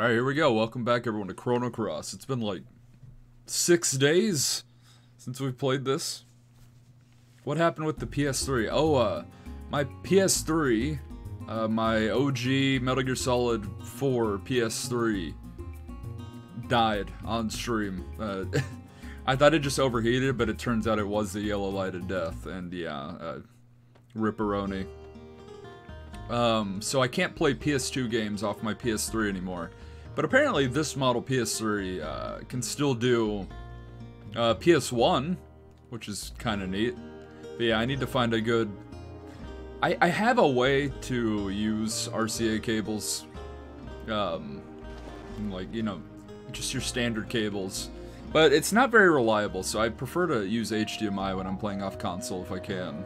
Alright, here we go. Welcome back, everyone, to Chrono Cross. It's been like six days since we've played this. What happened with the PS3? Oh, uh, my PS3, uh, my OG Metal Gear Solid 4 PS3 died on stream. Uh, I thought it just overheated, but it turns out it was the yellow light of death, and yeah, uh, ripperoni. Um, so I can't play PS2 games off my PS3 anymore. But apparently this model PS3 uh, can still do uh, PS1, which is kind of neat. But yeah, I need to find a good... I, I have a way to use RCA cables. Um, like, you know, just your standard cables. But it's not very reliable, so I prefer to use HDMI when I'm playing off console if I can.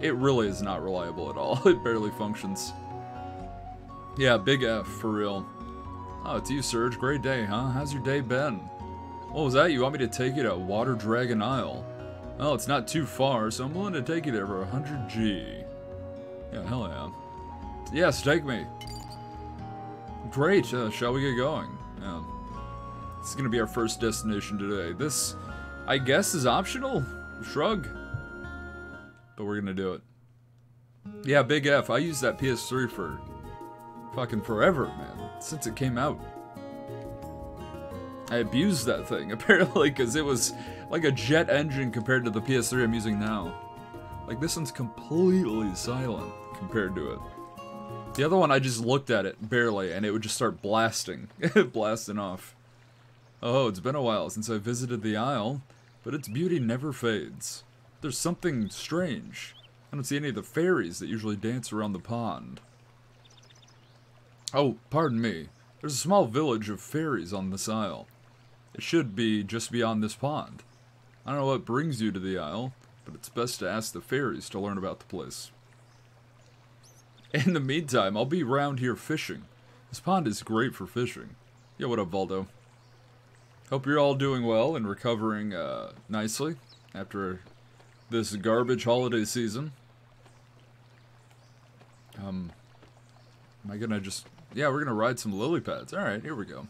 It really is not reliable at all. It barely functions. Yeah, big F, for real. Oh, it's you, Serge. Great day, huh? How's your day been? What was that? You want me to take you to Water Dragon Isle? Well, it's not too far, so I'm willing to take you there for 100G. Yeah, hell yeah. Yes, take me. Great, uh, shall we get going? Yeah. This is gonna be our first destination today. This, I guess, is optional? Shrug. But we're gonna do it. Yeah, Big F. I used that PS3 for fucking forever, man since it came out. I abused that thing, apparently, because it was like a jet engine compared to the PS3 I'm using now. Like, this one's completely silent compared to it. The other one, I just looked at it, barely, and it would just start blasting. blasting off. Oh, it's been a while since I visited the Isle, but its beauty never fades. There's something strange. I don't see any of the fairies that usually dance around the pond. Oh, pardon me. There's a small village of fairies on this isle. It should be just beyond this pond. I don't know what brings you to the isle, but it's best to ask the fairies to learn about the place. In the meantime, I'll be round here fishing. This pond is great for fishing. Yeah, what up, Valdo? Hope you're all doing well and recovering uh, nicely after this garbage holiday season. Um, am I gonna just yeah, we're gonna ride some lily pads. Alright, here we go.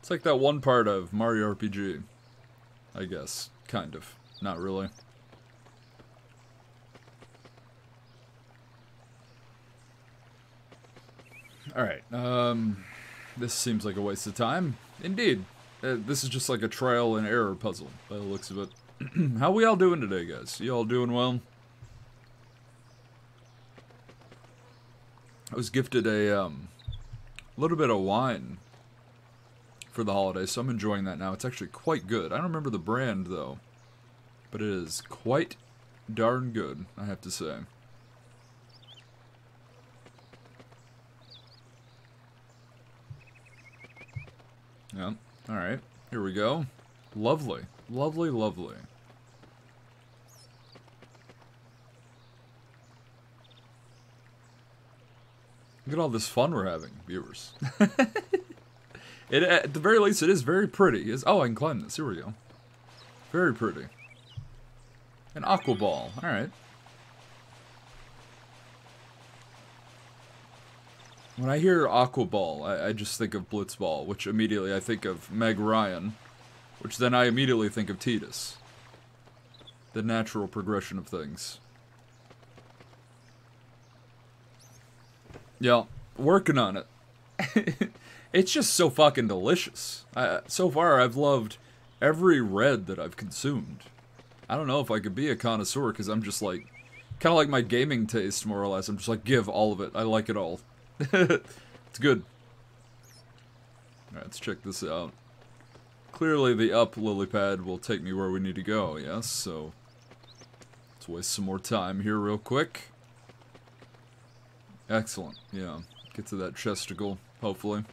It's like that one part of Mario RPG. I guess. Kind of. Not really. Alright, um... This seems like a waste of time. Indeed. Uh, this is just like a trial and error puzzle, by the looks of it. How we all doing today, guys? You all doing well? I was gifted a um, little bit of wine for the holidays, so I'm enjoying that now. It's actually quite good. I don't remember the brand, though, but it is quite darn good, I have to say. Yeah, alright. Here we go. Lovely. Lovely, lovely. Look at all this fun we're having, viewers. it, at the very least, it is very pretty. Oh, I can climb this. Here we go. Very pretty. An aqua ball. All right. When I hear aqua ball, I, I just think of blitzball, which immediately I think of Meg Ryan, which then I immediately think of Tidus. The natural progression of things. Yeah, working on it. it's just so fucking delicious. I, so far, I've loved every red that I've consumed. I don't know if I could be a connoisseur because I'm just like, kind of like my gaming taste, more or less. I'm just like, give all of it. I like it all. it's good. Alright, let's check this out. Clearly the up lily pad will take me where we need to go, yes? So, let's waste some more time here real quick. Excellent. Yeah. Get to that chesticle, hopefully.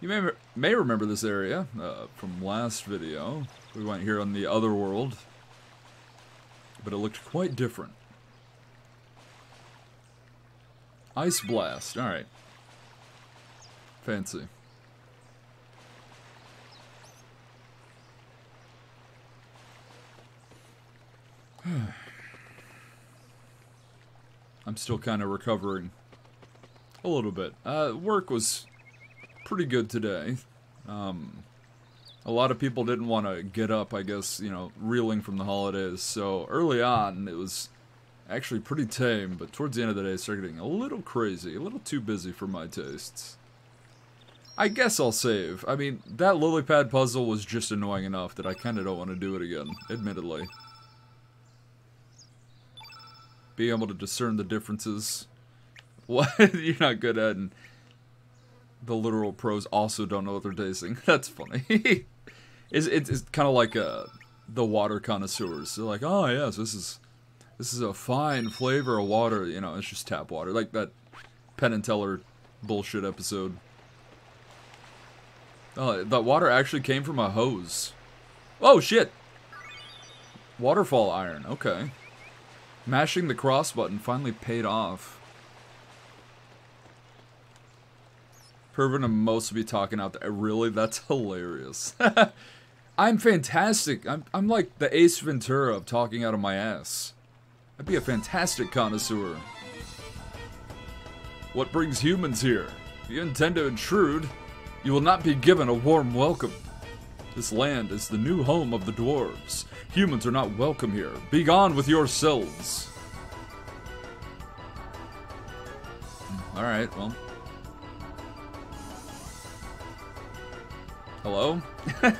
You may, may remember this area uh, from last video. We went here on the other world. But it looked quite different. Ice Blast. Alright. Fancy. I'm still kind of recovering. A little bit. Uh, work was pretty good today. Um, a lot of people didn't want to get up, I guess, you know, reeling from the holidays. So early on, it was actually pretty tame, but towards the end of the day, it started getting a little crazy, a little too busy for my tastes. I guess I'll save. I mean, that lily pad puzzle was just annoying enough that I kind of don't want to do it again, admittedly. Being able to discern the differences. What you're not good at, and the literal pros also don't know what they're tasting. That's funny. it's, it's, it's kind of like uh, the water connoisseurs. They're like, oh yes, this is this is a fine flavor of water. You know, it's just tap water, like that Penn and Teller bullshit episode. Oh, that water actually came from a hose. Oh shit! Waterfall iron. Okay. Mashing the cross button finally paid off. Pervin and most be talking out there. Really? That's hilarious. I'm fantastic. I'm, I'm like the Ace Ventura of talking out of my ass. I'd be a fantastic connoisseur. What brings humans here? If you intend to intrude, you will not be given a warm welcome. This land is the new home of the dwarves. Humans are not welcome here. Be gone with yourselves. Alright, well. Hello?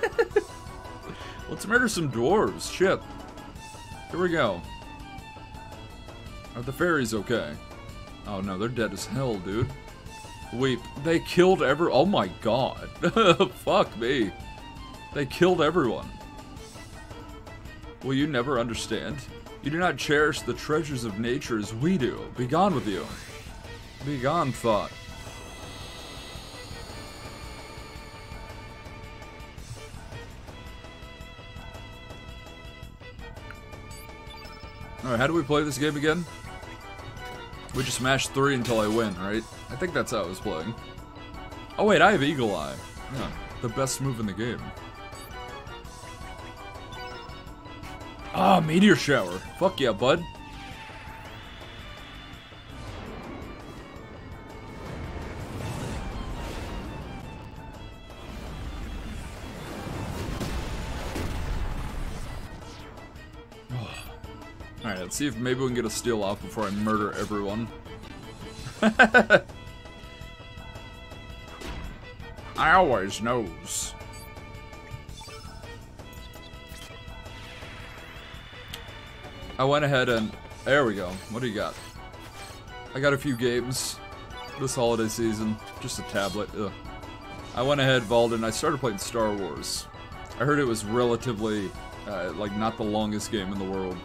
Let's murder some dwarves. Shit. Here we go. Are the fairies okay? Oh no, they're dead as hell, dude. Weep. They killed every- Oh my god. Fuck me. They killed everyone. Will you never understand? You do not cherish the treasures of nature as we do. Be gone with you. Be gone, thought. Alright, how do we play this game again? We just smash three until I win, right? I think that's how I was playing. Oh wait, I have Eagle Eye. Yeah, the best move in the game. Ah, Meteor Shower. Fuck yeah, bud. Alright, let's see if maybe we can get a steal off before I murder everyone. I always knows. I went ahead and... There we go. What do you got? I got a few games this holiday season. Just a tablet. Ugh. I went ahead, Valden, and I started playing Star Wars. I heard it was relatively, uh, like, not the longest game in the world.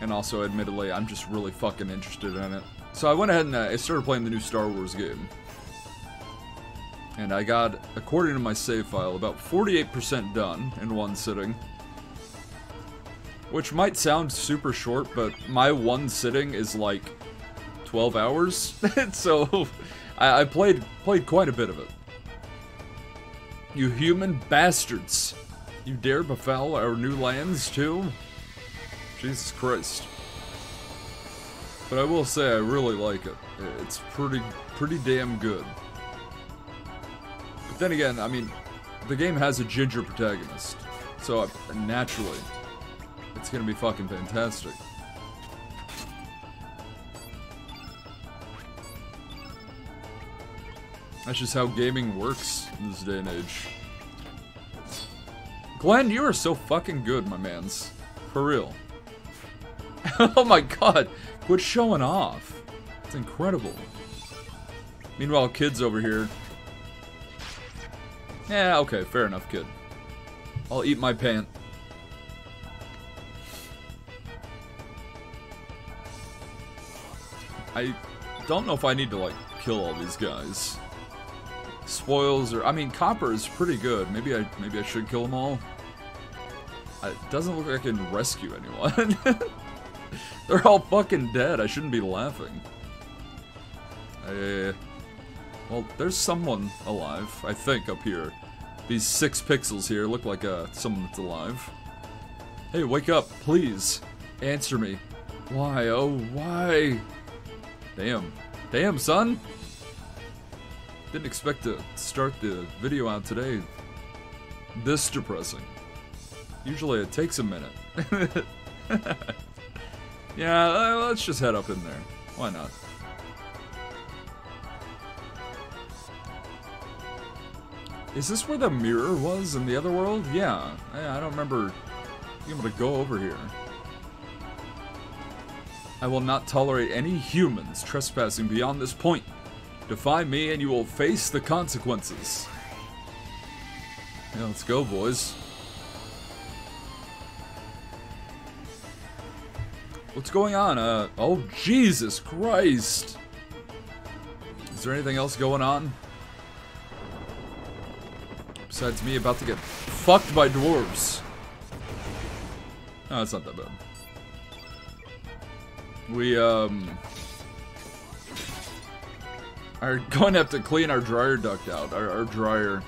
And also, admittedly, I'm just really fucking interested in it. So I went ahead and uh, I started playing the new Star Wars game. And I got, according to my save file, about 48% done in one sitting. Which might sound super short, but my one sitting is like 12 hours. so I, I played played quite a bit of it. You human bastards! You dare befoul our new lands too? Jesus Christ. But I will say I really like it. It's pretty pretty damn good. But then again, I mean, the game has a ginger protagonist. So uh, naturally, it's gonna be fucking fantastic. That's just how gaming works in this day and age. Glenn, you are so fucking good, my mans. For real. oh my god, quit showing off. It's incredible. Meanwhile, kids over here. Yeah, okay, fair enough, kid. I'll eat my pant. I don't know if I need to, like, kill all these guys. Spoils or... I mean, Copper is pretty good. Maybe I maybe I should kill them all. It doesn't look like I can rescue anyone. They're all fucking dead. I shouldn't be laughing. Uh, well, there's someone alive, I think, up here. These six pixels here look like uh, someone that's alive. Hey, wake up, please. Answer me. Why, oh, why? Damn. Damn, son. Didn't expect to start the video out today this depressing. Usually it takes a minute. yeah, uh, let's just head up in there. Why not? Is this where the mirror was in the other world? Yeah. I don't remember being able to go over here. I will not tolerate any humans trespassing beyond this point. Defy me and you will face the consequences. Yeah, let's go, boys. What's going on? Uh, oh, Jesus Christ! Is there anything else going on? Besides me about to get fucked by dwarves. No, it's not that bad. We, um... Are going to have to clean our dryer duct out. Our, our dryer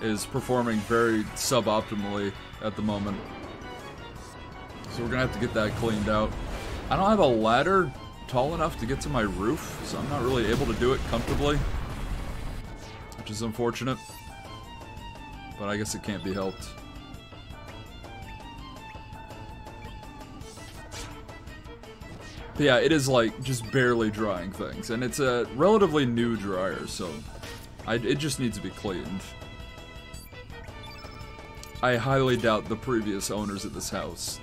is performing very suboptimally at the moment. So we're gonna have to get that cleaned out. I don't have a ladder tall enough to get to my roof, so I'm not really able to do it comfortably. Which is unfortunate. But I guess it can't be helped. But yeah, it is like just barely drying things, and it's a relatively new dryer, so I, it just needs to be cleaned. I highly doubt the previous owners of this house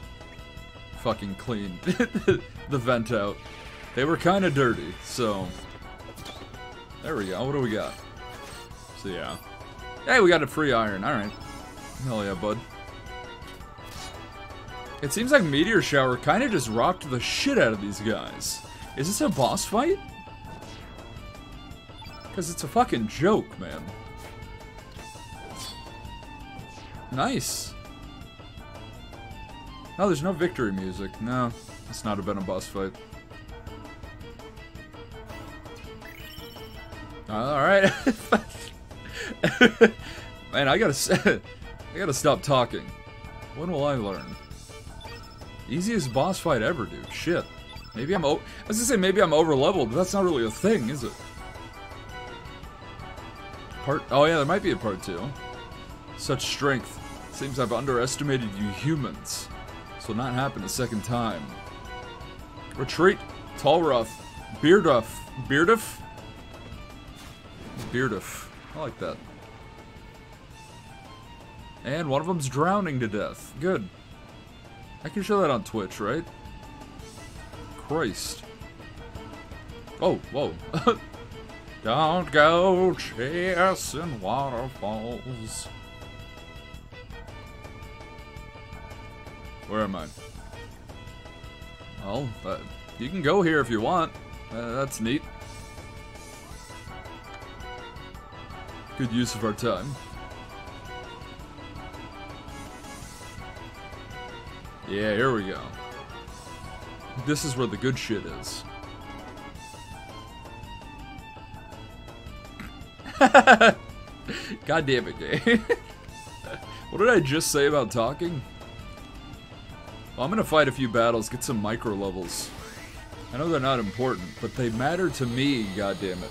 fucking cleaned the vent out. They were kind of dirty, so... There we go, what do we got? So yeah. Hey, we got a free iron, alright. Hell yeah, bud. It seems like Meteor Shower kind of just rocked the shit out of these guys. Is this a boss fight? Because it's a fucking joke, man. Nice. No, there's no victory music. No, it's not been a boss fight. Alright. Man, I gotta I gotta stop talking. When will I learn? Easiest boss fight ever, dude. Shit. Maybe I'm o I was gonna say maybe I'm over leveled, but that's not really a thing, is it? Part oh yeah, there might be a part two. Such strength. Seems I've underestimated you humans. This will not happen a second time. Retreat. Tallruff. Bearduff. Bearduff? Bearduff. I like that. And one of them's drowning to death. Good. I can show that on Twitch, right? Christ. Oh, whoa. Don't go chasing waterfalls. Where am I? Well, uh, you can go here if you want. Uh, that's neat. Good use of our time. Yeah, here we go. This is where the good shit is. God damn it, Gay. what did I just say about talking? Well, I'm gonna fight a few battles, get some micro levels. I know they're not important, but they matter to me, goddammit.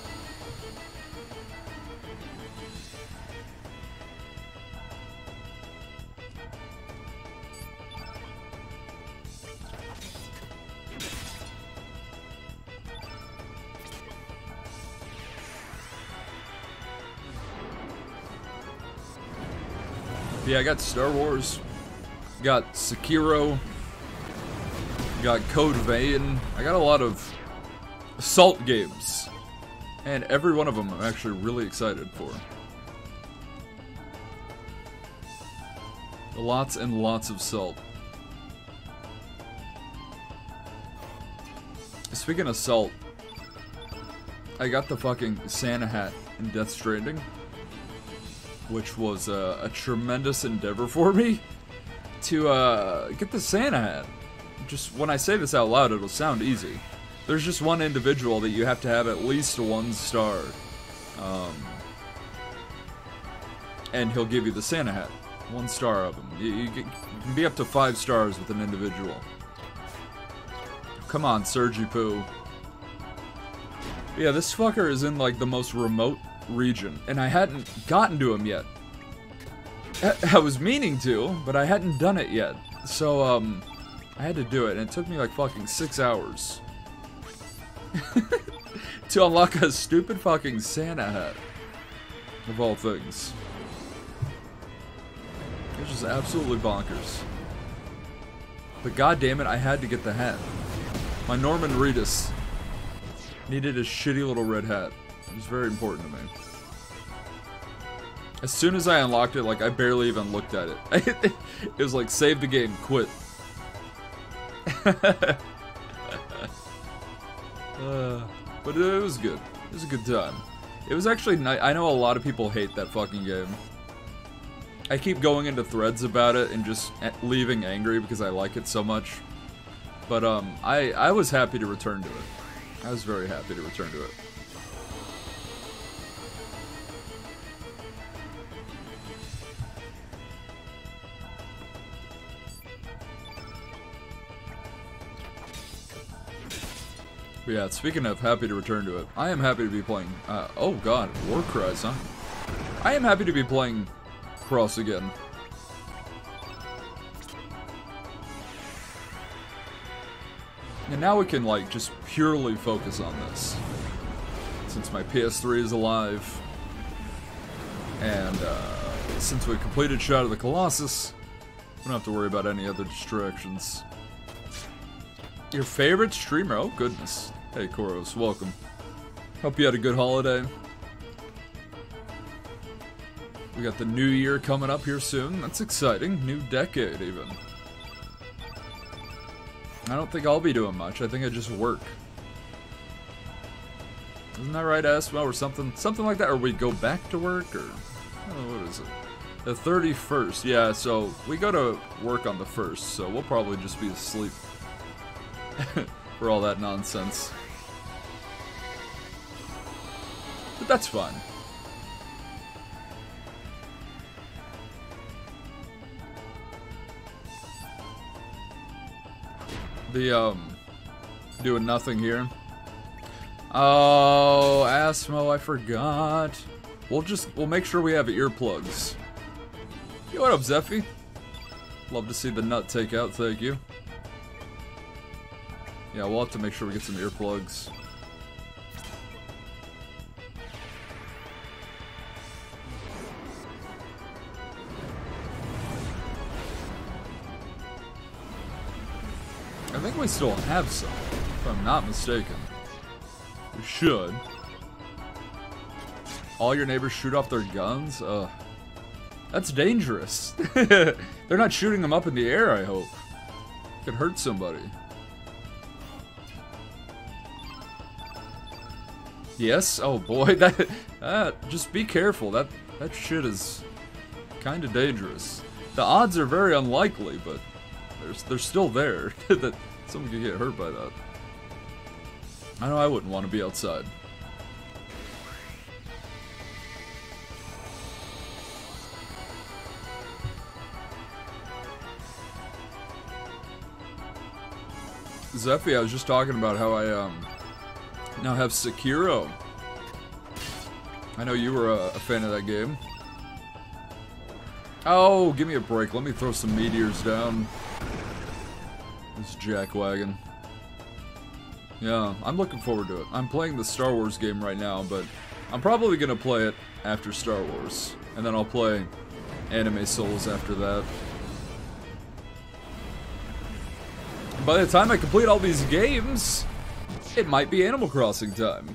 Yeah, I got Star Wars, got Sekiro, got Code Vein. I got a lot of Assault games. And every one of them I'm actually really excited for. Lots and lots of salt. Speaking of salt, I got the fucking Santa hat in Death Stranding, which was uh, a tremendous endeavor for me to uh, get the Santa hat just when I say this out loud, it'll sound easy. There's just one individual that you have to have at least one star. Um, and he'll give you the Santa hat. One star of him. You, you, you can be up to five stars with an individual. Come on, Sergi Poo. Yeah, this fucker is in like the most remote region, and I hadn't gotten to him yet. I, was meaning to, but I hadn't done it yet. So, um, I had to do it, and it took me like fucking six hours. to unlock a stupid fucking Santa hat. Of all things. It's just absolutely bonkers. But god damn it, I had to get the hat. My Norman Reedus needed a shitty little red hat. It was very important to me. As soon as I unlocked it, like, I barely even looked at it. it was like, save the game, quit. uh, but it was good. It was a good time. It was actually nice. I know a lot of people hate that fucking game. I keep going into threads about it and just leaving angry because I like it so much. But um, I, I was happy to return to it. I was very happy to return to it. But yeah, speaking of happy to return to it, I am happy to be playing, uh, oh god, War Cries, huh? I am happy to be playing Cross again. And now we can, like, just purely focus on this. Since my PS3 is alive. And, uh, since we completed Shadow of the Colossus, we don't have to worry about any other distractions. Your favorite streamer? Oh, goodness. Hey, Koros, welcome. Hope you had a good holiday. We got the new year coming up here soon. That's exciting. New decade, even. I don't think I'll be doing much. I think I just work. Isn't that right, Asmo? Or something something like that? Or we go back to work? Or... Oh, what is it? The 31st. Yeah, so we go to work on the 1st, so we'll probably just be asleep. for all that nonsense. But that's fun. The, um, doing nothing here. Oh, Asmo, I forgot. We'll just, we'll make sure we have earplugs. Yo, what up, Zeffy? Love to see the nut take out, thank you. Yeah, we'll have to make sure we get some earplugs. I think we still have some, if I'm not mistaken. We should. All your neighbors shoot off their guns? Ugh. That's dangerous. They're not shooting them up in the air, I hope. Could hurt somebody. Yes? Oh boy, that, that, just be careful. That, that shit is kind of dangerous. The odds are very unlikely, but they're, they're still there that someone could get hurt by that. I know I wouldn't want to be outside. Zeffy, I was just talking about how I, um, now have Sekiro. I know you were a, a fan of that game. Oh, give me a break. Let me throw some meteors down. This jackwagon. Yeah, I'm looking forward to it. I'm playing the Star Wars game right now, but I'm probably gonna play it after Star Wars. And then I'll play Anime Souls after that. By the time I complete all these games, it might be Animal Crossing time.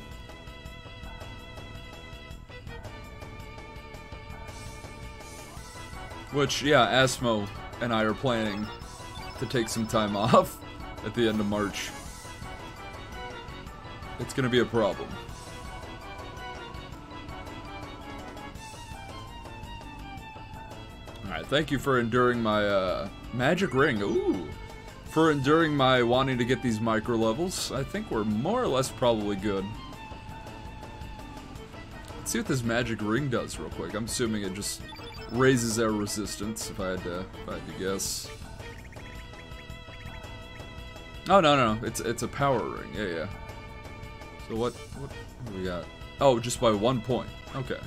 Which, yeah, Asmo and I are planning to take some time off at the end of March. It's gonna be a problem. Alright, thank you for enduring my, uh, magic ring. Ooh! For enduring my wanting to get these micro levels, I think we're more or less probably good. Let's see what this magic ring does real quick. I'm assuming it just raises our resistance, if I had to, if I had to guess. Oh, no, no, it's, it's a power ring. Yeah, yeah. So what, what, we got? Oh, just by one point. Okay.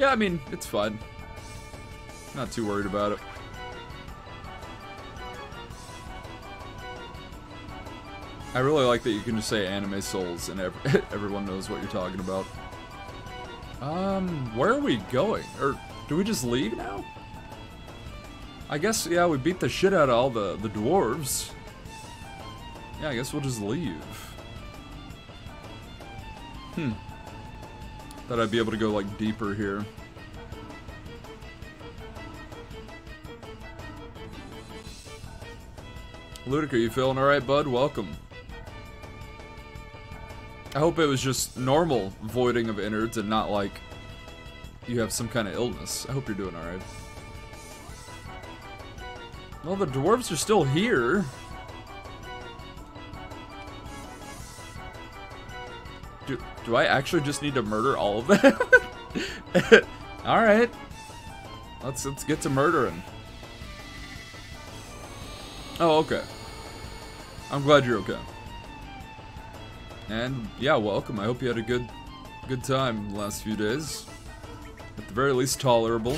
Yeah, I mean, it's fine. Not too worried about it. I really like that you can just say anime souls and ev everyone knows what you're talking about. Um, where are we going? Or do we just leave now? I guess, yeah, we beat the shit out of all the, the dwarves. Yeah, I guess we'll just leave. Hmm. Thought I'd be able to go, like, deeper here. Ludica, you feeling alright, bud? Welcome. I hope it was just normal voiding of innards and not like you have some kind of illness. I hope you're doing alright. Well, the dwarves are still here. Do, I actually just need to murder all of them? alright. Let's, let's get to murdering. Oh, okay. I'm glad you're okay. And yeah, welcome. I hope you had a good good time the last few days. At the very least tolerable.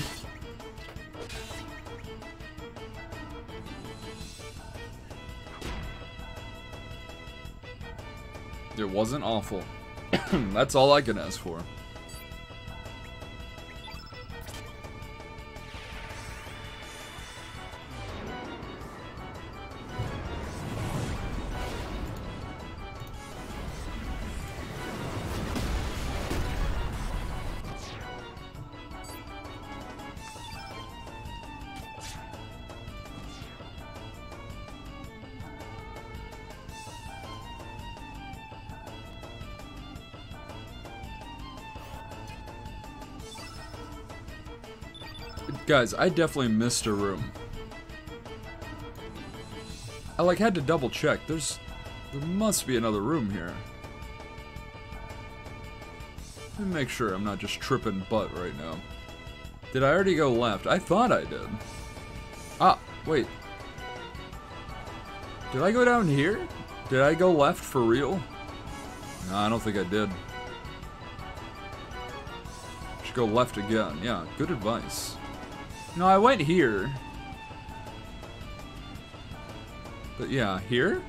It wasn't awful. That's all I can ask for. Guys, I definitely missed a room. I like had to double check. There's there must be another room here. Let me make sure I'm not just tripping butt right now. Did I already go left? I thought I did. Ah, wait. Did I go down here? Did I go left for real? No, I don't think I did. Should go left again. Yeah, good advice. No, I went here. But yeah, here?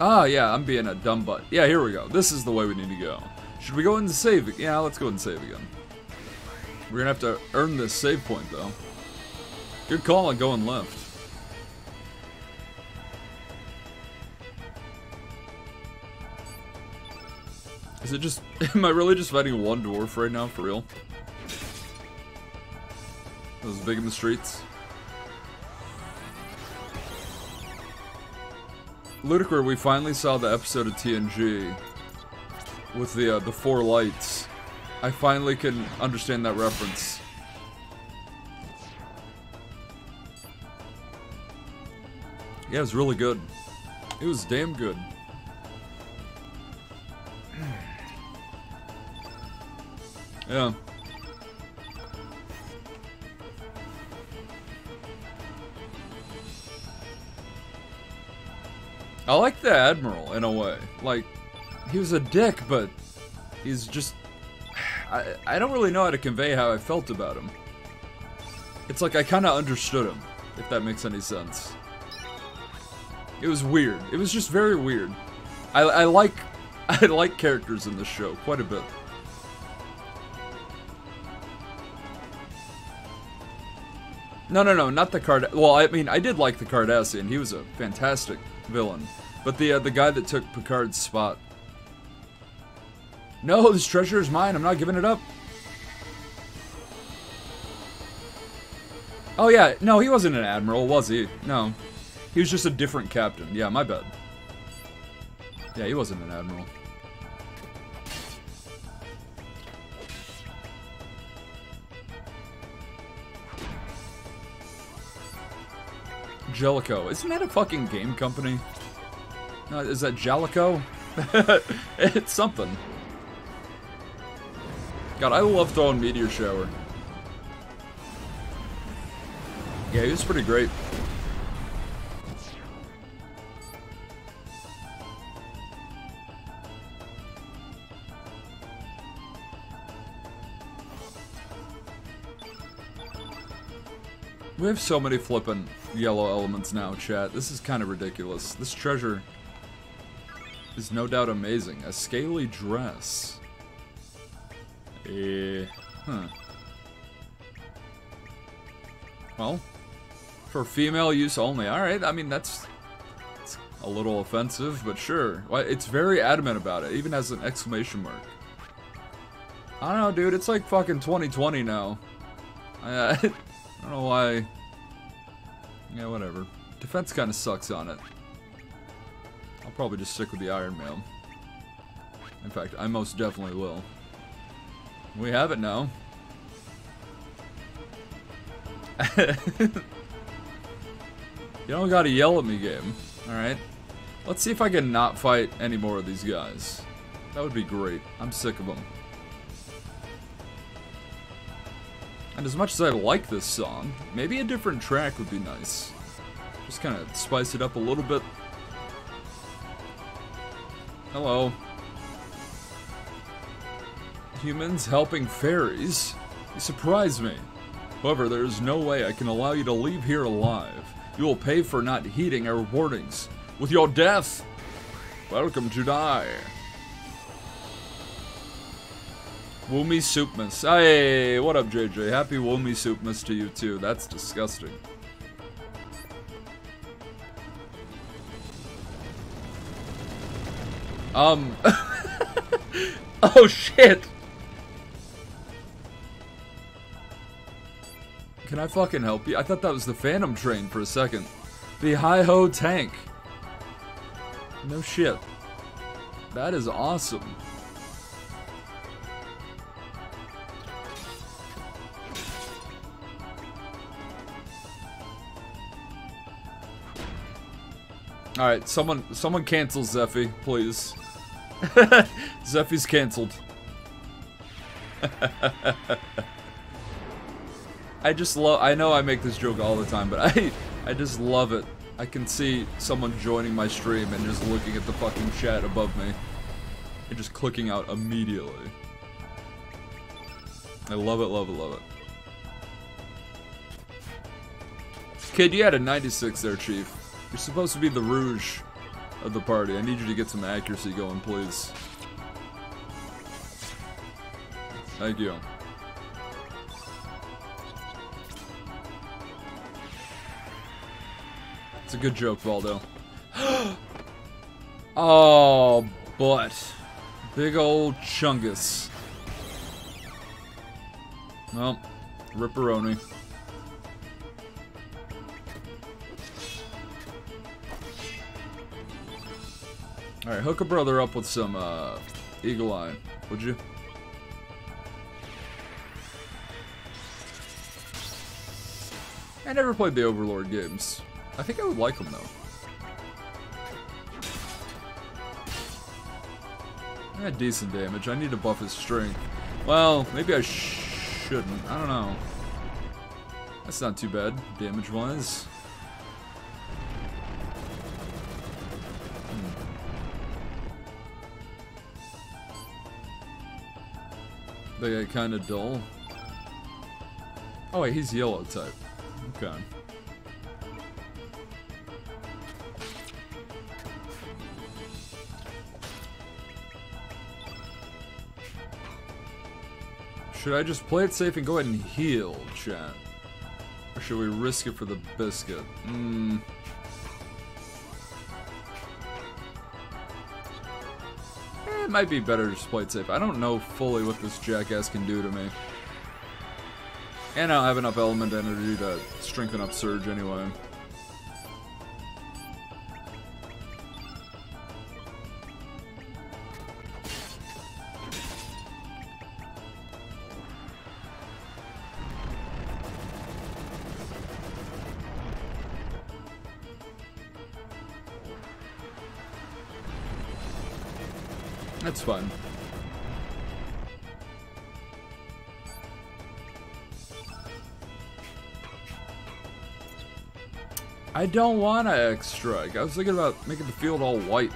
Ah, yeah, I'm being a dumb butt. Yeah, here we go. This is the way we need to go. Should we go and save? It? Yeah, let's go and save again. We're gonna have to earn this save point, though. Good call on going left. Is it just... Am I really just fighting one dwarf right now, for real? It was big in the streets. Ludicrous, we finally saw the episode of TNG with the uh, the four lights. I finally can understand that reference. Yeah, it was really good. It was damn good. Yeah. I like the Admiral in a way. Like, he was a dick, but he's just. I, I don't really know how to convey how I felt about him. It's like I kind of understood him, if that makes any sense. It was weird. It was just very weird. I, I like I like characters in this show quite a bit. No, no, no, not the Card. Well, I mean, I did like the Cardassian. He was a fantastic villain. But the uh, the guy that took Picard's spot. No, this treasure is mine. I'm not giving it up. Oh yeah, no, he wasn't an admiral, was he? No. He was just a different captain. Yeah, my bad. Yeah, he wasn't an admiral. Jellico. Isn't that a fucking game company? Uh, is that Jaleco? it's something. God, I love throwing Meteor Shower. Yeah, he was pretty great. We have so many flippin' yellow elements now, chat. This is kind of ridiculous. This treasure is no doubt amazing. A scaly dress. Eh, huh. Well, for female use only. Alright, I mean, that's, that's a little offensive, but sure. It's very adamant about it, even has an exclamation mark. I don't know, dude. It's like fucking 2020 now. I, I don't know why. Yeah, whatever. Defense kind of sucks on it. I'll probably just stick with the Iron Mail. In fact, I most definitely will. We have it now. you don't gotta yell at me, game. Alright? Let's see if I can not fight any more of these guys. That would be great. I'm sick of them. And as much as I like this song, maybe a different track would be nice. Just kind of spice it up a little bit. Hello. Humans helping fairies? You surprise me. However, there is no way I can allow you to leave here alive. You will pay for not heeding our warnings. With your death! Welcome to die. Woomy Soupmas. Hey, what up, JJ? Happy Woomy Soupmas to you, too. That's disgusting. Um. oh, shit! Can I fucking help you? I thought that was the Phantom Train for a second. The Hi-Ho Tank. No shit. That is awesome. Alright, someone someone cancel Zeffy, please. Zeffy's cancelled. I just love I know I make this joke all the time, but I I just love it. I can see someone joining my stream and just looking at the fucking chat above me. And just clicking out immediately. I love it, love it, love it. Kid, you had a 96 there, Chief. You're supposed to be the rouge of the party. I need you to get some accuracy going, please. Thank you. It's a good joke, Valdo. oh, but. Big old Chungus. Well, Ripperoni. Alright, hook a brother up with some uh, Eagle Eye, would you? I never played the Overlord games. I think I would like them though. I had decent damage. I need to buff his strength. Well, maybe I sh shouldn't. I don't know. That's not too bad, damage-wise. They get kind of dull. Oh wait, he's yellow type. Okay. Should I just play it safe and go ahead and heal, chat? Or should we risk it for the biscuit? Hmm. It might be better to just play it safe. I don't know fully what this jackass can do to me. And I don't have enough element energy to strengthen up Serge anyway. Fun. I don't want to X-Strike. I was thinking about making the field all white.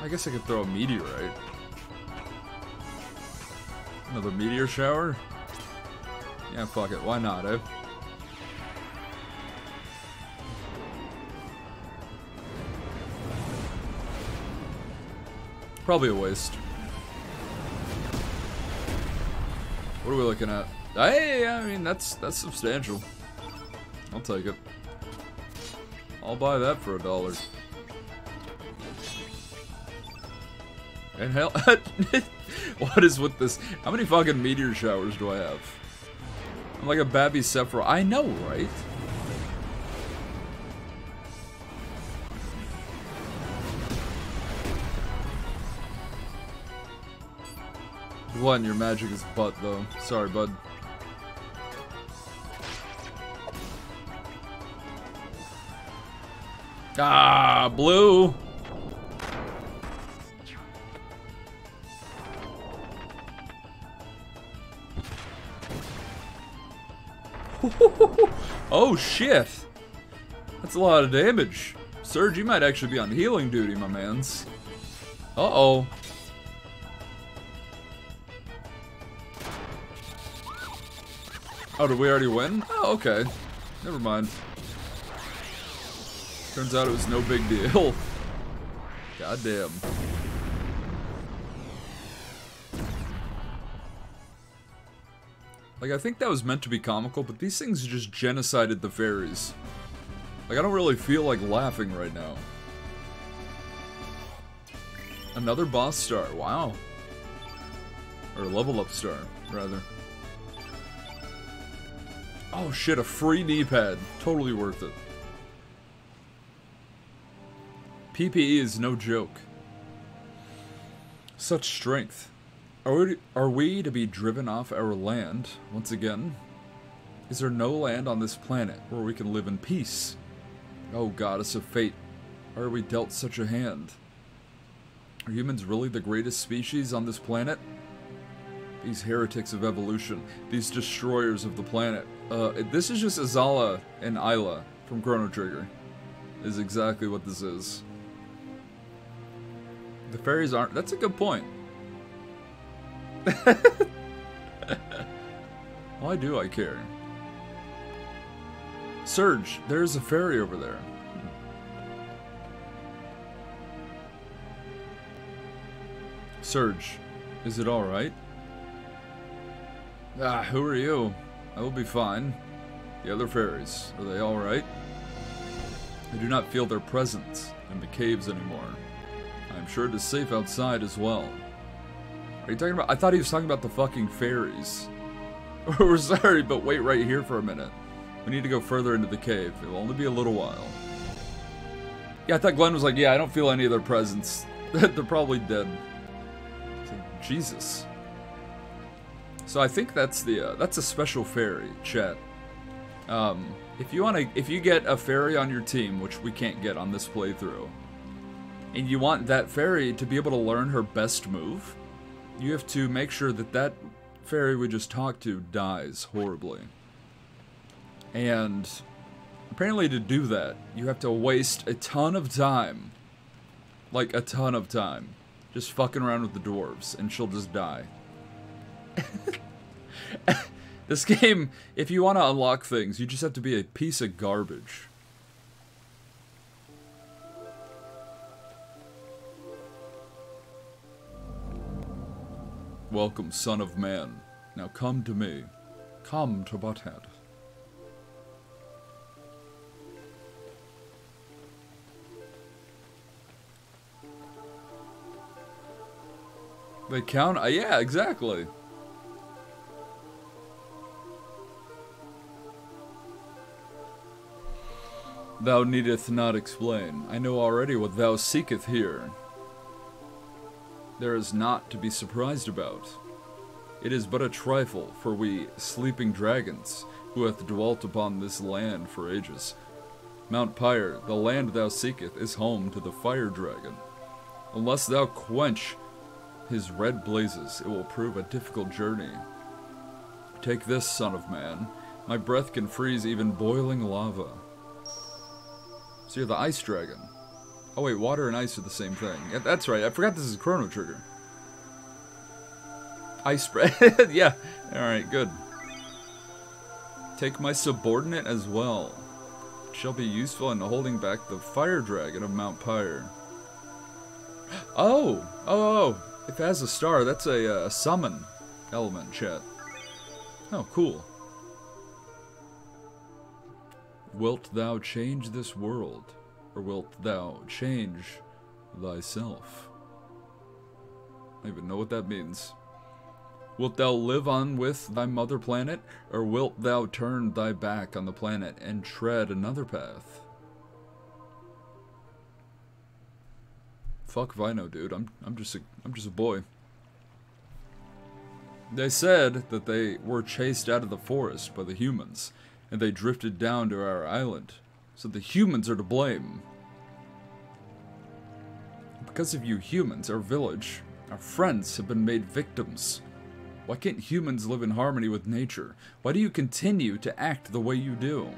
I guess I could throw a meteorite. Another meteor shower? Yeah, fuck it. Why not, eh? Probably a waste. What are we looking at? Hey, I mean, that's that's substantial. I'll take it. I'll buy that for a dollar. And hell, what is with this? How many fucking meteor showers do I have? I'm like a Babby Sephiroth. I know, right? One, your magic is butt, though. Sorry, bud. Ah, blue! oh, shit! That's a lot of damage. Serge, you might actually be on healing duty, my mans. Uh-oh. Oh, did we already win? Oh, okay. Never mind. Turns out it was no big deal. Goddamn. Like, I think that was meant to be comical, but these things just genocided the fairies. Like, I don't really feel like laughing right now. Another boss star, wow. Or level up star, rather. Oh shit, a free knee pad. Totally worth it. PPE is no joke. Such strength. Are we, are we to be driven off our land once again? Is there no land on this planet where we can live in peace? Oh, goddess of fate, are we dealt such a hand? Are humans really the greatest species on this planet? These heretics of evolution, these destroyers of the planet. Uh, this is just Azala and Ayla from Chrono Trigger. Is exactly what this is. The fairies aren't. That's a good point. Why do I care? Serge, there's a fairy over there. Serge, is it alright? Ah, who are you? I will be fine. The other fairies, are they alright? I do not feel their presence in the caves anymore. I am sure it is safe outside as well. Are you talking about- I thought he was talking about the fucking fairies. Oh, we're sorry, but wait right here for a minute. We need to go further into the cave. It will only be a little while. Yeah, I thought Glenn was like, yeah, I don't feel any of their presence. They're probably dead. Like, Jesus. So I think that's the uh, that's a special fairy, chat. Um, if you want to, if you get a fairy on your team, which we can't get on this playthrough, and you want that fairy to be able to learn her best move, you have to make sure that that fairy we just talked to dies horribly. And apparently to do that, you have to waste a ton of time. Like a ton of time. Just fucking around with the dwarves, and she'll just die. this game, if you want to unlock things, you just have to be a piece of garbage. Welcome, son of man. Now come to me. Come to Butthead. They count? Uh, yeah, exactly. Thou needeth not explain. I know already what thou seeketh here. There is naught to be surprised about. It is but a trifle for we sleeping dragons, who hath dwelt upon this land for ages. Mount Pyre, the land thou seeketh, is home to the fire dragon. Unless thou quench his red blazes, it will prove a difficult journey. Take this, son of man. My breath can freeze even boiling lava. So you're the ice dragon. Oh wait, water and ice are the same thing. Yeah, that's right. I forgot this is Chrono Trigger. Ice spread. yeah. Alright, good. Take my subordinate as well. It shall be useful in holding back the fire dragon of Mount Pyre. Oh, oh, oh. If it has a star, that's a uh, summon element, chat. Oh, cool. Wilt thou change this world, or wilt thou change thyself? I don't even know what that means. Wilt thou live on with thy mother planet, or wilt thou turn thy back on the planet and tread another path? Fuck know, dude. I'm I'm just a I'm just a boy. They said that they were chased out of the forest by the humans, and they drifted down to our island. So the humans are to blame. Because of you humans, our village, our friends have been made victims. Why can't humans live in harmony with nature? Why do you continue to act the way you do?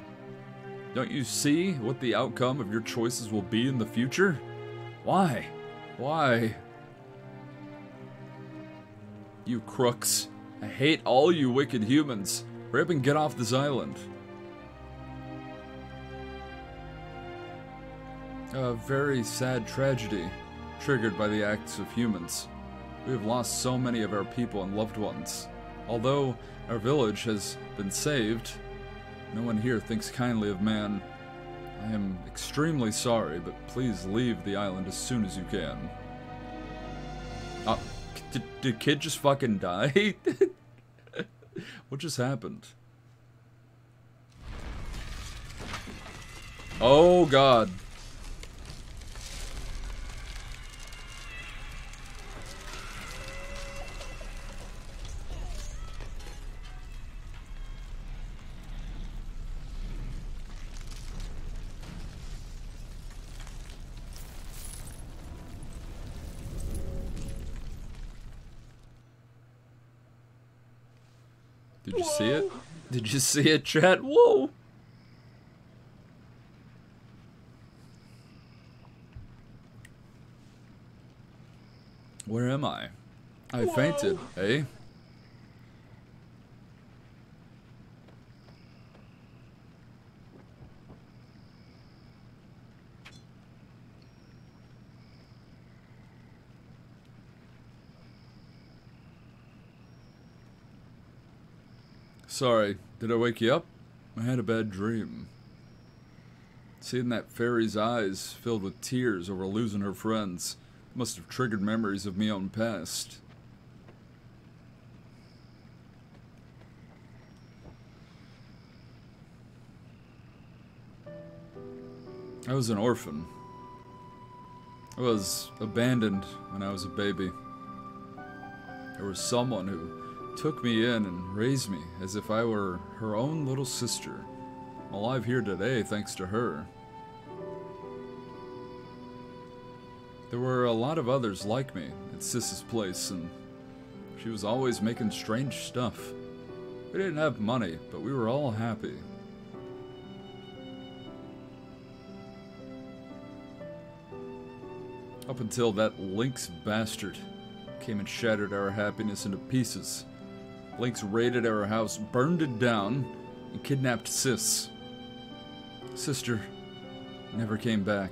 Don't you see what the outcome of your choices will be in the future? Why? Why? You crooks. I hate all you wicked humans. Up and get off this island. A very sad tragedy, triggered by the acts of humans. We have lost so many of our people and loved ones. Although our village has been saved, no one here thinks kindly of man. I am extremely sorry, but please leave the island as soon as you can. Uh, did, did kid just fucking die? what just happened? Oh god. You Whoa. see it? Did you see it, chat? Whoa! Where am I? I Whoa. fainted, eh? Sorry, did I wake you up? I had a bad dream. Seeing that fairy's eyes filled with tears over losing her friends must have triggered memories of my own past. I was an orphan. I was abandoned when I was a baby. There was someone who took me in and raised me as if I were her own little sister. I'm alive here today thanks to her. There were a lot of others like me at Sis's place, and she was always making strange stuff. We didn't have money, but we were all happy. Up until that Lynx bastard came and shattered our happiness into pieces. Lynx raided our house, burned it down, and kidnapped Sis. Sister never came back.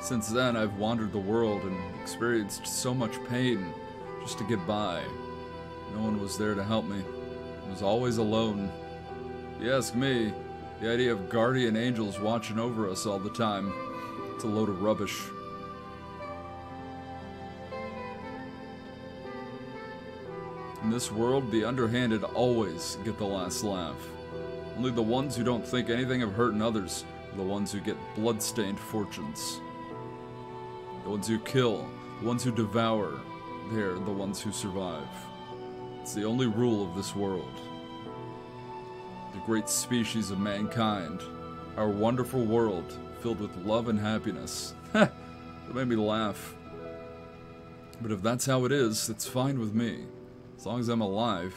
Since then, I've wandered the world and experienced so much pain just to get by. No one was there to help me. I was always alone. If you ask me, the idea of guardian angels watching over us all the time, it's a load of rubbish. In this world, the underhanded always get the last laugh. Only the ones who don't think anything of hurting others are the ones who get blood-stained fortunes. The ones who kill, the ones who devour, they're the ones who survive. It's the only rule of this world. The great species of mankind, our wonderful world filled with love and happiness. it made me laugh. But if that's how it is, it's fine with me. As long as I'm alive,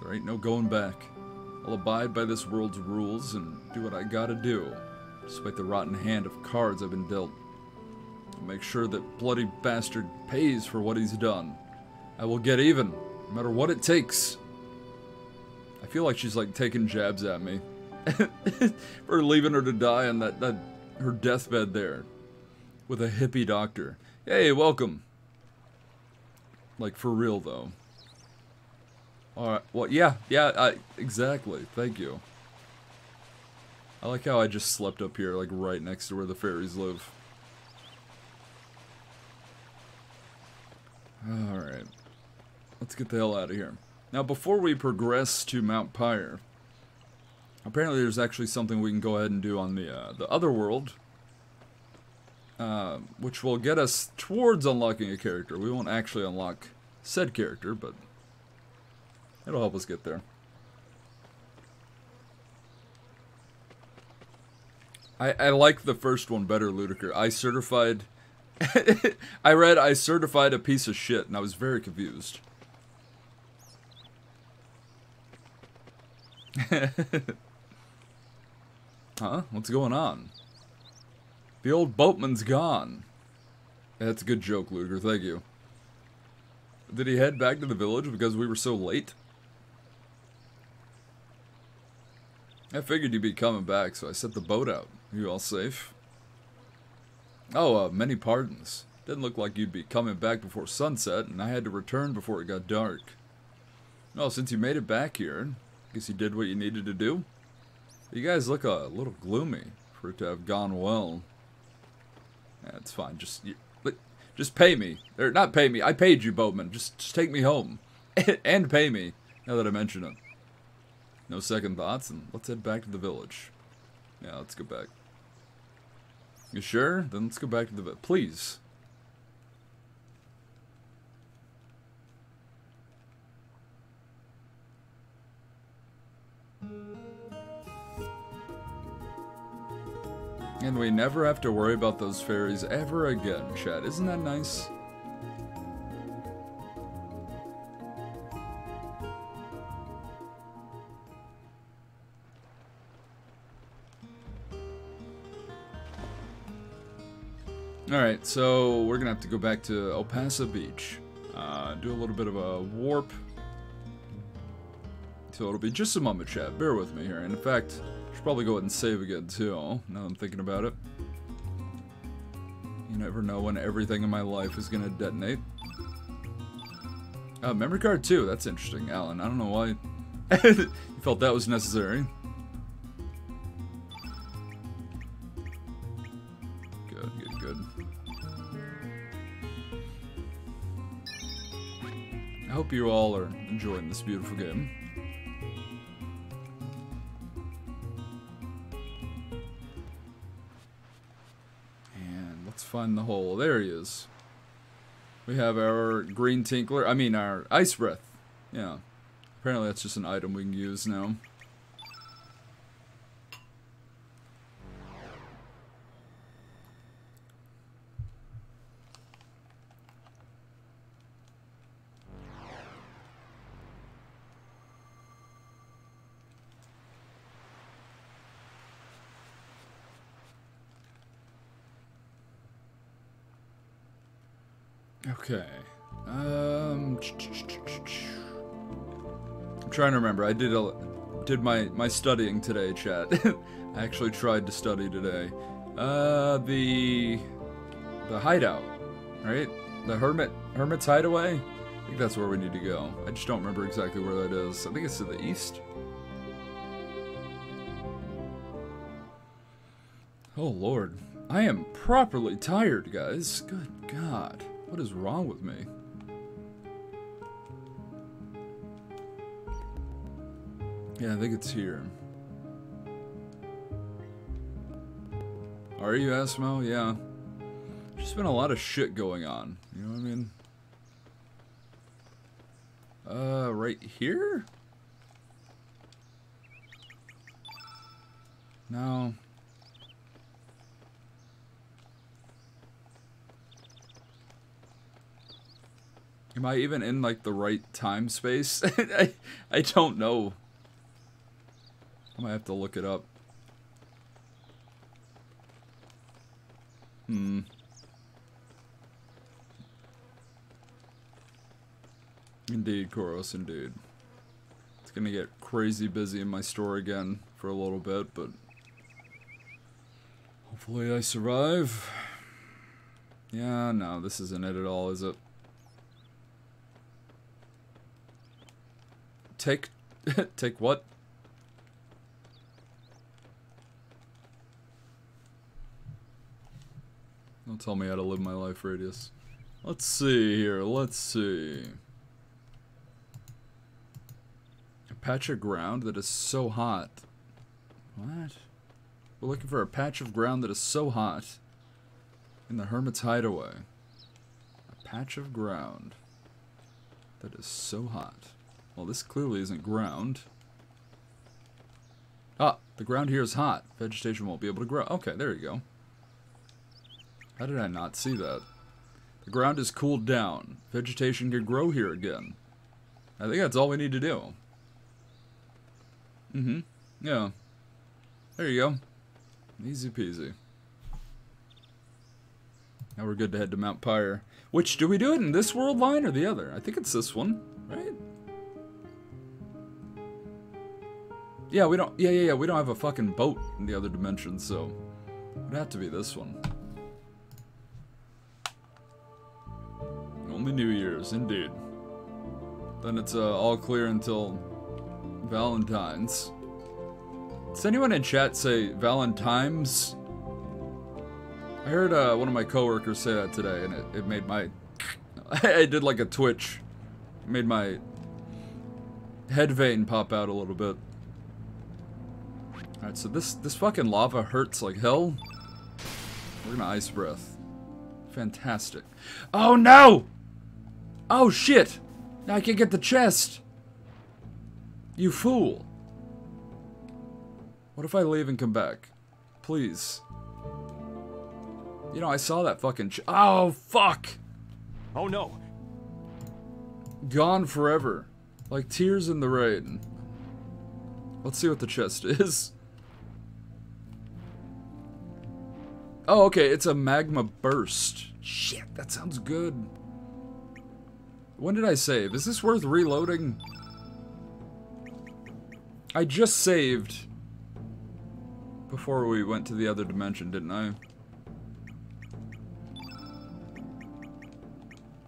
there ain't no going back. I'll abide by this world's rules and do what I gotta do, despite the rotten hand of cards I've been dealt. I'll make sure that bloody bastard pays for what he's done. I will get even, no matter what it takes. I feel like she's like taking jabs at me. for leaving her to die on that, that her deathbed there with a hippie doctor. Hey, welcome. Like for real though. All right. Well, yeah, yeah, I, exactly. Thank you. I like how I just slept up here, like right next to where the fairies live. Alright. Let's get the hell out of here. Now, before we progress to Mount Pyre, apparently there's actually something we can go ahead and do on the, uh, the other world. Uh, which will get us towards unlocking a character. We won't actually unlock said character, but it'll help us get there. I, I like the first one better, Ludiker. I certified... I read I certified a piece of shit, and I was very confused. huh? What's going on? The old boatman's gone. That's a good joke, Luger. Thank you. Did he head back to the village because we were so late? I figured you'd be coming back, so I set the boat out. You all safe? Oh, uh, many pardons. Didn't look like you'd be coming back before sunset, and I had to return before it got dark. Well, since you made it back here, I guess you did what you needed to do? You guys look a little gloomy for it to have gone well. That's fine. Just you, just pay me. Not pay me. I paid you, boatman. Just, just take me home. and pay me, now that I mention it. No second thoughts, and let's head back to the village. Yeah, let's go back. You sure? Then let's go back to the village. Please. And we never have to worry about those fairies ever again, Chad. Isn't that nice? Alright, so we're gonna have to go back to Opassa Beach. Uh, do a little bit of a warp. So it'll be just a moment, chat. Bear with me here. And in fact, should probably go ahead and save again too, now I'm thinking about it. You never know when everything in my life is gonna detonate. Uh, memory card too, that's interesting, Alan. I don't know why you felt that was necessary. Hope you all are enjoying this beautiful game. And let's find the hole. There he is. We have our green tinkler. I mean, our ice breath. Yeah. Apparently that's just an item we can use now. Okay. Um, I'm trying to remember. I did a, did my my studying today, chat. I actually tried to study today. Uh, the the hideout, right? The hermit hermit's hideaway. I think that's where we need to go. I just don't remember exactly where that is. I think it's to the east. Oh lord, I am properly tired, guys. Good God. What is wrong with me? Yeah, I think it's here. Are you, Asmo? Yeah. There's been a lot of shit going on. You know what I mean? Uh, right here? No. Am I even in like the right time space? I I don't know. I might have to look it up. Hmm. Indeed, Koros, indeed. It's gonna get crazy busy in my store again for a little bit, but hopefully I survive. Yeah, no, this isn't it at all, is it? Take, take what? Don't tell me how to live my life radius. Let's see here, let's see. A patch of ground that is so hot. What? We're looking for a patch of ground that is so hot. In the Hermit's Hideaway. A patch of ground that is so hot. Well, this clearly isn't ground. Ah, the ground here is hot. Vegetation won't be able to grow. Okay, there you go. How did I not see that? The ground is cooled down. Vegetation can grow here again. I think that's all we need to do. Mm-hmm. Yeah. There you go. Easy peasy. Now we're good to head to Mount Pyre. Which, do we do it in this world line or the other? I think it's this one, right? Yeah, we don't, yeah, yeah, yeah, we don't have a fucking boat in the other dimension, so it would have to be this one. Only New Year's, indeed. Then it's uh, all clear until Valentine's. Does anyone in chat say Valentine's? I heard uh, one of my coworkers say that today, and it, it made my... I did like a twitch. It made my head vein pop out a little bit. Alright, so this, this fucking lava hurts like hell. We're gonna ice breath. Fantastic. Oh no! Oh shit! Now I can't get the chest! You fool! What if I leave and come back? Please. You know, I saw that fucking Oh, fuck! Oh no! Gone forever. Like tears in the rain. Let's see what the chest is. Oh, okay, it's a magma burst. Shit, that sounds good. When did I save? Is this worth reloading? I just saved before we went to the other dimension, didn't I?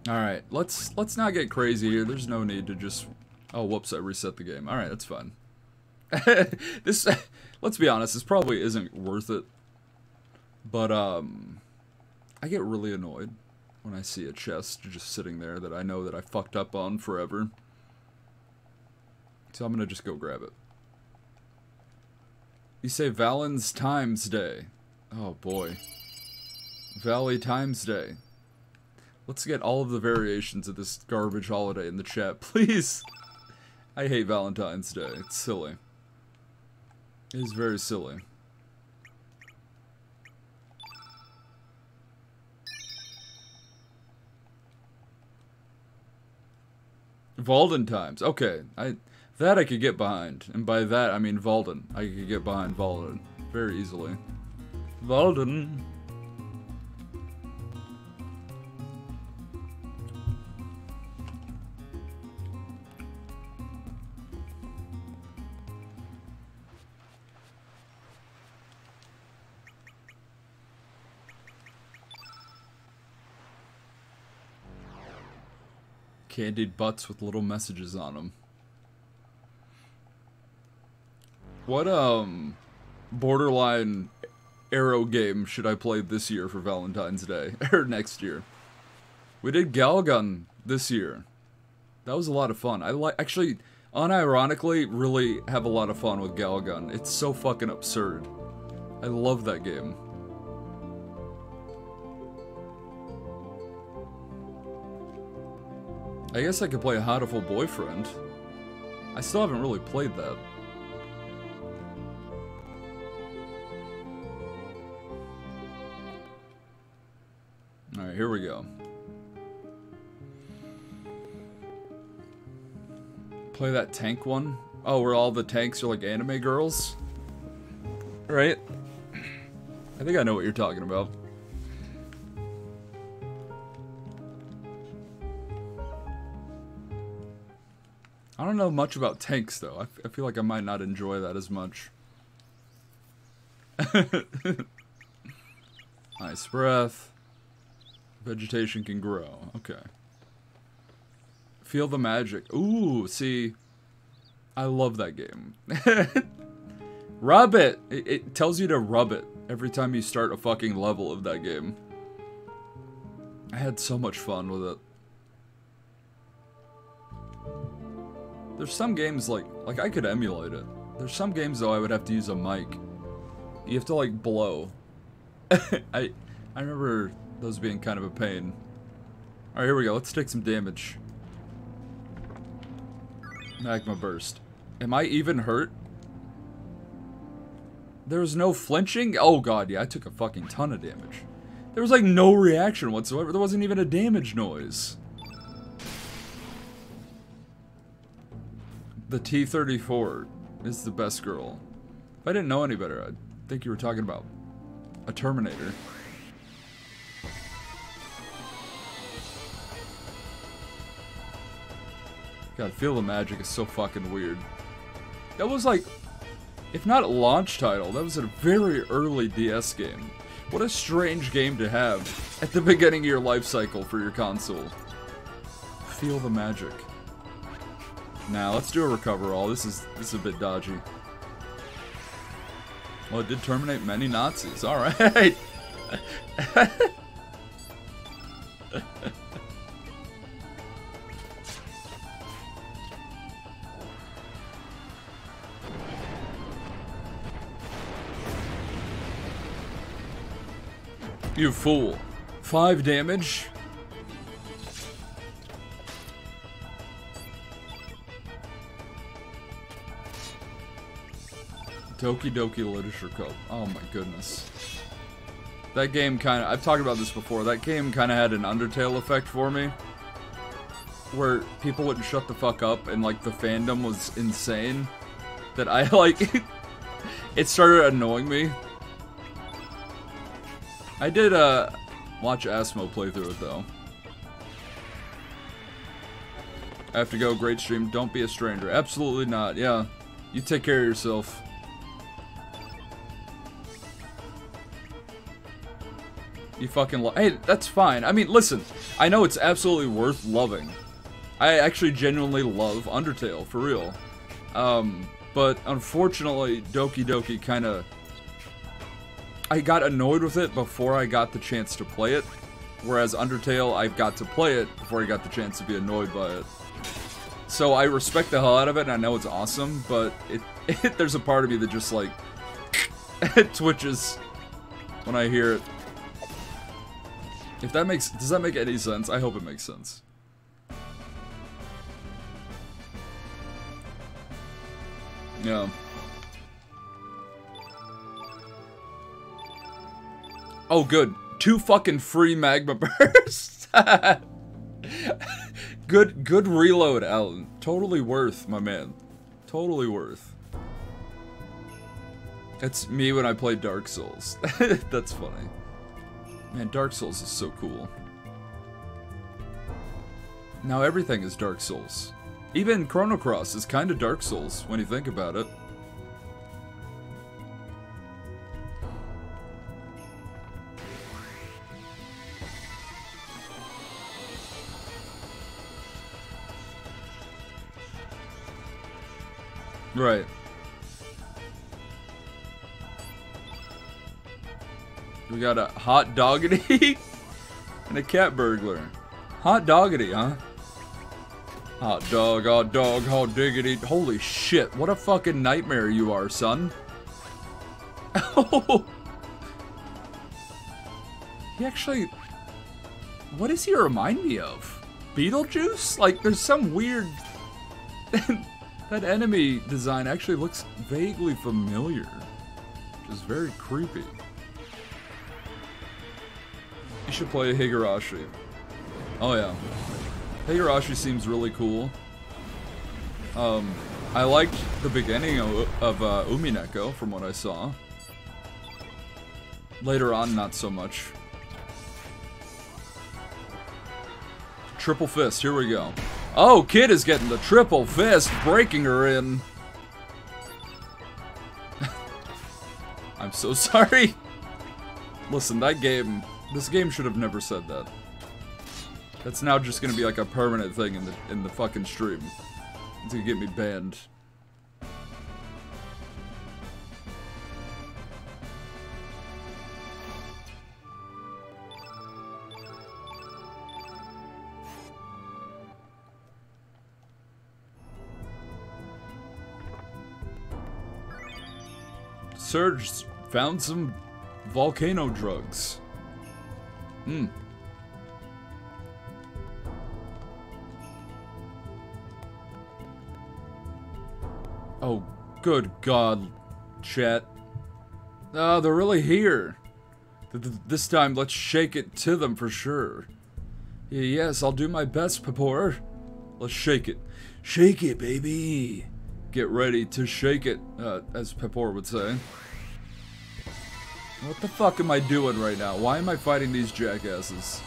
Alright, let's let's not get crazy here. There's no need to just... Oh, whoops, I reset the game. Alright, that's fine. this, let's be honest, this probably isn't worth it. But, um, I get really annoyed when I see a chest just sitting there that I know that I fucked up on forever. So I'm gonna just go grab it. You say Valentine's Times Day. Oh boy. Valley Times Day. Let's get all of the variations of this garbage holiday in the chat, please. I hate Valentine's Day. It's silly. It is very silly. Valden times. Okay, I that I could get behind, and by that I mean Valden. I could get behind Valden very easily. Valden. Candied butts with little messages on them. What, um, borderline arrow game should I play this year for Valentine's Day? or next year? We did Galgun this year. That was a lot of fun. I like, actually, unironically, really have a lot of fun with Galgun. It's so fucking absurd. I love that game. I guess I could play a Hatoful Boyfriend. I still haven't really played that. Alright, here we go. Play that tank one? Oh, where all the tanks are like anime girls? Right? I think I know what you're talking about. I don't know much about tanks, though. I, feel like I might not enjoy that as much. nice breath. Vegetation can grow. Okay. Feel the magic. Ooh, see. I love that game. rub it. it! It tells you to rub it every time you start a fucking level of that game. I had so much fun with it. There's some games like, like I could emulate it. There's some games though I would have to use a mic. You have to like blow. I, I remember those being kind of a pain. Alright, here we go. Let's take some damage. Magma burst. Am I even hurt? There was no flinching? Oh god, yeah, I took a fucking ton of damage. There was like no reaction whatsoever. There wasn't even a damage noise. The T-34 is the best girl. If I didn't know any better, I'd think you were talking about a Terminator. God, Feel the Magic is so fucking weird. That was like, if not a launch title, that was a very early DS game. What a strange game to have at the beginning of your life cycle for your console. Feel the magic. Now, let's do a recover all. This is this is a bit dodgy. Well, it did terminate many Nazis. All right. You fool. Five damage. Doki Doki Literature Club. Oh my goodness. That game kind of, I've talked about this before, that game kind of had an Undertale effect for me. Where people wouldn't shut the fuck up and like the fandom was insane. That I like, it started annoying me. I did uh, watch Asmo play through it though. I have to go. Great stream. Don't be a stranger. Absolutely not. Yeah. You take care of yourself. You fucking Hey, that's fine. I mean, listen. I know it's absolutely worth loving. I actually genuinely love Undertale, for real. Um, but unfortunately, Doki Doki kind of I got annoyed with it before I got the chance to play it, whereas Undertale, I've got to play it before I got the chance to be annoyed by it. So I respect the hell out of it, and I know it's awesome, but it, it there's a part of me that just like twitches when I hear it. If that makes does that make any sense? I hope it makes sense. Yeah. Oh, good. Two fucking free magma bursts. good, good reload, Alan. Totally worth, my man. Totally worth. It's me when I play Dark Souls. That's funny. Man, Dark Souls is so cool. Now everything is Dark Souls. Even Chrono Cross is kind of Dark Souls when you think about it. Right. We got a hot doggity and a cat burglar. Hot doggity, huh? Hot dog, hot dog, hot diggity. Holy shit, what a fucking nightmare you are, son. Oh! He actually... What does he remind me of? Beetlejuice? Like, there's some weird... That enemy design actually looks vaguely familiar, which is very creepy. You should play Higurashi. Oh yeah. Higurashi seems really cool. Um, I liked the beginning of, of uh, Umineko from what I saw. Later on, not so much. Triple fist, here we go. Oh, Kid is getting the triple fist, breaking her in. I'm so sorry. Listen, that game, this game should have never said that. That's now just gonna be like a permanent thing in the in the fucking stream. Gonna get me banned. Serge found some volcano drugs. Hmm. Oh, good God, chat. Ah, they're really here. This time, let's shake it to them for sure. Yes, I'll do my best, Peppor. Let's shake it. Shake it, baby. Get ready to shake it, uh, as Peppor would say. What the fuck am I doing right now? Why am I fighting these jackasses?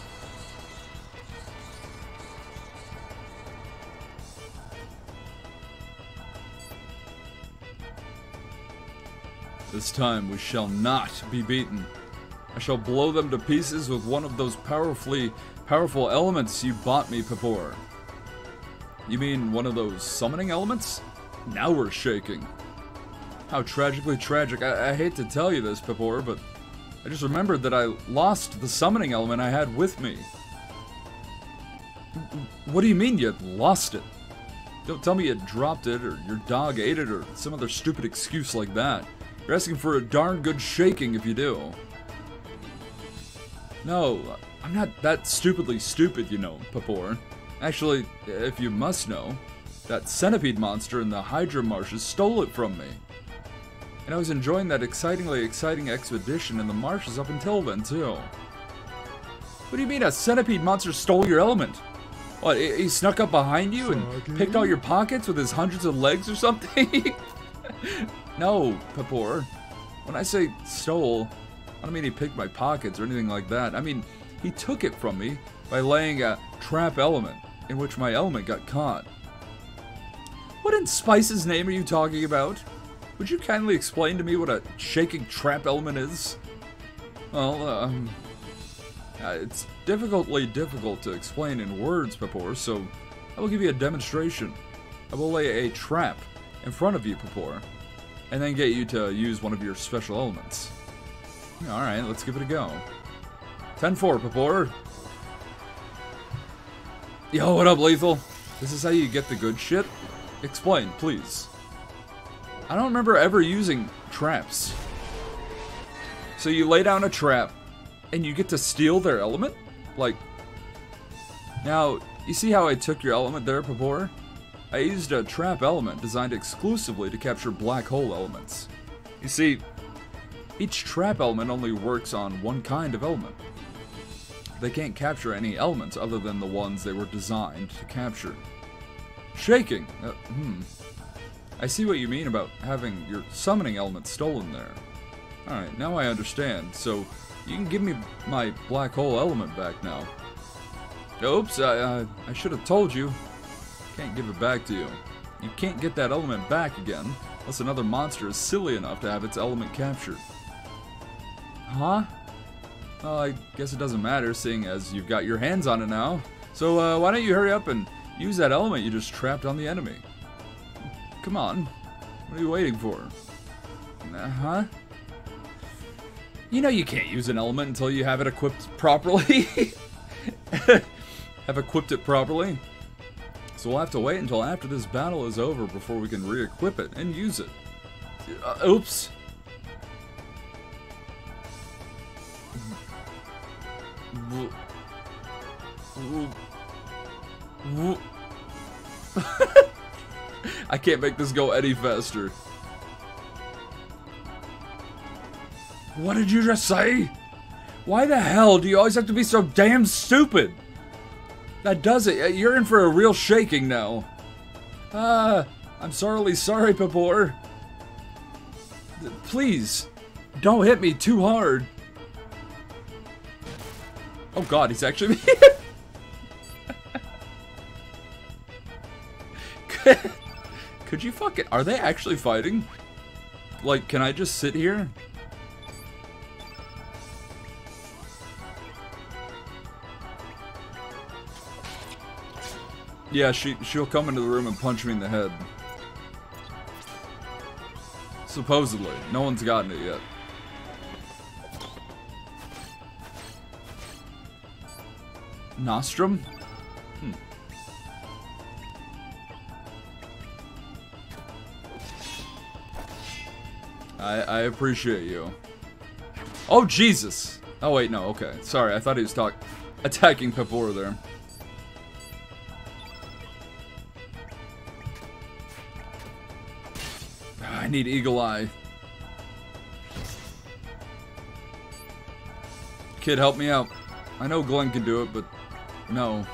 This time we shall not be beaten. I shall blow them to pieces with one of those powerfully powerful elements you bought me, Peppor. You mean one of those summoning elements? Now we're shaking. How tragically tragic. I, I hate to tell you this, Peppor, but I just remembered that I lost the summoning element I had with me. What do you mean you lost it? Don't tell me you dropped it, or your dog ate it, or some other stupid excuse like that. You're asking for a darn good shaking if you do. No, I'm not that stupidly stupid, you know, Peppor. Actually, if you must know, that centipede monster in the Hydra marshes stole it from me. And I was enjoying that excitingly exciting expedition in the marshes up until then, too. What do you mean a centipede monster stole your element? What, he snuck up behind you and picked all your pockets with his hundreds of legs or something? No, Peppor. When I say stole, I don't mean he picked my pockets or anything like that. I mean, he took it from me by laying a trap element in which my element got caught. What in Spice's name are you talking about? Would you kindly explain to me what a shaking trap element is? Well, um... Uh, it's difficultly difficult to explain in words, Peppor, so I will give you a demonstration. I will lay a trap in front of you, Peppor, and then get you to use one of your special elements. Alright, let's give it a go. 10-4, Peppor. Yo, what up, Lethal? This is how you get the good shit? Explain, please. I don't remember ever using traps. So you lay down a trap, and you get to steal their element? Like, now, you see how I took your element there, Peppor? I used a trap element designed exclusively to capture black hole elements. You see, each trap element only works on one kind of element. They can't capture any elements other than the ones they were designed to capture. Shaking! Uh, hmm. I see what you mean about having your summoning element stolen there. Alright, now I understand. So, you can give me my black hole element back now. Oops, I, uh, I should have told you. Can't give it back to you. You can't get that element back again, unless another monster is silly enough to have its element captured. Huh? Well, I guess it doesn't matter, seeing as you've got your hands on it now. So, uh, why don't you hurry up and use that element you just trapped on the enemy? Come on. What are you waiting for? Uh-huh. You know you can't use an element until you have it equipped properly. have equipped it properly. So we'll have to wait until after this battle is over before we can re-equip it and use it. Uh, oops. I can't make this go any faster. What did you just say? Why the hell do you always have to be so damn stupid? That does it. You're in for a real shaking now. Ah, uh, I'm sorely sorry, Peppor. Please, don't hit me too hard. Oh god, he's actually... Could you fuck it? Are they actually fighting? Like, can I just sit here? Yeah, she, she'll come into the room and punch me in the head. Supposedly. No one's gotten it yet. Nostrum? I, I appreciate you. Oh, Jesus! Oh, wait, no, okay. Sorry, I thought he was talk attacking Peppor there. Ah, I need Eagle Eye. Kid, help me out. I know Glenn can do it, but no.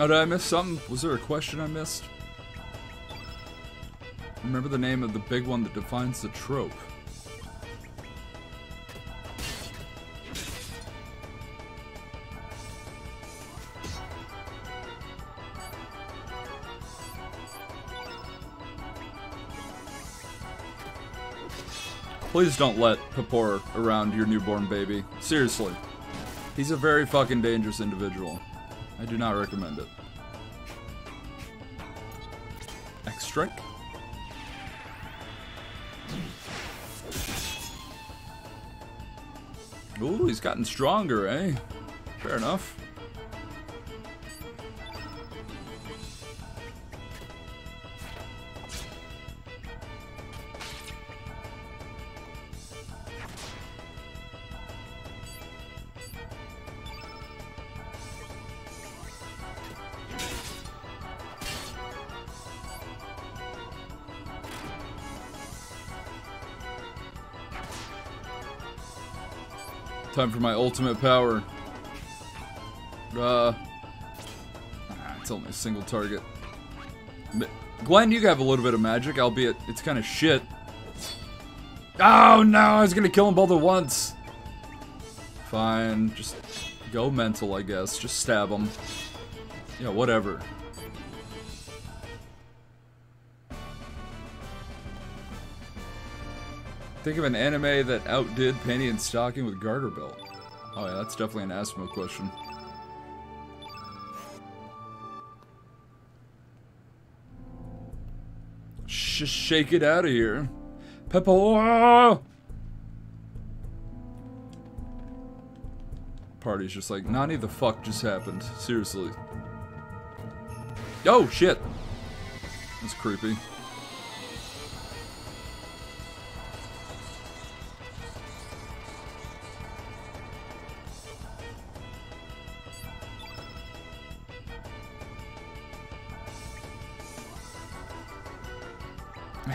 Oh, did I miss something? Was there a question I missed? Remember the name of the big one that defines the trope. Please don't let Peppor around your newborn baby. Seriously. He's a very fucking dangerous individual. I do not recommend it. X-Strike? Ooh, he's gotten stronger, eh? Fair enough. Time for my ultimate power. Uh, it's only a single target. Glenn, you have a little bit of magic, albeit it's kind of shit. Oh no, I was gonna kill them both at once. Fine, just go mental, I guess. Just stab them. Yeah, whatever. Think of an anime that outdid Panty and Stocking with Garter Belt. Oh yeah, that's definitely an Asmo question. Sh shake it out of here. Peppo! Party's just like, Nani the fuck just happened? Seriously. Oh, shit! That's creepy.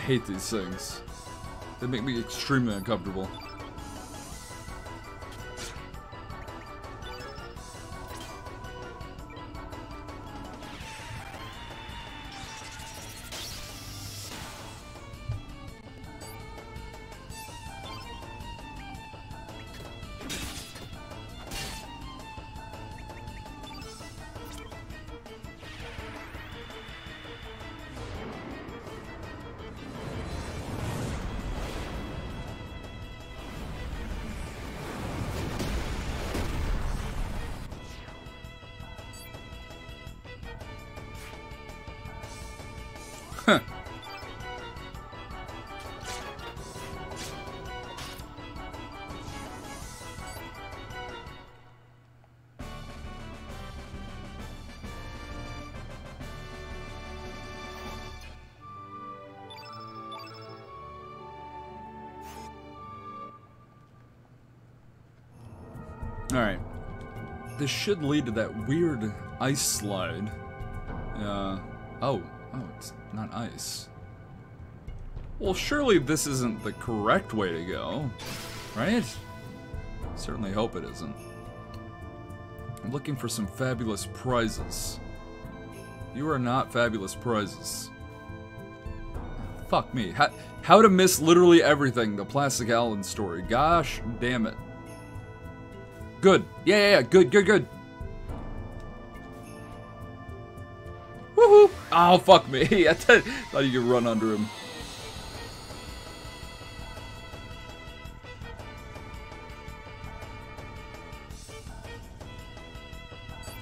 Hate these things. They make me extremely uncomfortable. This should lead to that weird ice slide. Uh, oh. Oh, it's not ice. Well, surely this isn't the correct way to go, right? Certainly hope it isn't. I'm looking for some fabulous prizes. You are not fabulous prizes. fuck me. How, how to miss literally everything. The Plastic Allan story. Gosh damn it. Good. Yeah, yeah, yeah. Good, good, good. Woohoo! Oh, fuck me. I thought you could run under him.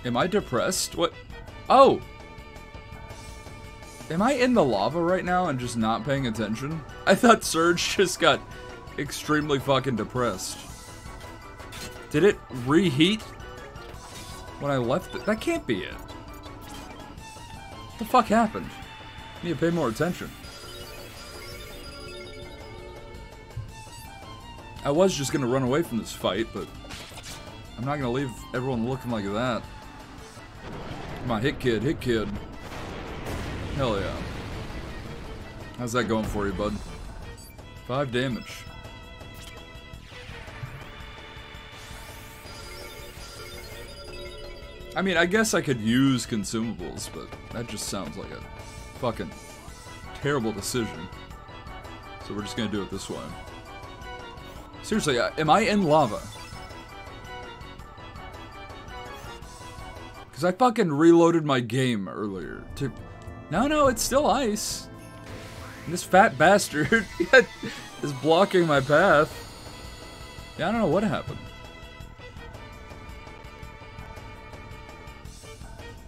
Am I depressed? What? Oh! Am I in the lava right now and just not paying attention? I thought Serge just got extremely fucking depressed. Did it reheat when I left it? That can't be it. What the fuck happened? I need to pay more attention. I was just gonna run away from this fight, but I'm not gonna leave everyone looking like that. On, hit kid, hit kid. Hell yeah. How's that going for you, bud? Five damage. I mean, I guess I could use consumables, but that just sounds like a fucking terrible decision. So we're just gonna do it this way. Seriously, uh, am I in lava? Because I fucking reloaded my game earlier to... No, no, it's still ice. And this fat bastard is blocking my path. Yeah, I don't know what happened.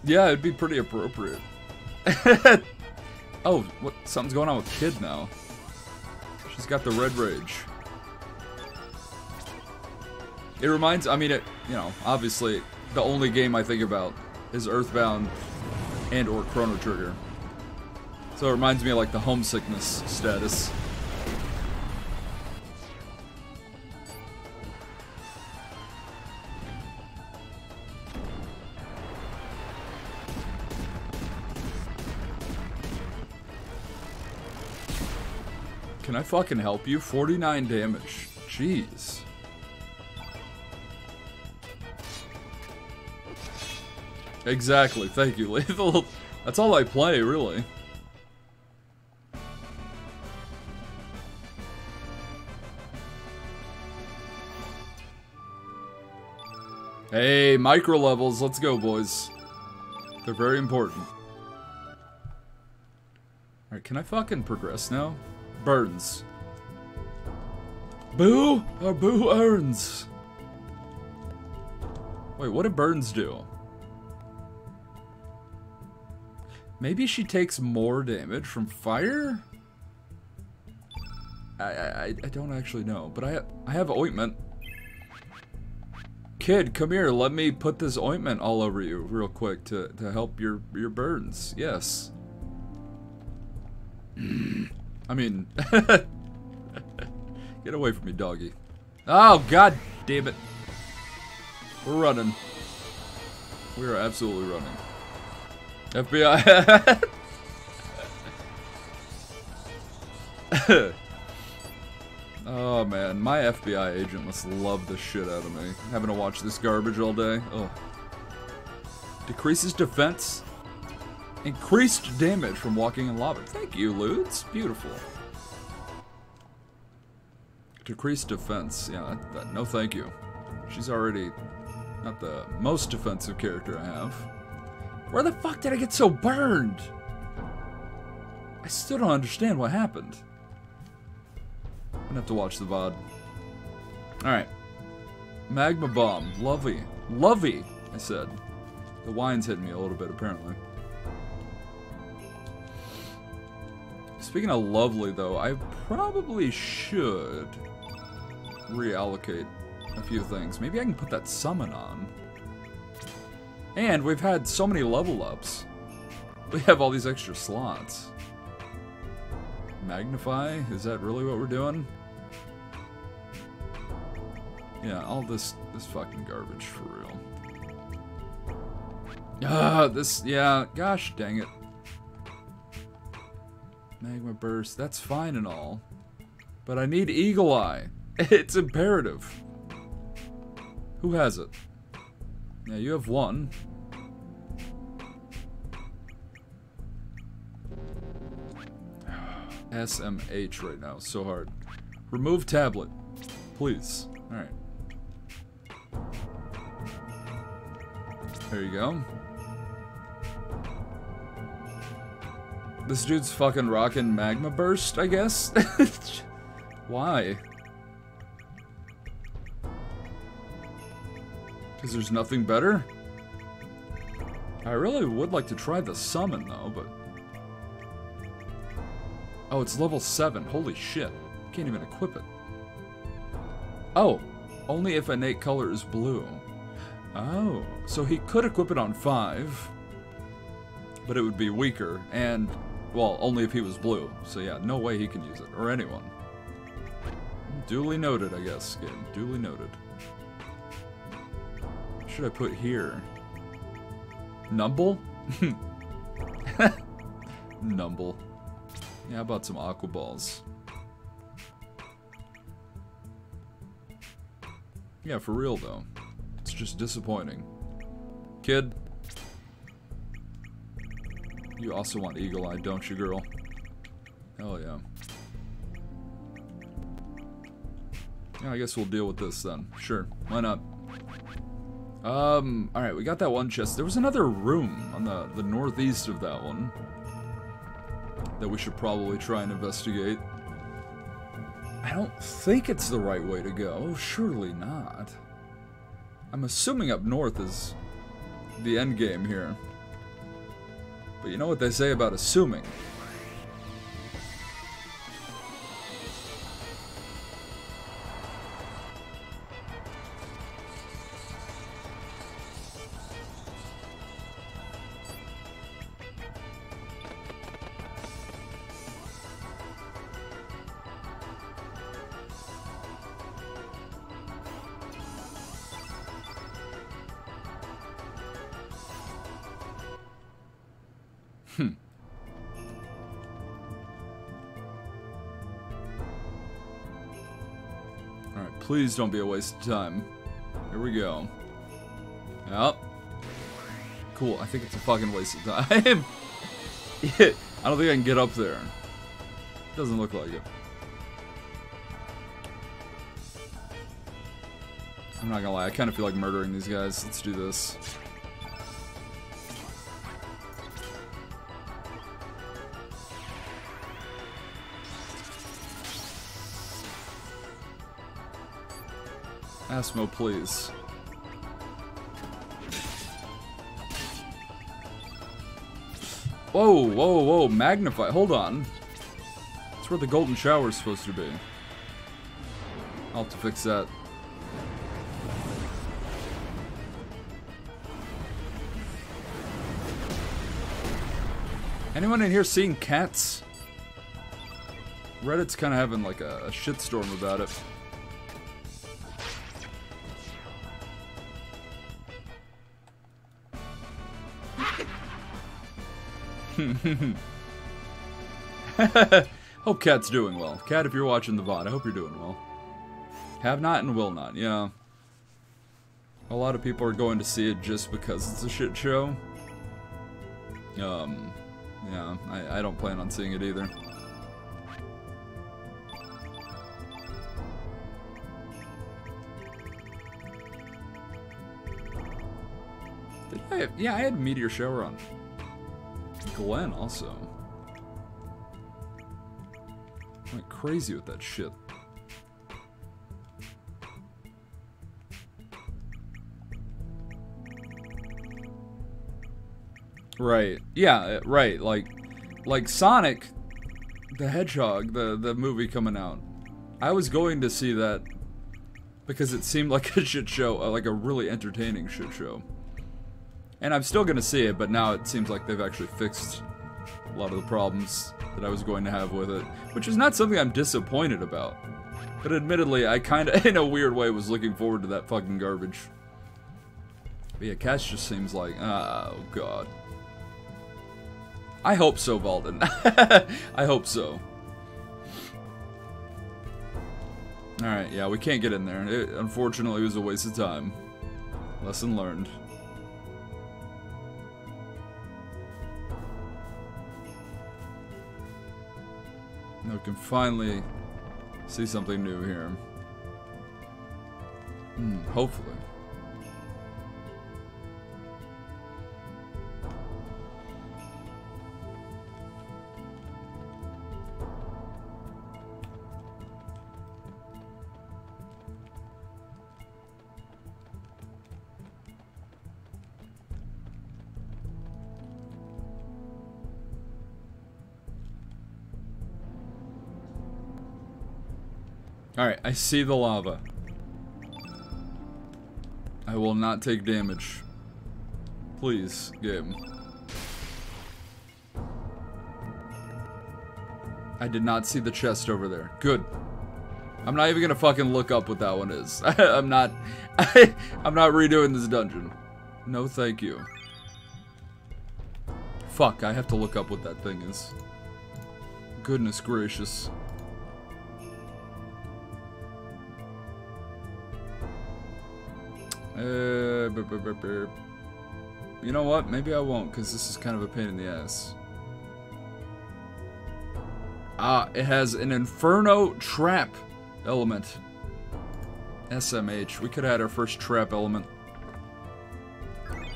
Yeah, it'd be pretty appropriate. oh, what? Something's going on with Kid now. She's got the red rage. It reminds, I mean, it, you know, obviously, the only game I think about is Earthbound and or Chrono Trigger. So it reminds me of like the homesickness status. I fucking help you? 49 damage. Jeez. Exactly. Thank you, Lethal. That's all I play, really. Hey, micro levels. Let's go, boys. They're very important. Alright, can I fucking progress now? Burns. Boo! Our Boo earns! Wait, what do Burns do? Maybe she takes more damage from fire? I, I, I don't actually know, but I, I have ointment. Kid, come here, let me put this ointment all over you real quick to, to help your, your burns. Yes. I mean, get away from me, doggy. Oh, god damn it. We're running. We are absolutely running. FBI. oh man, my FBI agent must love the shit out of me. Having to watch this garbage all day. Oh. Decreases defense. Increased damage from walking in lava. Thank you, Ludes. Beautiful. Decreased defense. Yeah, that, that, no thank you. She's already not the most defensive character I have. Where the fuck did I get so burned? I still don't understand what happened. I'm gonna have to watch the VOD. Alright. Magma Bomb. Lovey. Lovey, I said. The wine's hitting me a little bit, apparently. Speaking of lovely, though, I probably should reallocate a few things. Maybe I can put that summon on. And we've had so many level ups. We have all these extra slots. Magnify? Is that really what we're doing? Yeah, all this this fucking garbage for real. Ah, this yeah, gosh dang it. Magma burst, that's fine and all. But I need Eagle Eye. It's imperative. Who has it? Yeah, you have one. SMH right now. So hard. Remove tablet. Please. Alright. There you go. This dude's fucking rocking magma burst, I guess? Why? Because there's nothing better? I really would like to try the summon, though, but... Oh, it's level 7. Holy shit. Can't even equip it. Oh, only if innate color is blue. Oh, so he could equip it on 5, but it would be weaker, and, well, only if he was blue. So yeah, no way he can use it, or anyone. Duly noted, I guess, game. Duly noted. What should I put here? Numble? Numble. Yeah, how about some aqua balls? Yeah, for real though. It's just disappointing. Kid. You also want Eagle Eye, don't you, girl? Hell yeah. Yeah, I guess we'll deal with this then. Sure, why not? Um, alright, we got that one chest. There was another room on the, the northeast of that one that we should probably try and investigate. I don't think it's the right way to go. Surely not. I'm assuming up north is the end game here. But you know what they say about assuming. Please don't be a waste of time. Here we go. Yep. Cool, I think it's a fucking waste of time. I don't think I can get up there. Doesn't look like it. I'm not gonna lie, I kind of feel like murdering these guys. Let's do this. Asmo, please. Whoa, whoa, whoa, magnify. Hold on. That's where the golden shower is supposed to be. I'll have to fix that. Anyone in here seeing cats? Reddit's kind of having like a, a shitstorm about it. hope Cat's doing well. Cat, if you're watching the VOD, I hope you're doing well. Have not and will not, yeah. A lot of people are going to see it just because it's a shit show. Um, yeah, I, I don't plan on seeing it either. Did I have, yeah, I had Meteor Shower on Glenn also. Went crazy with that shit. Right. Yeah, uh, right. Like like Sonic the Hedgehog, the the movie coming out. I was going to see that because it seemed like a shit show, uh, like a really entertaining shit show. And I'm still gonna see it, but now it seems like they've actually fixed a lot of the problems that I was going to have with it. Which is not something I'm disappointed about. But admittedly, I kinda, in a weird way, was looking forward to that fucking garbage. But yeah, Cash just seems like, oh god. I hope so, Valden. I hope so. Alright, yeah, we can't get in there. It, unfortunately, it was a waste of time. Lesson learned. Now we can finally see something new here. Hmm, hopefully. Alright, I see the lava. I will not take damage. Please, game. I did not see the chest over there. Good. I'm not even gonna fucking look up what that one is. I'm not... I, I'm not redoing this dungeon. No thank you. Fuck, I have to look up what that thing is. Goodness gracious. Uh. You know what? Maybe I won't, because this is kind of a pain in the ass. Ah, it has an Inferno Trap element. SMH. We could have had our first trap element.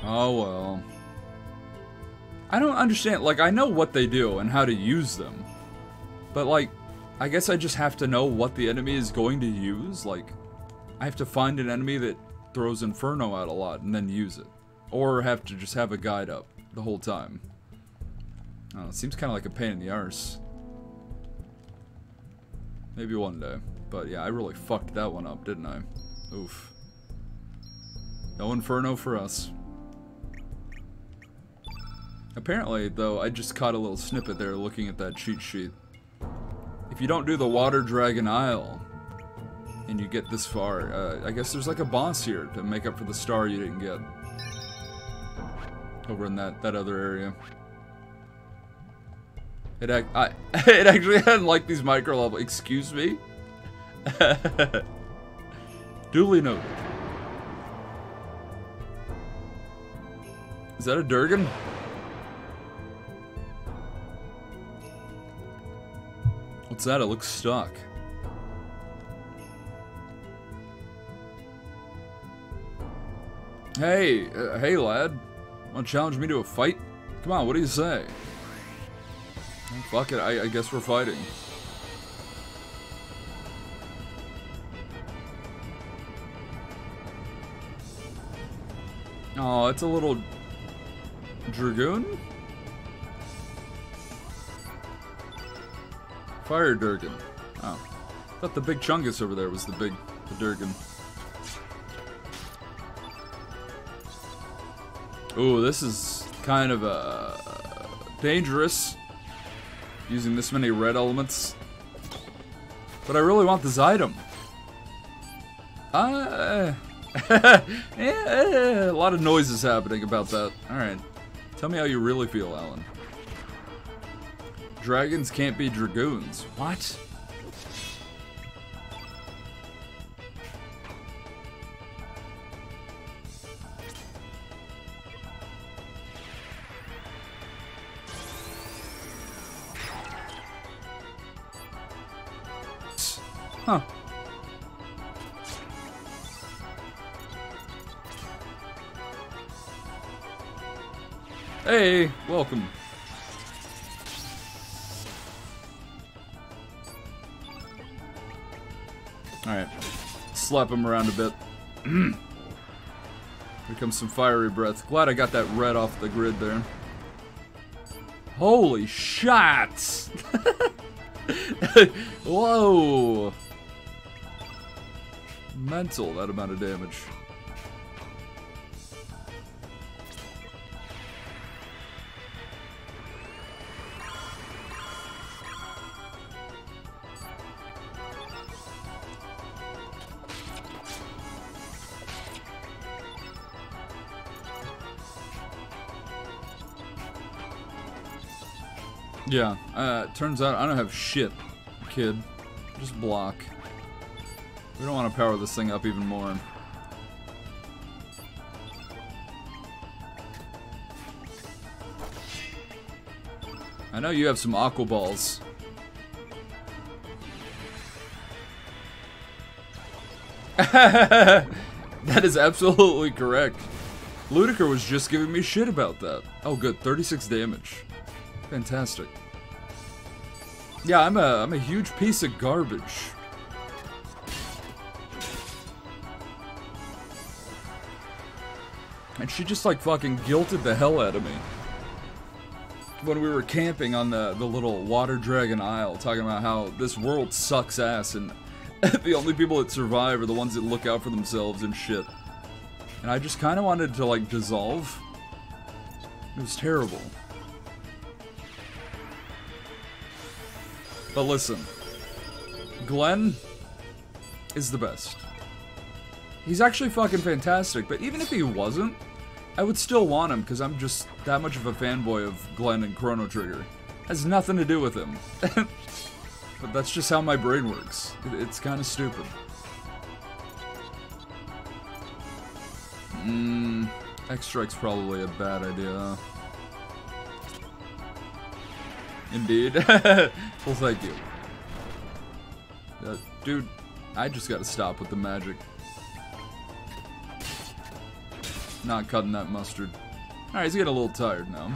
Oh well. I don't understand. Like, I know what they do and how to use them. But, like, I guess I just have to know what the enemy is going to use. Like, I have to find an enemy that throws Inferno out a lot and then use it. Or have to just have a guide up the whole time. Know, it seems kind of like a pain in the arse. Maybe one day. But yeah, I really fucked that one up, didn't I? Oof. No Inferno for us. Apparently, though, I just caught a little snippet there looking at that cheat sheet. If you don't do the Water Dragon Isle, and you get this far, uh, I guess there's like a boss here to make up for the star you didn't get. Over in that, that other area. It, I, it actually hadn't like these micro level. Excuse me? Duly noted. Is that a Durgan? What's that? It looks stuck. Hey, uh, hey lad. Wanna challenge me to a fight? Come on, what do you say? Fuck it, I, I guess we're fighting. Oh, it's a little... Dragoon? Fire Durgan. Oh. I thought the big Chungus over there was the big the Durgan. Ooh, this is kind of uh, dangerous. Using this many red elements. But I really want this item. Uh, yeah, a lot of noises happening about that. Alright. Tell me how you really feel, Alan. Dragons can't be dragoons. What? Huh. Hey, welcome. Alright. Slap him around a bit. Here comes some fiery breath. Glad I got that red off the grid there. Holy shots! Whoa! Mental, that amount of damage. Yeah, uh, turns out I don't have shit, kid. Just block. We don't want to power this thing up even more. I know you have some aqua balls. that is absolutely correct. Ludiker was just giving me shit about that. Oh good, 36 damage. Fantastic. Yeah, I'm a I'm a huge piece of garbage. And she just like fucking guilted the hell out of me. When we were camping on the, the little water dragon isle, talking about how this world sucks ass and the only people that survive are the ones that look out for themselves and shit. And I just kind of wanted to like dissolve. It was terrible. But listen, Glenn is the best. He's actually fucking fantastic, but even if he wasn't, I would still want him because I'm just that much of a fanboy of Glenn and Chrono Trigger. Has nothing to do with him. but that's just how my brain works. It's kind of stupid. Mmm, X-Strike's probably a bad idea. Indeed. well, thank you. Uh, dude, I just gotta stop with the magic. Not cutting that mustard. Alright, he's getting a little tired now.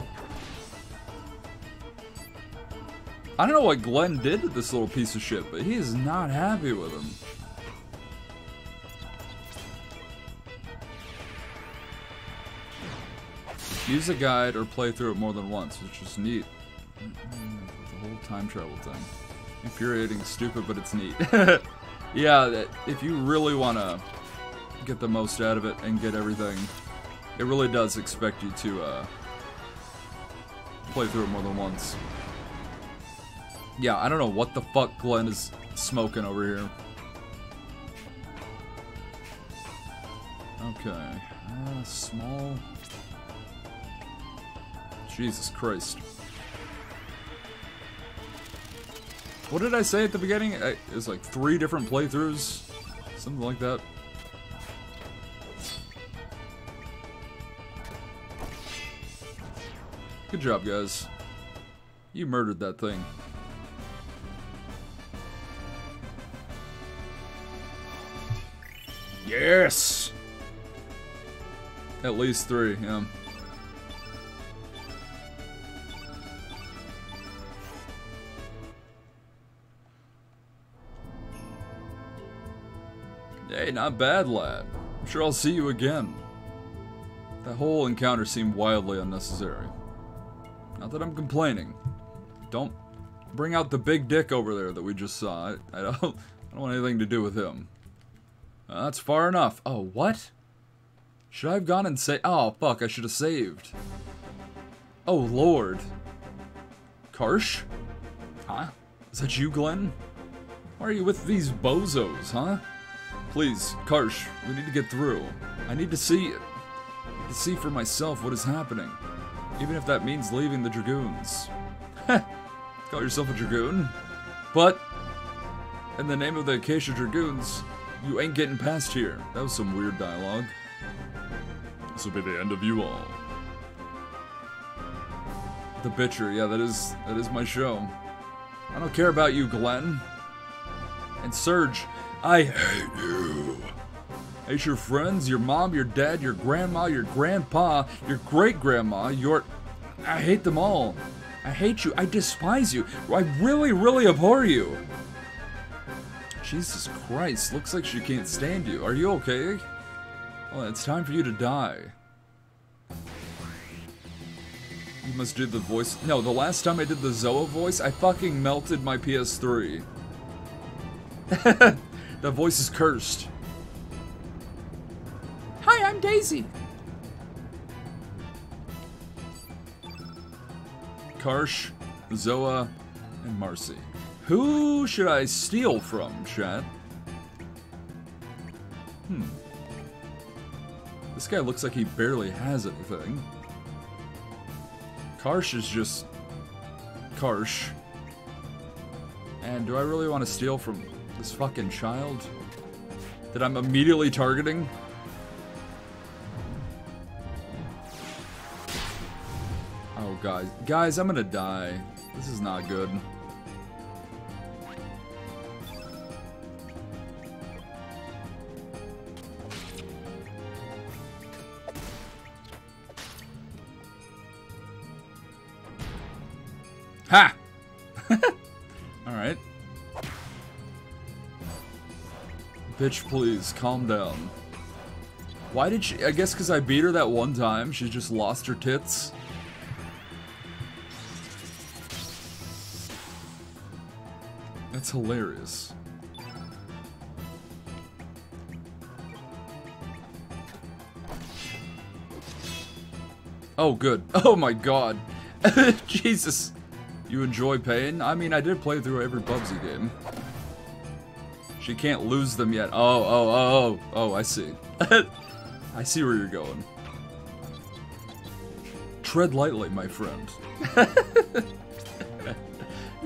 I don't know what Glenn did to this little piece of shit, but he is not happy with him. Use a guide or play through it more than once, which is neat. The whole time travel thing. Infuriating, stupid, but it's neat. yeah, if you really want to get the most out of it and get everything, it really does expect you to uh, play through it more than once. Yeah, I don't know what the fuck Glenn is smoking over here. Okay. Uh, small. Jesus Christ. What did I say at the beginning? It was like three different playthroughs? Something like that. Good job, guys. You murdered that thing. Yes! At least three, yeah. Hey, not bad, lad. I'm sure I'll see you again. That whole encounter seemed wildly unnecessary. Not that I'm complaining. Don't bring out the big dick over there that we just saw. I, don't, I don't want anything to do with him. Uh, that's far enough. Oh, what? Should I have gone and say? Oh, fuck! I should have saved. Oh lord. Karsh? Huh? Is that you, Glenn? Why are you with these bozos, huh? Please, Karsh, we need to get through. I need to see to see for myself what is happening. Even if that means leaving the Dragoons. Got yourself a Dragoon? But, in the name of the Acacia Dragoons, you ain't getting past here. That was some weird dialogue. This will be the end of you all. The Bitcher, yeah, that is that is my show. I don't care about you, Glenn. And Serge, I hate you. Hate your friends, your mom, your dad, your grandma, your grandpa, your great grandma, your. I hate them all. I hate you. I despise you. I really, really abhor you. Jesus Christ, looks like she can't stand you. Are you okay? Well, it's time for you to die. You must do the voice. No, the last time I did the Zoah voice, I fucking melted my PS3. that voice is cursed. Hi, I'm Daisy. Karsh, Zoah, and Marcy. Who should I steal from, chat? Hmm. This guy looks like he barely has anything. Karsh is just... Karsh. And do I really want to steal from this fucking child? That I'm immediately targeting? guys. Guys, I'm gonna die. This is not good. Ha! Alright. Bitch, please, calm down. Why did she... I guess because I beat her that one time, she just lost her tits. That's hilarious. Oh, good. Oh my god. Jesus. You enjoy pain? I mean, I did play through every Bubsy game. She can't lose them yet. Oh, oh, oh, oh, oh, I see. I see where you're going. Tread lightly, my friend.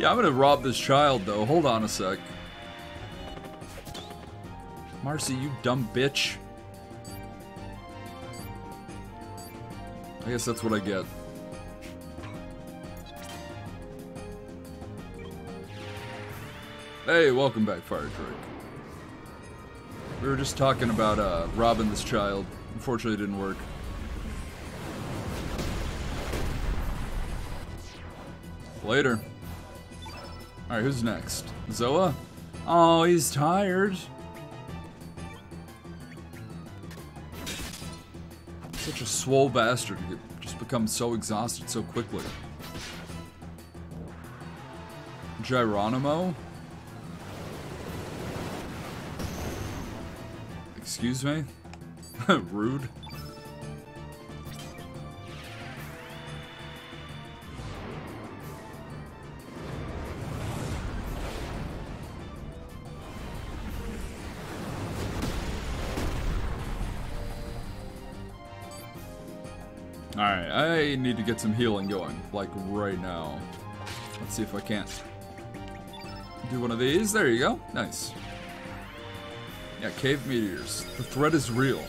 Yeah, I'm gonna rob this child, though. Hold on a sec. Marcy, you dumb bitch. I guess that's what I get. Hey, welcome back, Fire Drake. We were just talking about uh, robbing this child. Unfortunately, it didn't work. Later. Alright, who's next? Zoah? Oh, he's tired. Such a swole bastard to just become so exhausted so quickly. Geronimo? Excuse me? Rude. Need to get some healing going, like right now. Let's see if I can't do one of these. There you go. Nice. Yeah, cave meteors. The threat is real.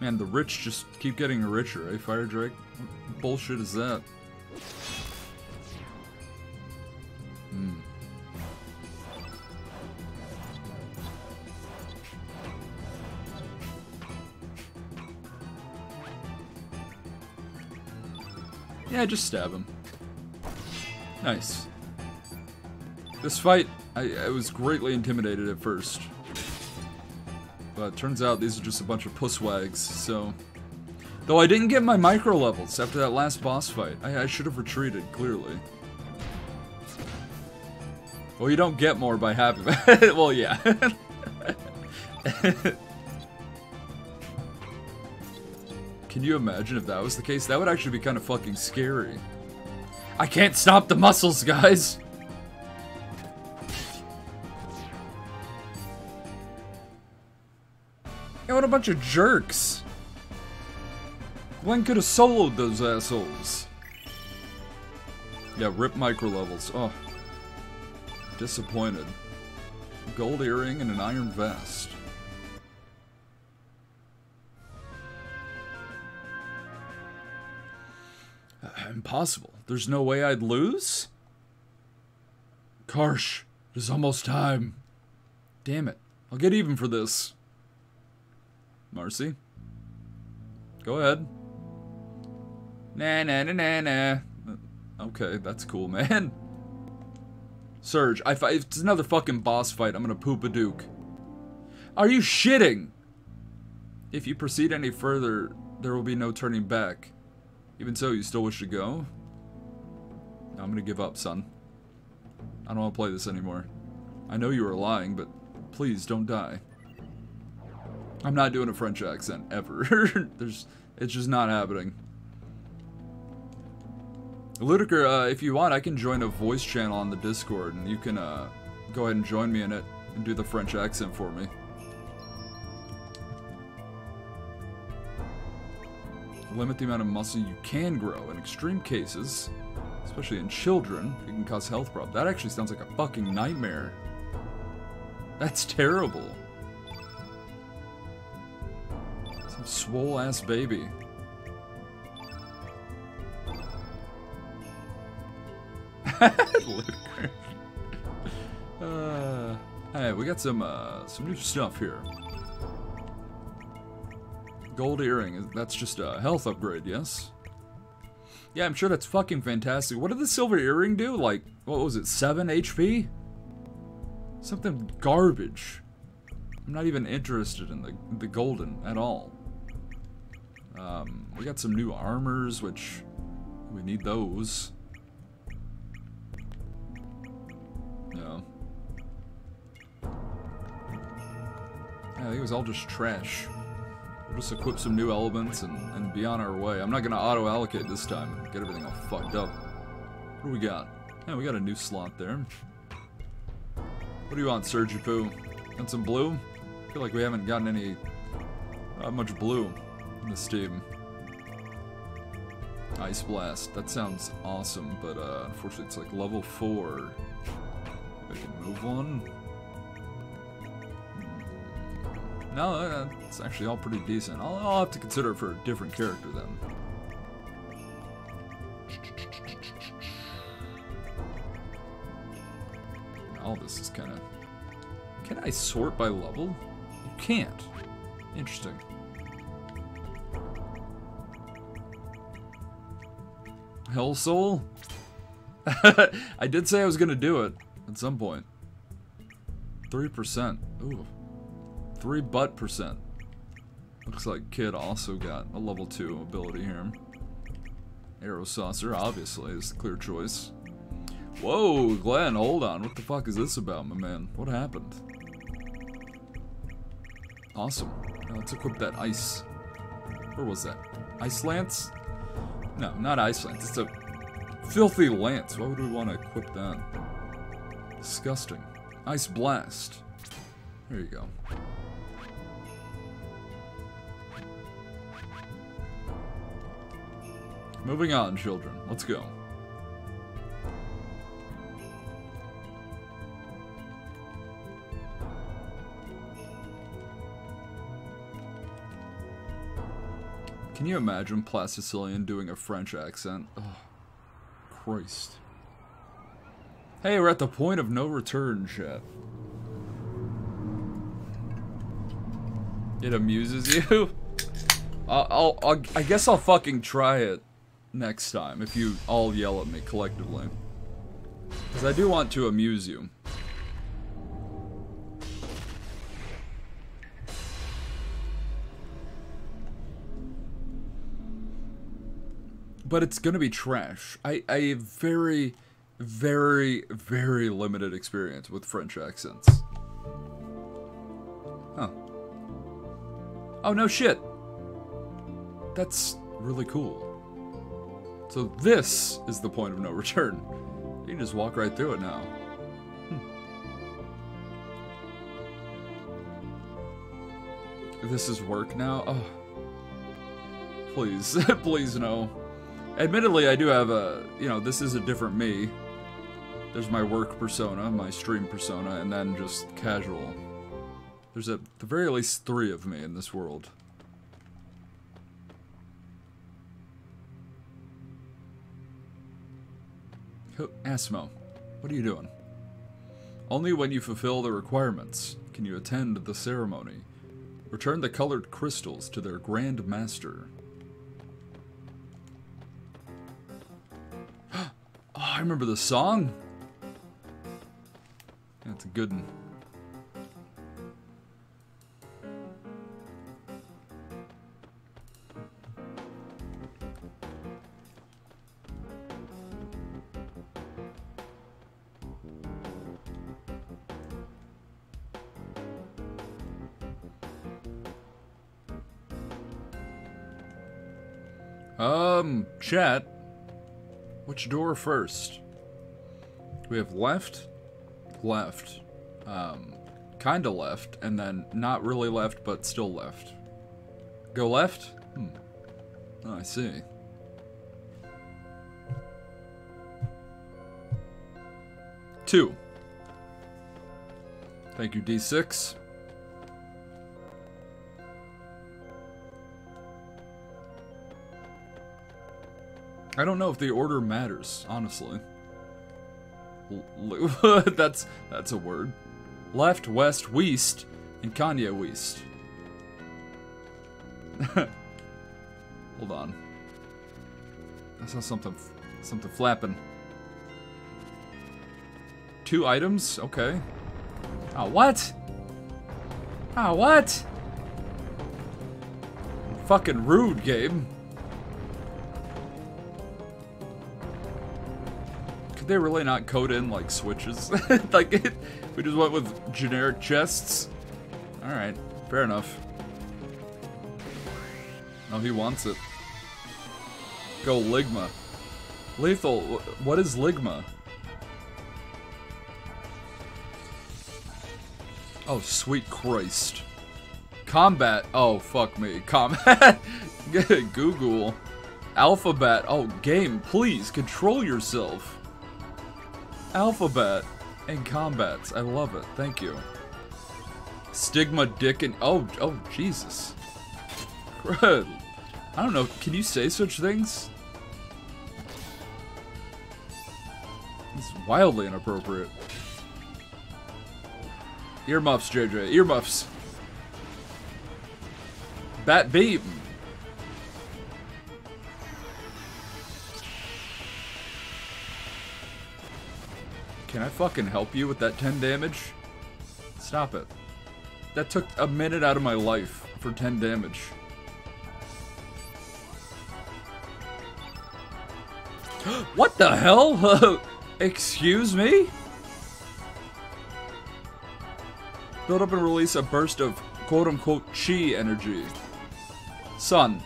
Man, the rich just keep getting richer, eh, Fire Drake? What bullshit is that? Just stab him. Nice. This fight, I, I was greatly intimidated at first. But turns out these are just a bunch of pusswags, so... Though I didn't get my micro levels after that last boss fight. I, I should have retreated, clearly. Well, you don't get more by having... well, yeah. Can you imagine if that was the case? That would actually be kind of fucking scary. I can't stop the muscles, guys! Yeah, what a bunch of jerks. Glenn could have soloed those assholes. Yeah, rip micro levels. Oh. Disappointed. Gold earring and an iron vest. Impossible. There's no way I'd lose? Karsh, it is almost time. Damn it. I'll get even for this. Marcy? Go ahead. Nah, nah, nah, nah, nah. Uh, okay, that's cool, man. Serge, I if it's another fucking boss fight, I'm gonna poop a duke. Are you shitting? If you proceed any further, there will be no turning back. Even so, you still wish to go? I'm gonna give up, son. I don't want to play this anymore. I know you are lying, but please don't die. I'm not doing a French accent ever. There's, it's just not happening. Ludiker, uh, if you want, I can join a voice channel on the Discord, and you can uh, go ahead and join me in it and do the French accent for me. Limit the amount of muscle you can grow. In extreme cases, especially in children, it can cause health problems. That actually sounds like a fucking nightmare. That's terrible. Some swole ass baby. uh, hey, we got some uh, some new stuff here. Gold earring. That's just a health upgrade, yes? Yeah, I'm sure that's fucking fantastic. What did the silver earring do? Like, what was it, 7 HP? Something garbage. I'm not even interested in the, the golden at all. Um, we got some new armors, which we need those. Yeah. Yeah, I think it was all just trash. We'll just equip some new elements and, and be on our way. I'm not gonna auto-allocate this time and get everything all fucked up. What do we got? Yeah, we got a new slot there. What do you want, Sergi-Poo? Want some blue? I feel like we haven't gotten any... Not much blue in this team. Ice Blast. That sounds awesome, but uh, unfortunately it's like level 4. I can move one. No, uh, it's actually all pretty decent. I'll, I'll have to consider it for a different character then. All this is kind of... Can I sort by level? You can't. Interesting. Hell Soul? I did say I was going to do it at some point. 3%. Ooh. 3 butt percent. Looks like Kid also got a level 2 ability here. Arrow Saucer, obviously, is the clear choice. Whoa, Glenn, hold on. What the fuck is this about, my man? What happened? Awesome. Now let's equip that ice. Where was that? Ice Lance? No, not Ice Lance. It's a filthy lance. Why would we want to equip that? Disgusting. Ice Blast. There you go. Moving on, children. Let's go. Can you imagine Plastic Allan doing a French accent? Oh, Christ. Hey, we're at the point of no return, chat. It amuses you? I'll, I'll, I'll, I guess I'll fucking try it next time if you all yell at me collectively. Because I do want to amuse you. But it's gonna be trash. I, I have very, very, very limited experience with French accents. Huh. Oh, no shit. That's really cool. So this is the point of no return. You can just walk right through it now. Hmm. This is work now? Oh. Please, please no. Admittedly, I do have a, you know, this is a different me. There's my work persona, my stream persona, and then just casual. There's at the very least three of me in this world. Asmo, what are you doing? Only when you fulfill the requirements can you attend the ceremony. Return the colored crystals to their Grand Master. oh, I remember the song. That's a good one. Chat. Which door first? We have left, left, um, kinda left, and then not really left, but still left. Go left? Hmm. Oh, I see. Two. Thank you, D6. I don't know if the order matters, honestly. That's that's a word. Left, west, west, and Kanye west. Hold on. I saw something, something flapping. Two items? Okay. Oh, what? Oh, what? Fucking rude, game. They really not code in, like, switches? like, it, we just went with generic chests? Alright, fair enough. Oh, he wants it. Go Ligma. Lethal, what is Ligma? Oh, sweet Christ. Combat. Oh, fuck me. Combat. Google. Alphabet. Oh, game, please, control yourself. Alphabet and combats. I love it. Thank you. Stigma, dick, and... Oh, oh, Jesus. I don't know. Can you say such things? It's wildly inappropriate. Earmuffs, JJ. Earmuffs. Bat beam. Can I fucking help you with that 10 damage? Stop it. That took a minute out of my life for 10 damage. what the hell? Excuse me? Build up and release a burst of quote-unquote chi energy. Sun.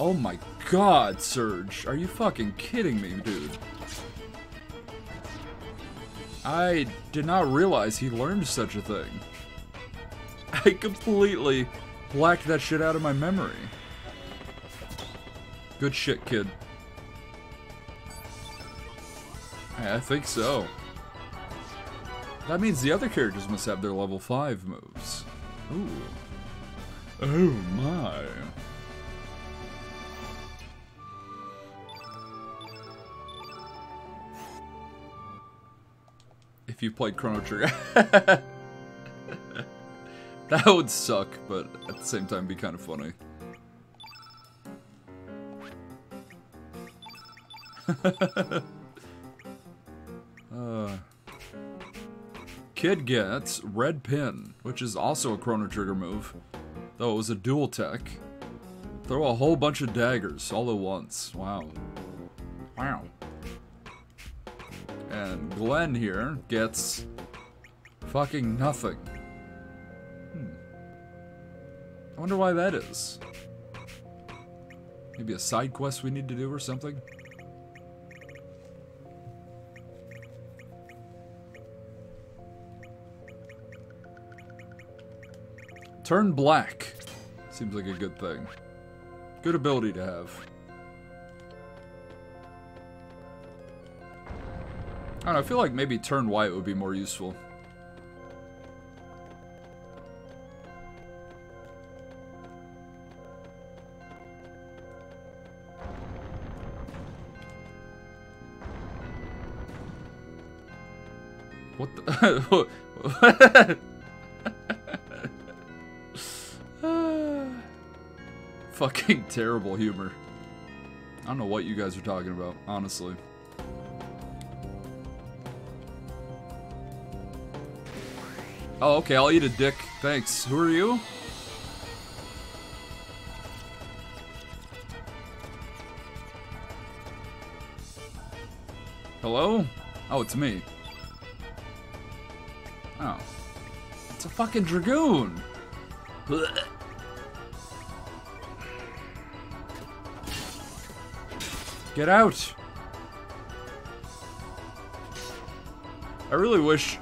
Oh my god, Serge. Are you fucking kidding me, dude? I did not realize he learned such a thing. I completely blacked that shit out of my memory. Good shit, kid. I think so. That means the other characters must have their level 5 moves. Ooh. Oh my. If you played Chrono Trigger. That would suck, but at the same time be kind of funny. uh, Kid gets Red Pin, which is also a Chrono Trigger move, though it was a dual tech. Throw a whole bunch of daggers all at once. Wow. Wow. Glenn here gets fucking nothing. Hmm. I wonder why that is. Maybe a side quest we need to do or something? Turn black. Seems like a good thing. Good ability to have. I don't know, I feel like maybe turn white would be more useful. What the? Fucking terrible humor. I don't know what you guys are talking about, honestly. Oh, okay, I'll eat a dick. Thanks. Who are you? Hello? Oh, it's me. Oh. It's a fucking Dragoon! Get out! I really wish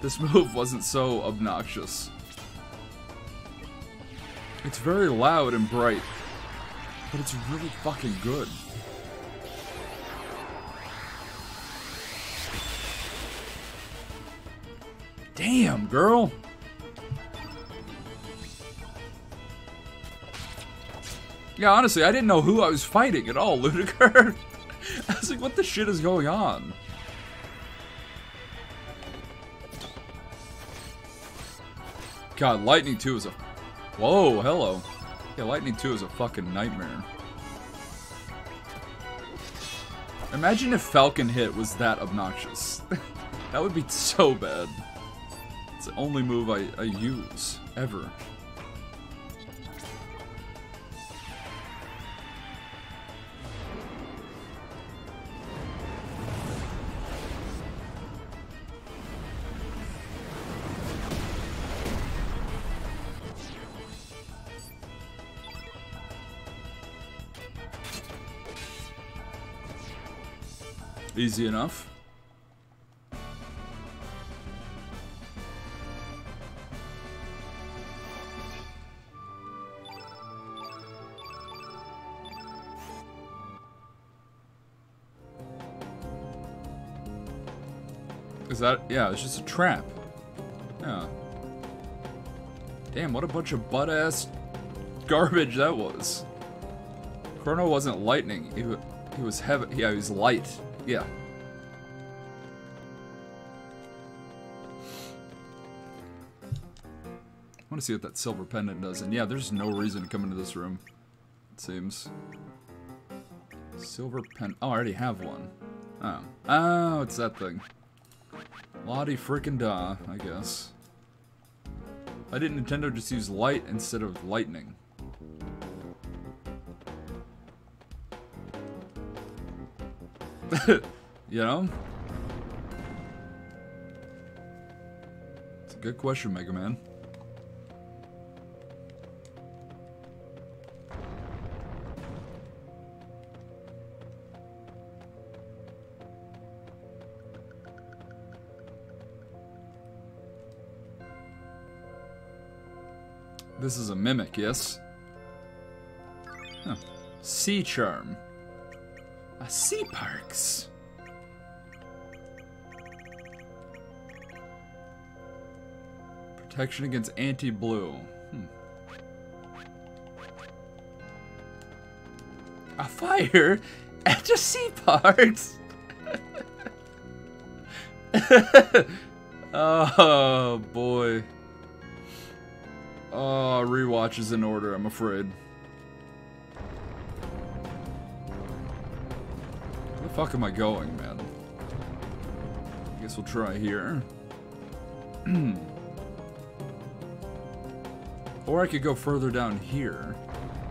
this move wasn't so obnoxious. It's very loud and bright, but it's really fucking good. Damn, girl. Yeah, honestly, I didn't know who I was fighting at all, Ludicrous. I was like, what the shit is going on? God, Lightning 2 is a... Whoa, hello. Yeah, Lightning 2 is a fucking nightmare. Imagine if Falcon Hit was that obnoxious. that would be so bad. It's the only move I, I use, ever. Easy enough. Is that, yeah, it's just a trap. Yeah. Damn, what a bunch of butt-ass garbage that was. Chrono wasn't lightning, he, he was heavy, yeah, he was light. Yeah. I want to see what that silver pendant does. And yeah, there's no reason to come into this room. It seems. Silver pen. Oh, I already have one. Oh. Oh, it's that thing. Lottie frickin' da, I guess. I didn't Nintendo just use light instead of lightning? you know? It's a good question, Mega Man. This is a mimic, yes? Huh. Sea charm. A Seaparks. Protection against anti-blue. Hmm. A fire at the Seaparks. oh boy. Oh, rewatch is in order, I'm afraid. Fuck am I going, man? I guess we'll try here. or I could go further down here.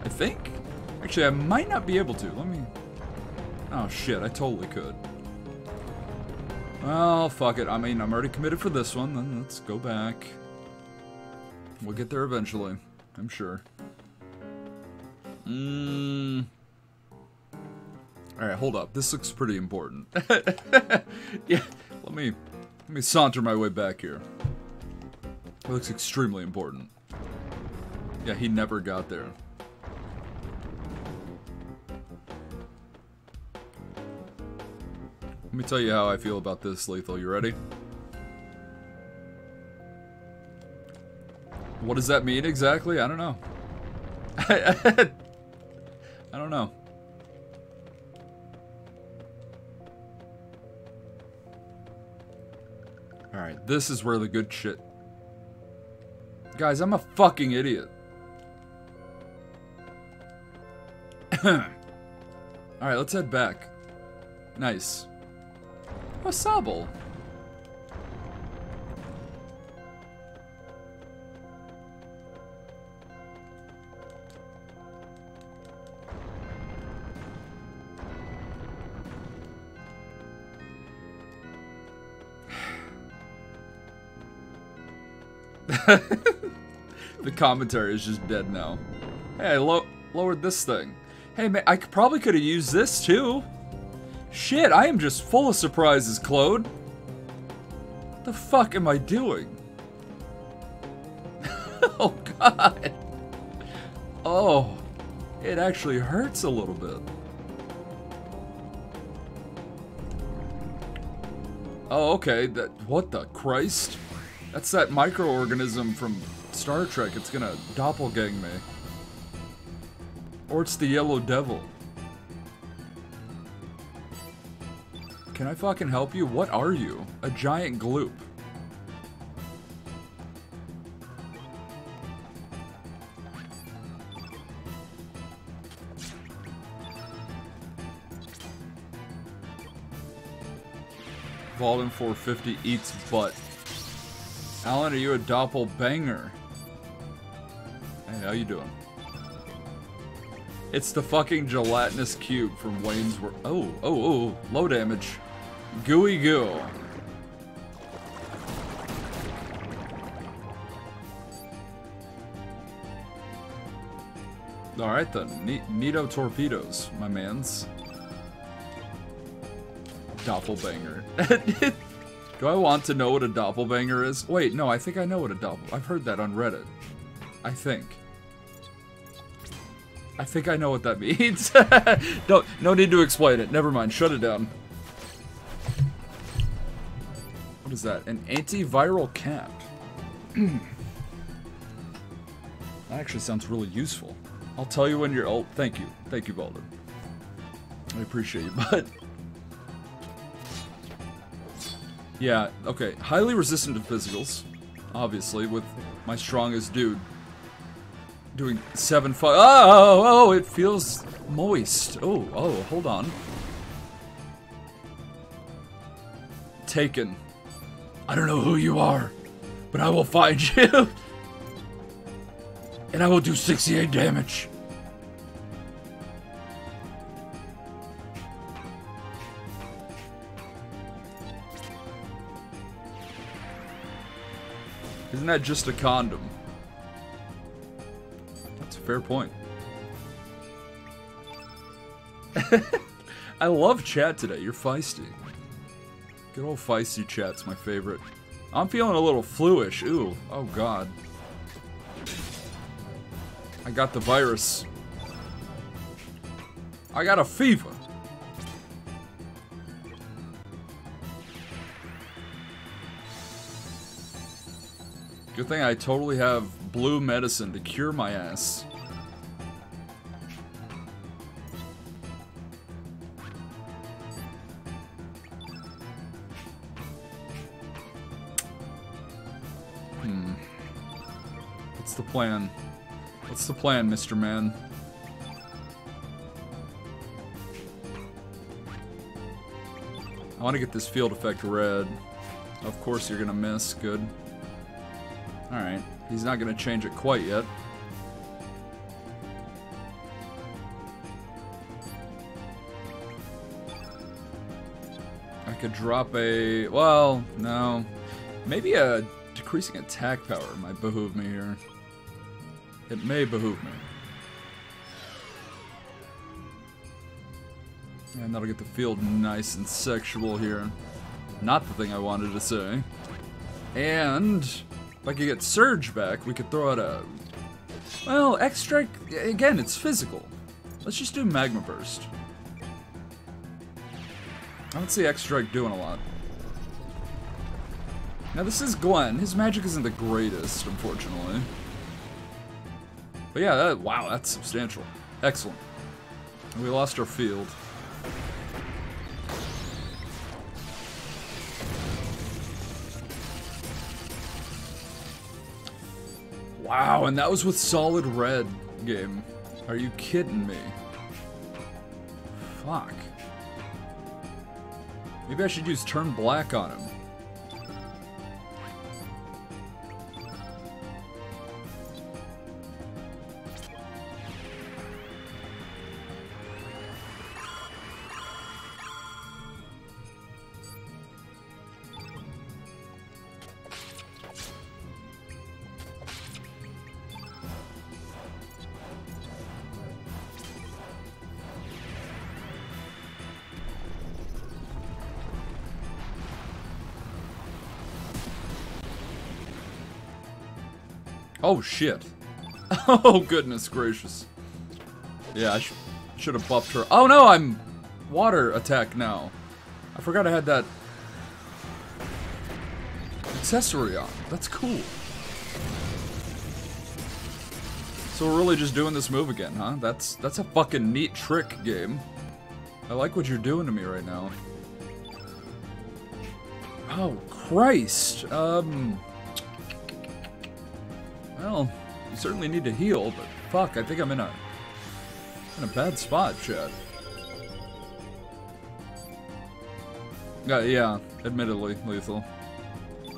I think? Actually, I might not be able to. Let me... Oh, shit. I totally could. Well, fuck it. I mean, I'm already committed for this one. Then let's go back. We'll get there eventually. I'm sure. Mmm... Hold up. This looks pretty important. yeah, let me let me saunter my way back here. It looks extremely important. Yeah, he never got there. Let me tell you how I feel about this, Lethal. You ready? What does that mean exactly? I don't know. I don't know. This is where the good shit... Guys, I'm a fucking idiot. Alright, let's head back. Nice. Wasable. the commentary is just dead now. Hey, I lo lowered this thing. Hey, man, I probably could have used this too. Shit, I am just full of surprises, Claude. What the fuck am I doing? oh, God. Oh, it actually hurts a little bit. Oh, okay. That what the Christ? That's that microorganism from Star Trek. It's gonna doppelgang me. Or it's the Yellow Devil. Can I fucking help you? What are you? A giant gloop. Volden 450 eats butt. Alan, are you a doppelbanger? Hey, how you doing? It's the fucking gelatinous cube from Wayne's World. Oh, oh, oh, low damage. Gooey goo. Alright then, ne Neato torpedoes, my mans. Doppelbanger. Do I want to know what a doppelbanger is? Wait, no, I think I know what a doppel... I've heard that on Reddit. I think. I think I know what that means. no, no need to explain it. Never mind. Shut it down. What is that? An antiviral cap. that actually sounds really useful. I'll tell you when you're... Oh, thank you. Thank you, Baldur. I appreciate you, but... Yeah, okay. Highly resistant to physicals, obviously, with my strongest dude doing seven five. Oh, oh, oh, it feels moist. Oh, oh, hold on. Taken. I don't know who you are, but I will find you. and I will do 68 damage. Isn't that just a condom? That's a fair point. I love chat today. You're feisty. Good old feisty chat's my favorite. I'm feeling a little fluish. Ooh. Oh, God. I got the virus. I got a fever. Good thing I totally have blue medicine to cure my ass. Hmm. What's the plan? What's the plan, Mr. Man? I want to get this field effect red. Of course you're gonna miss. Good. Alright. He's not going to change it quite yet. I could drop a... Well, no. Maybe a decreasing attack power might behoove me here. It may behoove me. And that'll get the field nice and sexual here. Not the thing I wanted to say. And if I could get Serge back, we could throw out a... Well, X-Strike, again, it's physical. Let's just do Magma Burst. I don't see X-Strike doing a lot. Now this is Glenn. His magic isn't the greatest, unfortunately. But yeah, that, wow, that's substantial. Excellent. We lost our field. Wow, and that was with solid red game. Are you kidding me? Fuck. Maybe I should use turn black on him. Oh, shit. Oh, goodness gracious. Yeah, I sh should have buffed her. Oh, no, I'm water attack now. I forgot I had that accessory on. That's cool. So we're really just doing this move again, huh? That's that's a fucking neat trick, game. I like what you're doing to me right now. Oh, Christ. Um... Well, you certainly need to heal, but fuck, I think I'm in a... in a bad spot, Chad. Uh, yeah, admittedly, lethal. Okay.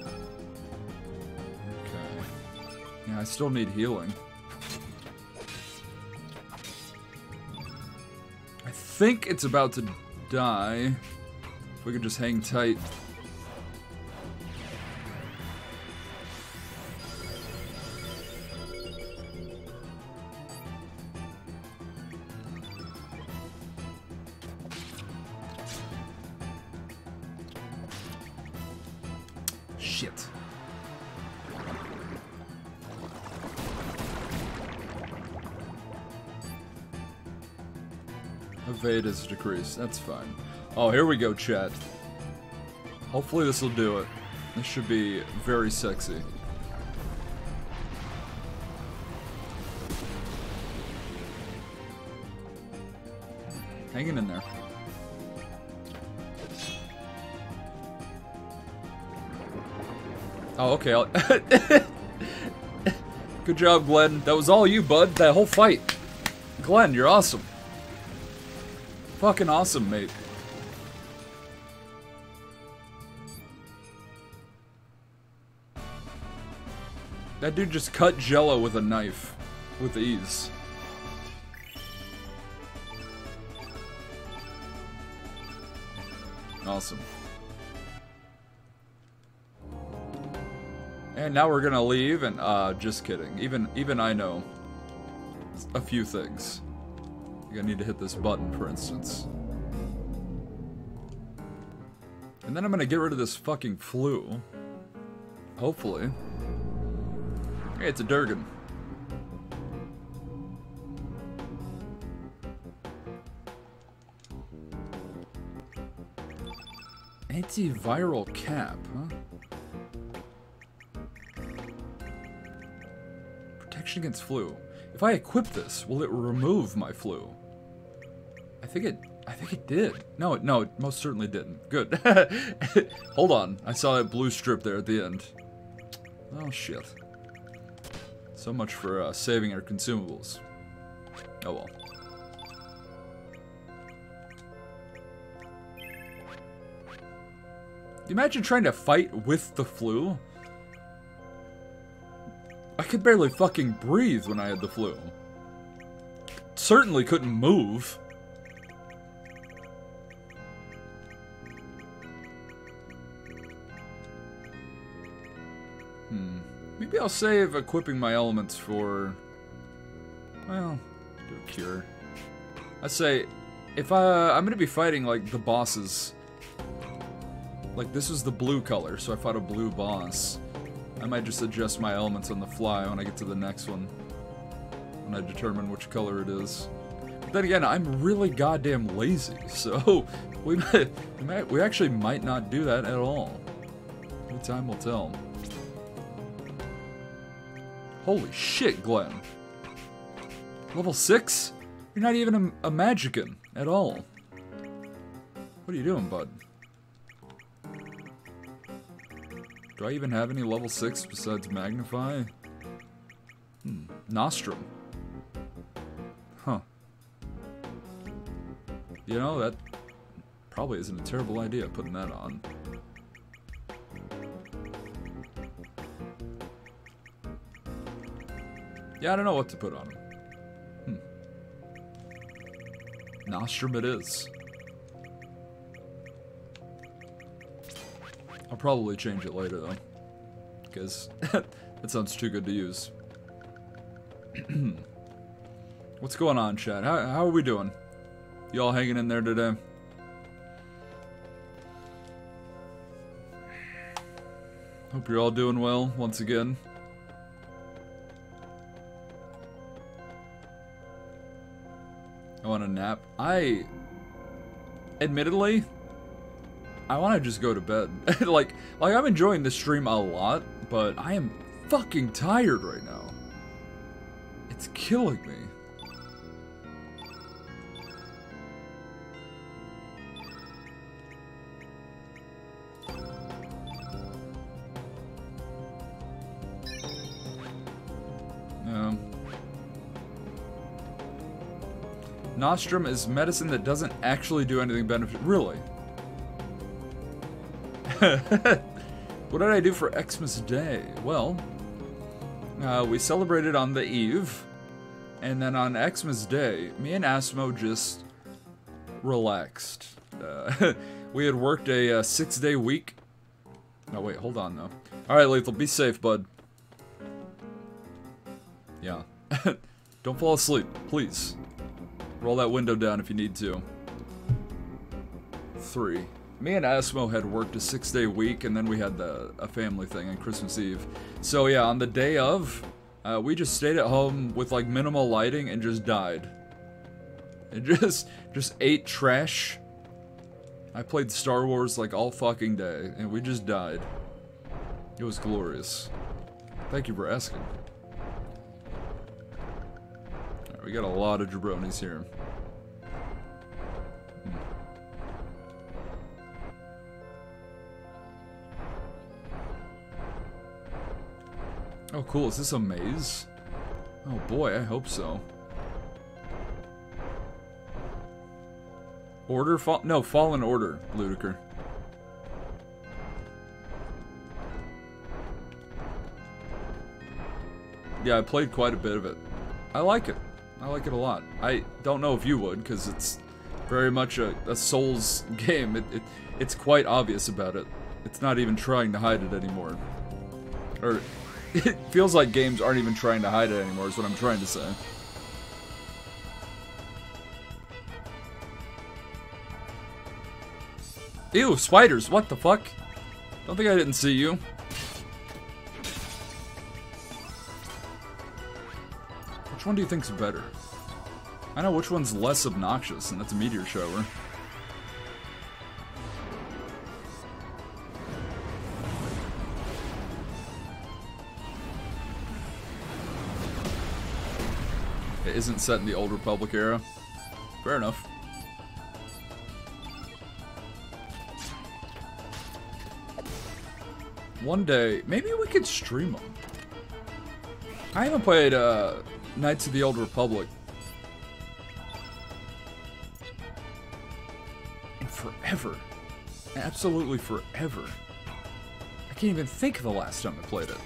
Yeah, I still need healing. I think it's about to die. If we could just hang tight. Is decreased. That's fine. Oh, here we go, chat. Hopefully this will do it. This should be very sexy. Hanging in there. Oh, okay. Good job, Glenn. That was all you, bud. That whole fight. Glenn, you're awesome. Fucking awesome, mate. That dude just cut jello with a knife. With ease. Awesome. And now we're gonna leave and, uh, just kidding. Even, even I know a few things. I need to hit this button, for instance. And then I'm gonna get rid of this fucking flu. Hopefully. Hey, it's a Durgan. Antiviral cap, huh? Protection against flu. If I equip this, will it remove my flu? I think it I think it did. No, it, no, it most certainly didn't. Good. Hold on. I saw that blue strip there at the end. Oh, shit. So much for uh, saving our consumables. Oh well. Imagine trying to fight with the flu. I could barely fucking breathe when I had the flu. Certainly couldn't move. I'll save equipping my elements for... Well, do a cure. I'd say, if I, I'm gonna be fighting, like, the bosses... Like, this is the blue color, so I fought a blue boss. I might just adjust my elements on the fly when I get to the next one. When I determine which color it is. But then again, I'm really goddamn lazy, so we might, we, might, we actually might not do that at all. Time will tell. Holy shit, Glenn. Level 6? You're not even a, a Magican at all. What are you doing, bud? Do I even have any level 6 besides Magnify? Hmm. Nostrum. Huh. You know, that probably isn't a terrible idea, putting that on. Yeah, I don't know what to put on him. Hmm. Nostrum it is. I'll probably change it later, though. Because that sounds too good to use. What's going on, Chad? How, how are we doing? Y'all hanging in there today? Hope you're all doing well, once again. I want a nap. I, admittedly, I want to just go to bed. like, like I'm enjoying this stream a lot, but I am fucking tired right now. It's killing me. Nostrum is medicine that doesn't actually do anything beneficial. Really? what did I do for Xmas Day? Well, uh, we celebrated on the eve, and then on Xmas Day, me and Asmo just relaxed. Uh, we had worked a uh, six-day week. No, wait, hold on, though. Alright, Lethal, be safe, bud. Yeah. Don't fall asleep, please. Roll that window down if you need to. Three. Me and Asmo had worked a six-day week, and then we had the a family thing on Christmas Eve. So yeah, on the day of, uh, we just stayed at home with like minimal lighting and just died. And just just ate trash. I played Star Wars like all fucking day, and we just died. It was glorious. Thank you for asking. We got a lot of jabronis here. Hmm. Oh, cool. Is this a maze? Oh boy, I hope so. Order? Fall no, Fallen Order, Ludiker. Yeah, I played quite a bit of it. I like it. I like it a lot. I don't know if you would, because it's very much a, a Souls game. It, it, it's quite obvious about it. It's not even trying to hide it anymore. Or, it feels like games aren't even trying to hide it anymore, is what I'm trying to say. Ew, spiders, what the fuck? Don't think I didn't see you. Which one do you think's better? I know which one's less obnoxious, and that's a meteor shower. It isn't set in the Old Republic era. Fair enough. One day, maybe we could stream them. I haven't played uh, Knights of the Old Republic. And forever. Absolutely forever. I can't even think of the last time I played it.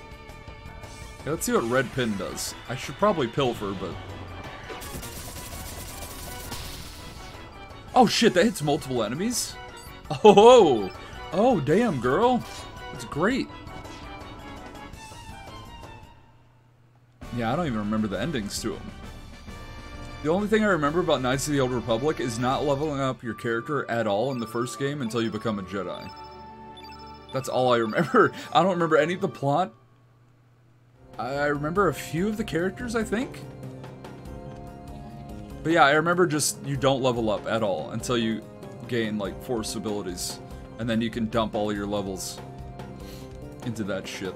Okay, let's see what Red Pin does. I should probably pilfer, but... Oh shit, that hits multiple enemies? Oh, oh, damn, girl. That's great. Yeah, I don't even remember the endings to them. The only thing I remember about Knights of the Old Republic is not leveling up your character at all in the first game until you become a Jedi. That's all I remember. I don't remember any of the plot. I remember a few of the characters, I think. But yeah, I remember just you don't level up at all until you gain like force abilities. And then you can dump all your levels into that shit.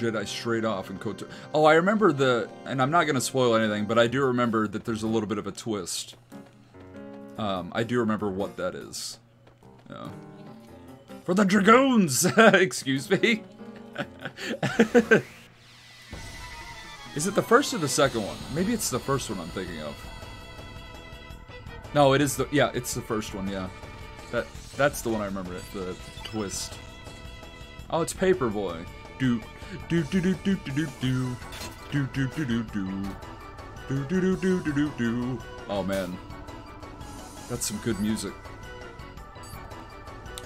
Jedi straight off in KOTOR. Oh, I remember the, and I'm not going to spoil anything, but I do remember that there's a little bit of a twist. Um, I do remember what that is. Yeah. For the Dragoons! Excuse me. is it the first or the second one? Maybe it's the first one I'm thinking of. No, it is the, yeah, it's the first one, yeah. That, that's the one I remember, the twist. Oh, it's Paperboy. Do, do do do do do do do do do do do do do do do do do do Oh man. That's some good music.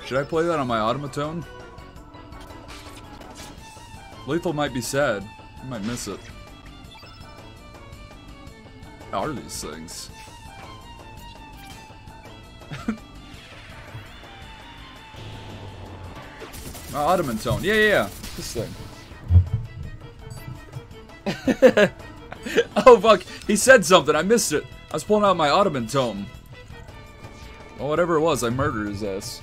Should I play that on my automaton? Lethal might be sad. You might miss it. Are these things? my automaton. Yeah, yeah, yeah this thing? oh, fuck. He said something. I missed it. I was pulling out my Ottoman tome. Well, whatever it was, I murdered his ass.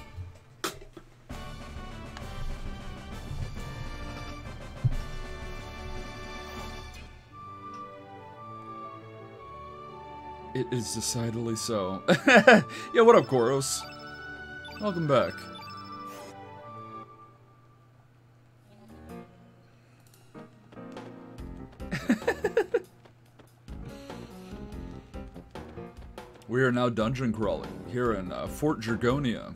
It is decidedly so. yeah, what up, Koros? Welcome back. we are now dungeon crawling here in uh, Fort Dragonia.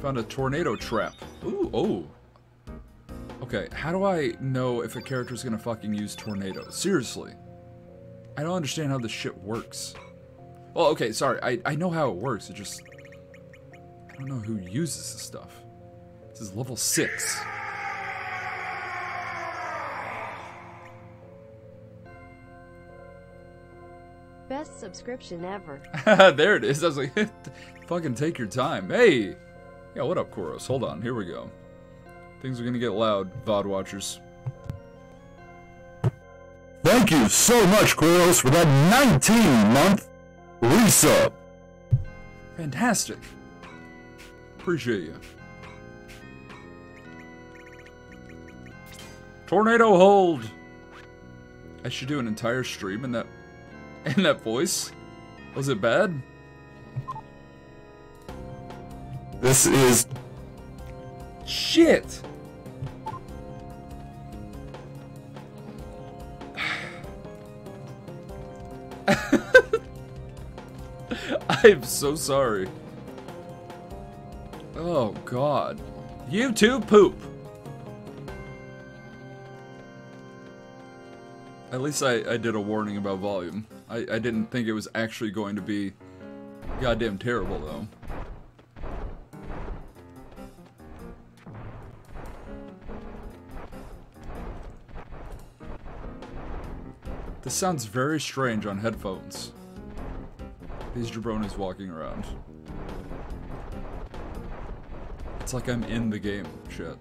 Found a tornado trap. Ooh, oh. Okay, how do I know if a character's gonna fucking use tornado? Seriously. I don't understand how this shit works. Well, okay, sorry. I, I know how it works. It just... I don't know who uses this stuff. This is level 6. Best subscription ever. there it is. I was like, fucking take your time. Hey! Yeah, what up, Koros? Hold on. Here we go. Things are gonna get loud, VOD watchers. Thank you so much, Koros, for that 19-month resub. Fantastic. Appreciate you. Tornado hold. I should do an entire stream in that in that voice. Was it bad? This is Shit. I'm so sorry. Oh god. You too poop. At least I, I did a warning about volume. I, I didn't think it was actually going to be goddamn terrible though. This sounds very strange on headphones. These jabronis walking around. It's like I'm in the game. Shit.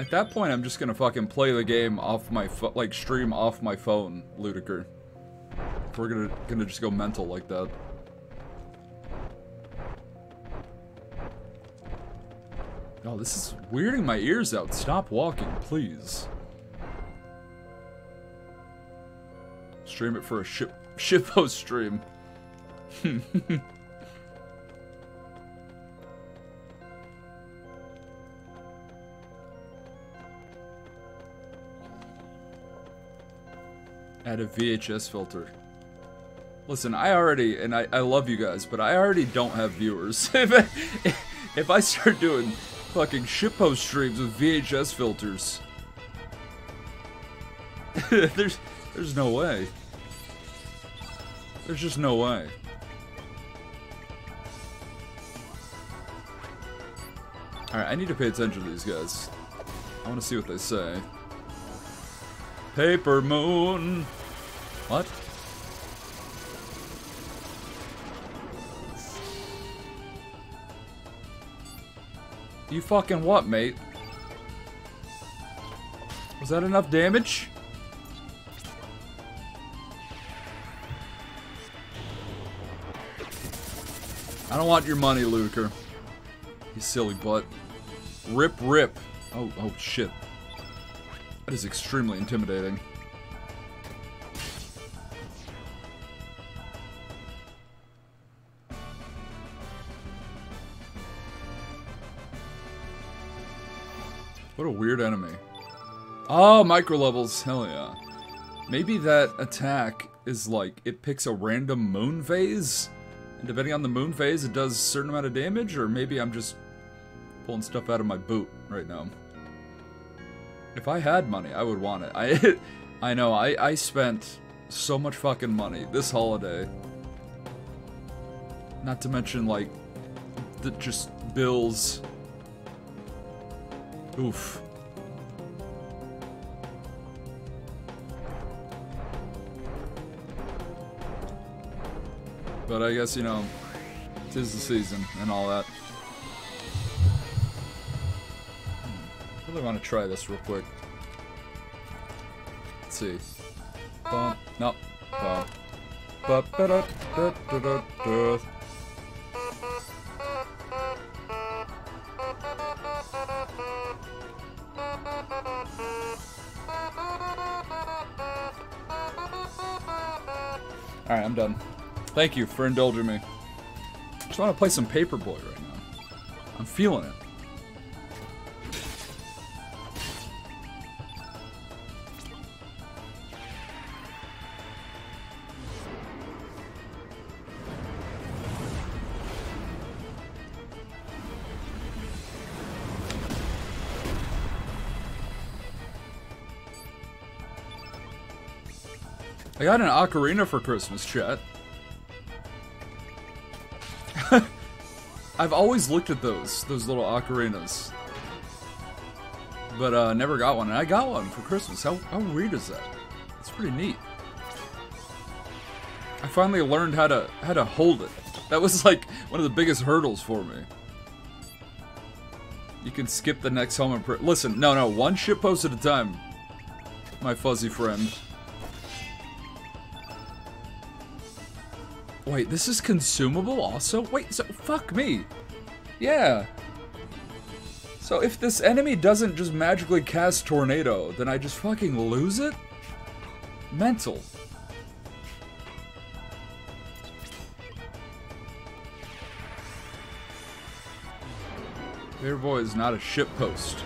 At that point, I'm just gonna fucking play the game off my like stream off my phone, Ludiker. We're gonna gonna just go mental like that. Oh, this is weirding my ears out. Stop walking, please. Stream it for a ship shippo stream. Add a VHS filter. Listen, I already, and I, I love you guys, but I already don't have viewers. if, I, if I start doing fucking shitpost streams with VHS filters, there's, there's no way. There's just no way. Alright, I need to pay attention to these guys. I want to see what they say. Paper Moon! What? You fucking what, mate? Was that enough damage? I don't want your money, Luker. You silly butt. Rip, rip. Oh, oh, shit. That is extremely intimidating. A weird enemy. Ah, oh, micro levels. Hell yeah. Maybe that attack is like, it picks a random moon phase? And depending on the moon phase, it does a certain amount of damage? Or maybe I'm just pulling stuff out of my boot right now. If I had money, I would want it. I I know, I, I spent so much fucking money this holiday. Not to mention, like, the just bills. Oof. But I guess, you know, tis the season and all that. I really want to try this real quick. Let's see. Bum, no. Bum. Ba -ba -da -da -da Thank you for indulging me. Just want to play some Paperboy right now. I'm feeling it. I got an ocarina for Christmas, chat. I've always looked at those, those little ocarinas. But uh, never got one, and I got one for Christmas. How, how weird is that? It's pretty neat. I finally learned how to how to hold it. That was like one of the biggest hurdles for me. You can skip the next home and listen. No, no, one ship post at a time. My fuzzy friend. Wait, this is consumable also? Wait, so fuck me. Yeah. So if this enemy doesn't just magically cast Tornado, then I just fucking lose it? Mental. Paperboy is not a ship post.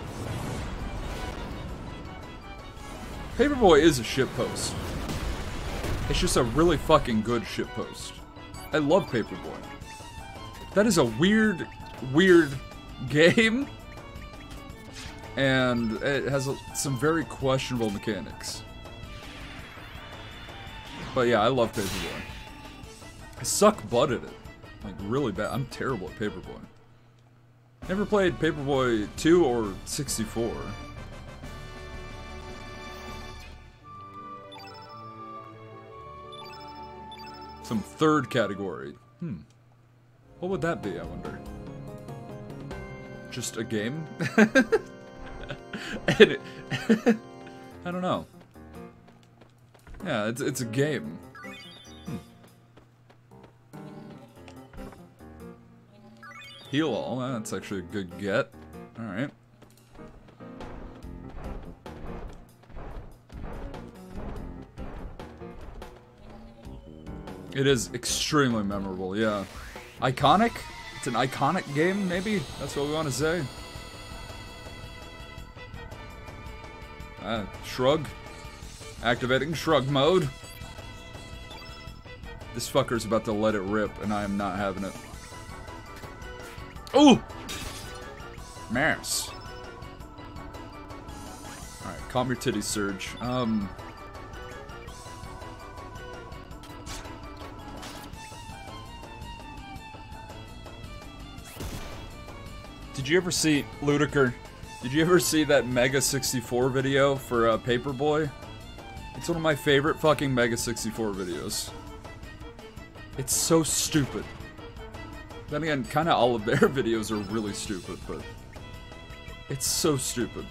Paperboy is a ship post. It's just a really fucking good ship post. I love Paperboy. That is a weird, weird game. And it has a, some very questionable mechanics. But yeah, I love Paperboy. I suck butt at it. Like, really bad. I'm terrible at Paperboy. Never played Paperboy 2 or 64. Some third category. Hmm. What would that be, I wonder? Just a game? it, I don't know. Yeah, it's, it's a game. Hmm. Heal all, that's actually a good get. Alright. It is extremely memorable, yeah. Iconic? It's an iconic game, maybe? That's what we want to say. Uh, shrug. Activating shrug mode. This fucker's about to let it rip, and I am not having it. Ooh! Mass. Alright, calm your titty surge. Um... Did you ever see Ludiker? Did you ever see that Mega 64 video for uh, Paperboy? It's one of my favorite fucking Mega 64 videos. It's so stupid. Then again, kind of all of their videos are really stupid, but it's so stupid.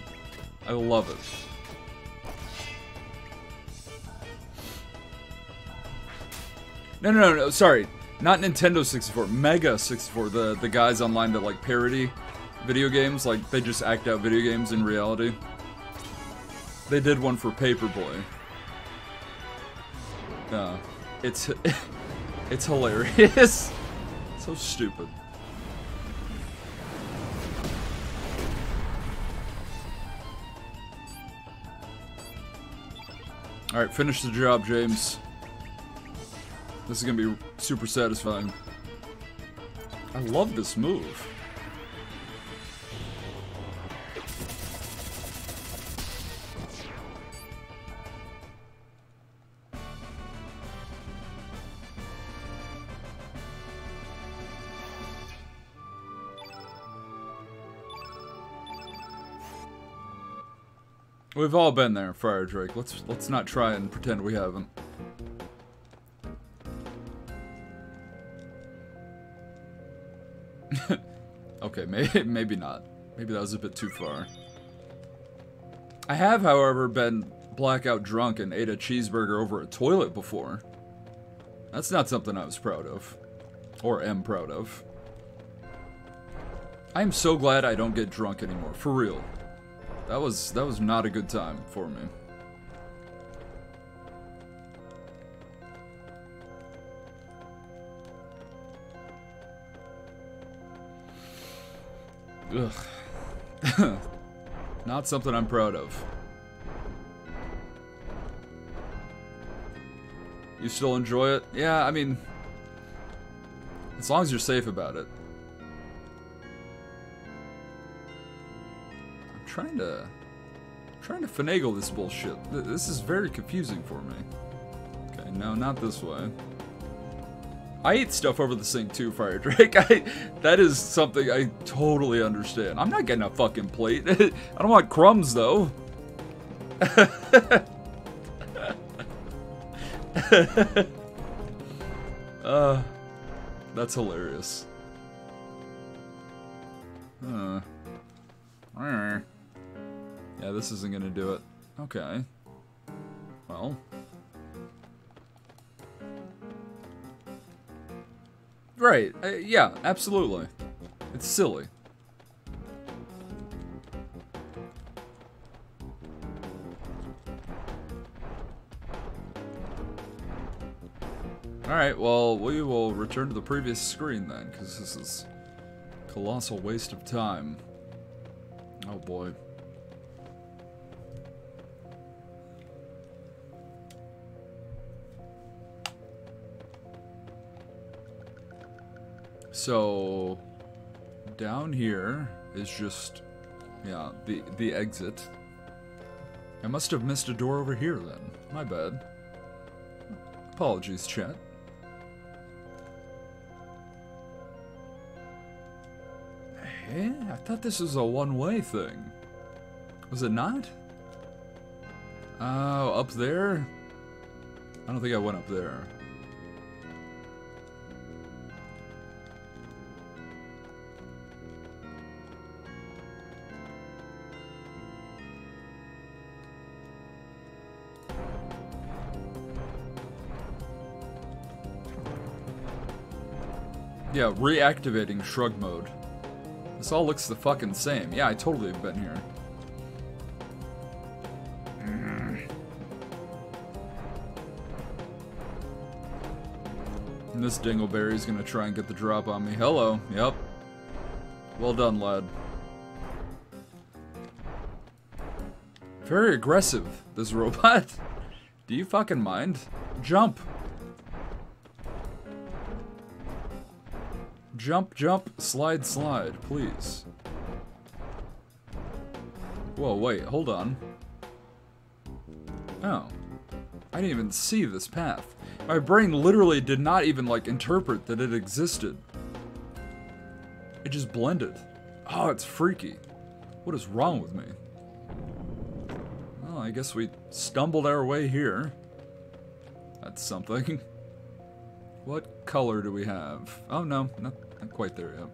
I love it. No, no, no, no, sorry. Not Nintendo 64, Mega 64, the, the guys online that like parody video games, like they just act out video games in reality. They did one for Paperboy. Uh, it's it's hilarious. so stupid. Alright, finish the job, James. This is gonna be super satisfying. I love this move. We've all been there, Fire Drake. Let's let's not try and pretend we haven't. okay, maybe maybe not. Maybe that was a bit too far. I have, however, been blackout drunk and ate a cheeseburger over a toilet before. That's not something I was proud of. Or am proud of. I am so glad I don't get drunk anymore, for real. That was that was not a good time for me. Ugh. not something I'm proud of. You still enjoy it? Yeah, I mean, as long as you're safe about it. Trying to, trying to finagle this bullshit. This is very confusing for me. Okay, no, not this way. I eat stuff over the sink too, Fire Drake. I, that is something I totally understand. I'm not getting a fucking plate. I don't want crumbs though. uh, that's hilarious. Uh, yeah, this isn't gonna do it. Okay. Well. Right. Uh, yeah, absolutely. It's silly. Alright, well, we will return to the previous screen then, because this is colossal waste of time. Oh boy. So down here is just yeah, the the exit. I must have missed a door over here then. My bad. Apologies, chat. Eh? I thought this was a one-way thing. Was it not? Oh, up there? I don't think I went up there. Yeah, reactivating shrug mode. This all looks the fucking same. Yeah, I totally have been here. And this dingleberry's gonna try and get the drop on me. Hello. Yep. Well done, lad. Very aggressive, this robot. Do you fucking mind? Jump. Jump, jump, slide, slide, please. Whoa, wait, hold on. Oh. I didn't even see this path. My brain literally did not even, like, interpret that it existed. It just blended. Oh, it's freaky. What is wrong with me? Well, I guess we stumbled our way here. That's something. What color do we have? Oh, no, not, not quite there yet.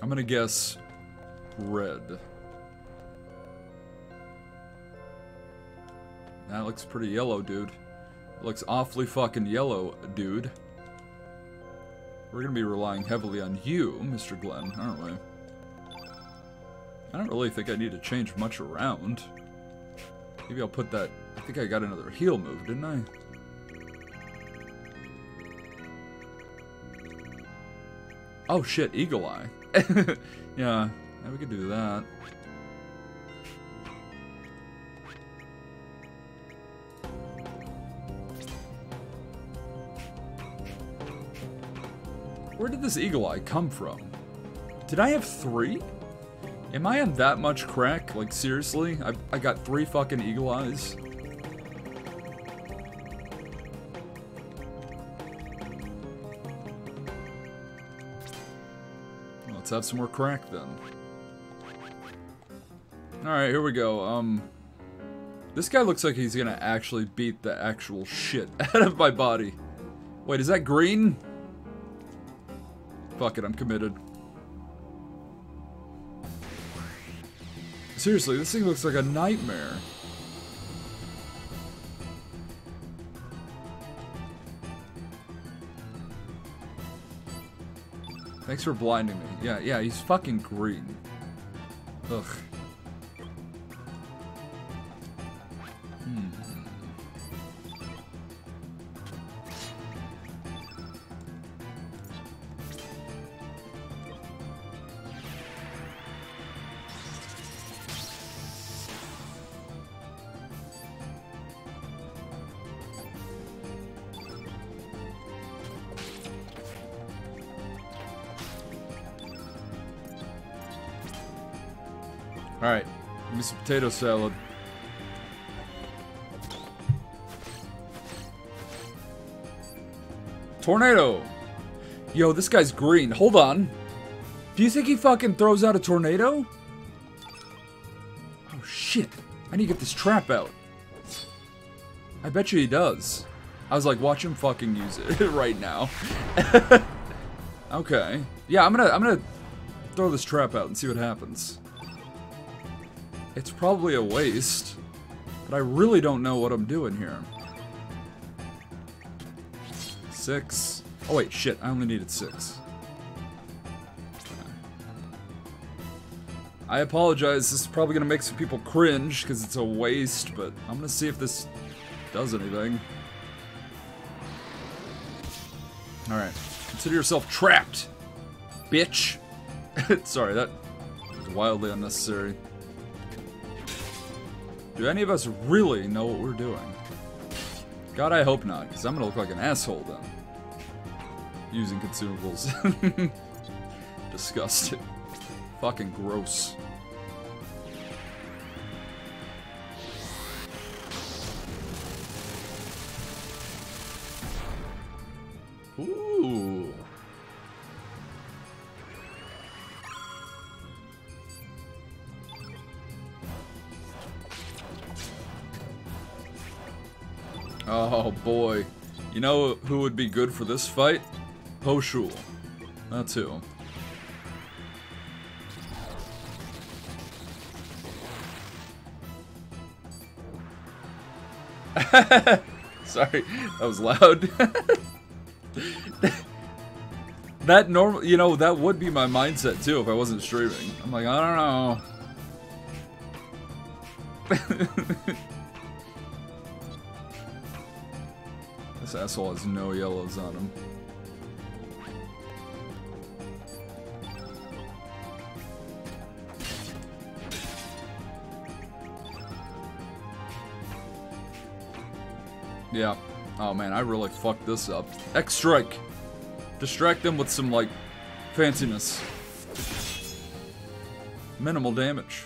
I'm gonna guess red. That looks pretty yellow, dude. looks awfully fucking yellow, dude. We're gonna be relying heavily on you, Mr. Glenn, aren't we? I don't really think I need to change much around. Maybe I'll put that... I think I got another heal move, didn't I? Oh shit, Eagle Eye. yeah, yeah, we could do that. Where did this Eagle Eye come from? Did I have three? Am I on that much crack? Like, seriously? I, I got three fucking Eagle Eyes? Let's have some more crack then. Alright, here we go. Um, This guy looks like he's gonna actually beat the actual shit out of my body. Wait, is that green? Fuck it, I'm committed. Seriously, this thing looks like a nightmare. Thanks for blinding me. Yeah, yeah, he's fucking green. Ugh. Potato salad. Tornado! Yo, this guy's green. Hold on. Do you think he fucking throws out a tornado? Oh shit. I need to get this trap out. I bet you he does. I was like, watch him fucking use it right now. okay. Yeah, I'm gonna I'm gonna throw this trap out and see what happens. It's probably a waste, but I really don't know what I'm doing here. Six. Oh wait, shit, I only needed six. I apologize, this is probably gonna make some people cringe because it's a waste, but I'm gonna see if this does anything. Alright, consider yourself trapped, bitch. Sorry, that was wildly unnecessary. Do any of us really know what we're doing? God, I hope not, because I'm gonna look like an asshole then. Using consumables. Disgusting. Fucking gross. Know who would be good for this fight? Poshul. That's who. Sorry, that was loud. that normal, you know, that would be my mindset too if I wasn't streaming. I'm like, I don't this asshole has no yellows on him. Yeah. Oh man, I really fucked this up. X strike. Distract them with some like fanciness. Minimal damage.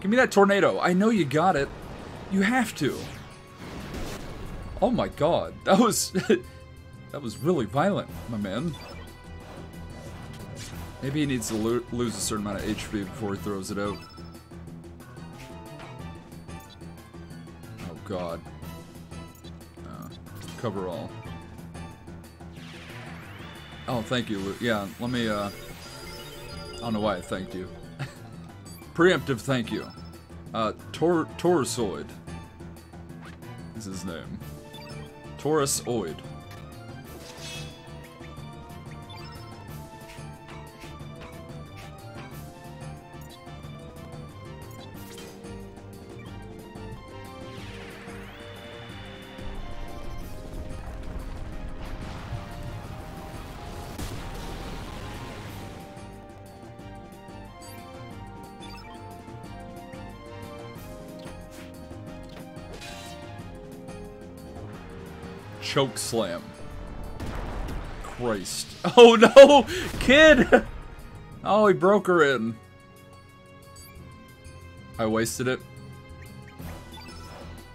Give me that tornado. I know you got it. You have to. Oh my god. That was that was really violent, my man. Maybe he needs to lo lose a certain amount of HP before he throws it out. Oh god cover all. Oh, thank you. Yeah, let me, uh... I don't know why I thanked you. Preemptive thank you. Uh, Tor Taurusoid is his name. Taurusoid. Choke slam. Christ. Oh no! Kid! Oh, he broke her in. I wasted it.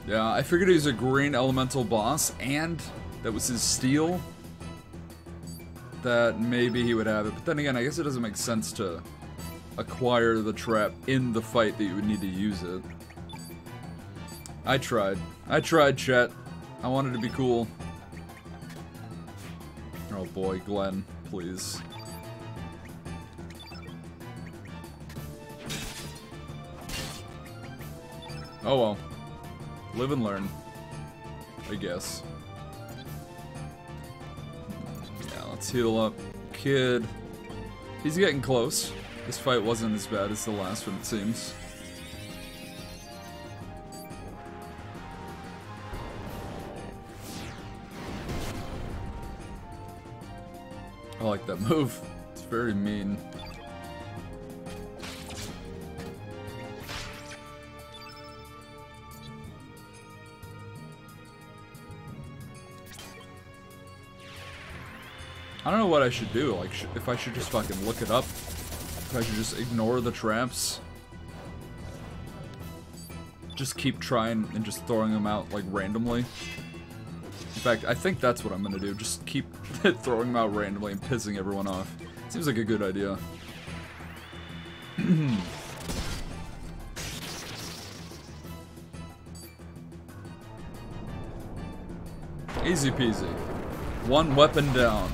Yeah, I figured he was a green elemental boss, and that was his steel. That maybe he would have it. But then again, I guess it doesn't make sense to acquire the trap in the fight that you would need to use it. I tried. I tried, chat. I wanted to be cool. Boy, Glenn, please. Oh well. Live and learn. I guess. Yeah, let's heal up. Kid. He's getting close. This fight wasn't as bad as the last one, it seems. Like that move. It's very mean. I don't know what I should do, like, sh if I should just fucking look it up. If I should just ignore the traps. just keep trying and just throwing them out like randomly. In fact, I think that's what I'm gonna do. Just keep throwing them out randomly and pissing everyone off. Seems like a good idea. Easy peasy. One weapon down.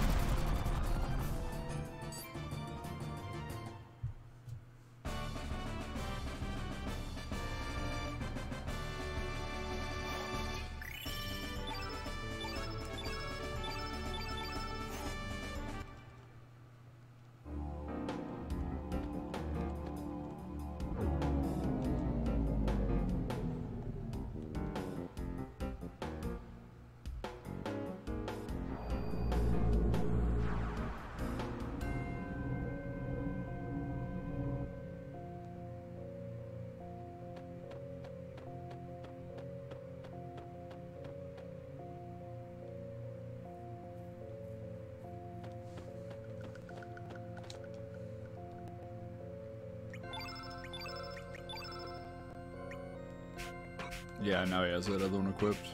Has that other one equipped.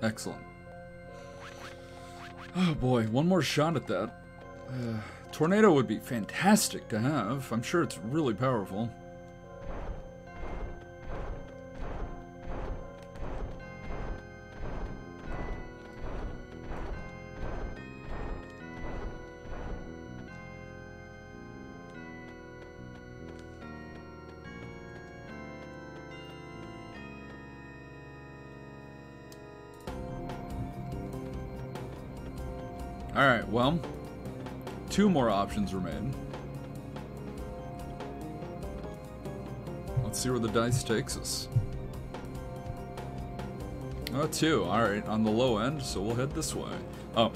Excellent. Oh boy, one more shot at that. Uh, tornado would be fantastic to have. I'm sure it's really powerful. Options remain. Let's see where the dice takes us. Oh, two. Alright, on the low end, so we'll head this way. Oh,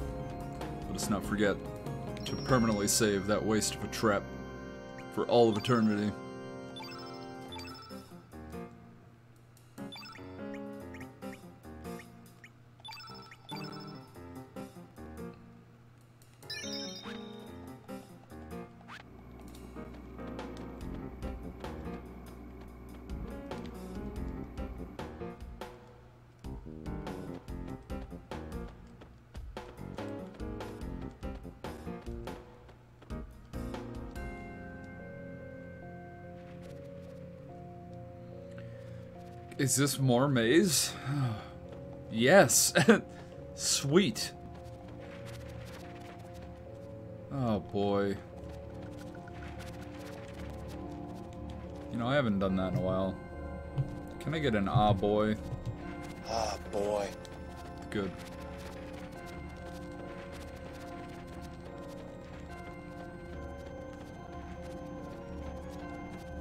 let us not forget to permanently save that waste of a trap for all of eternity. Is this more maze? yes. Sweet. Oh boy. You know, I haven't done that in a while. Can I get an ah boy? Ah, boy. Good.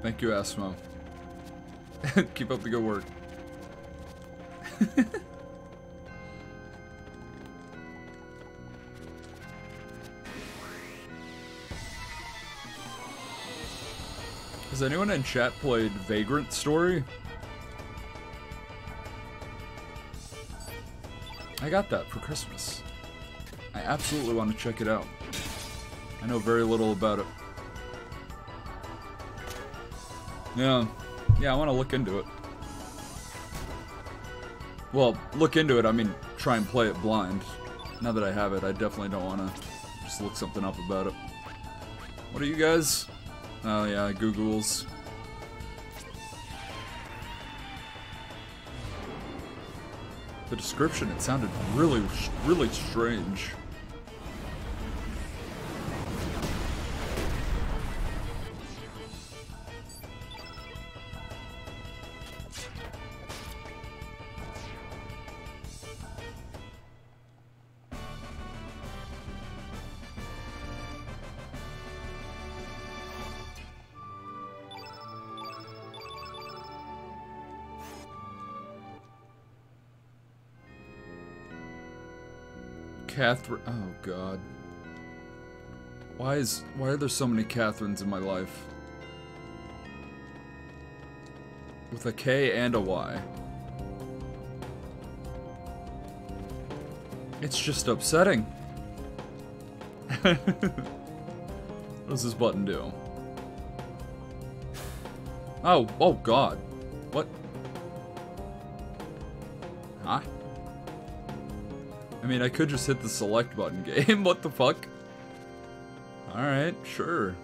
Thank you, Asmo. Keep up the good work. Has anyone in chat played Vagrant Story? I got that for Christmas. I absolutely want to check it out. I know very little about it. Yeah, yeah, I want to look into it. Well, look into it, I mean, try and play it blind. Now that I have it, I definitely don't want to just look something up about it. What are you guys? Oh yeah, Googles. The description, it sounded really, really strange. Catherine. Oh God. Why is why are there so many Catherines in my life? With a K and a Y. It's just upsetting. what does this button do? Oh, oh God. I mean, I could just hit the select button game. what the fuck? Alright, sure.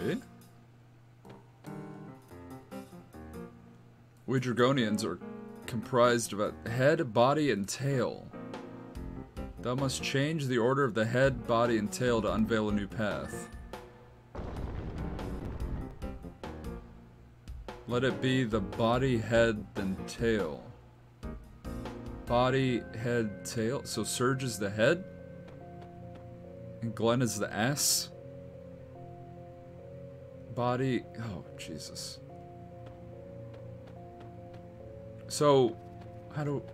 Eh? We Dragonians are comprised of a head, body, and tail. Thou must change the order of the head, body, and tail to unveil a new path. Let it be the body, head, then tail. Body, head, tail. So Serge is the head? And Glenn is the ass? Body. Oh, Jesus. So, how do...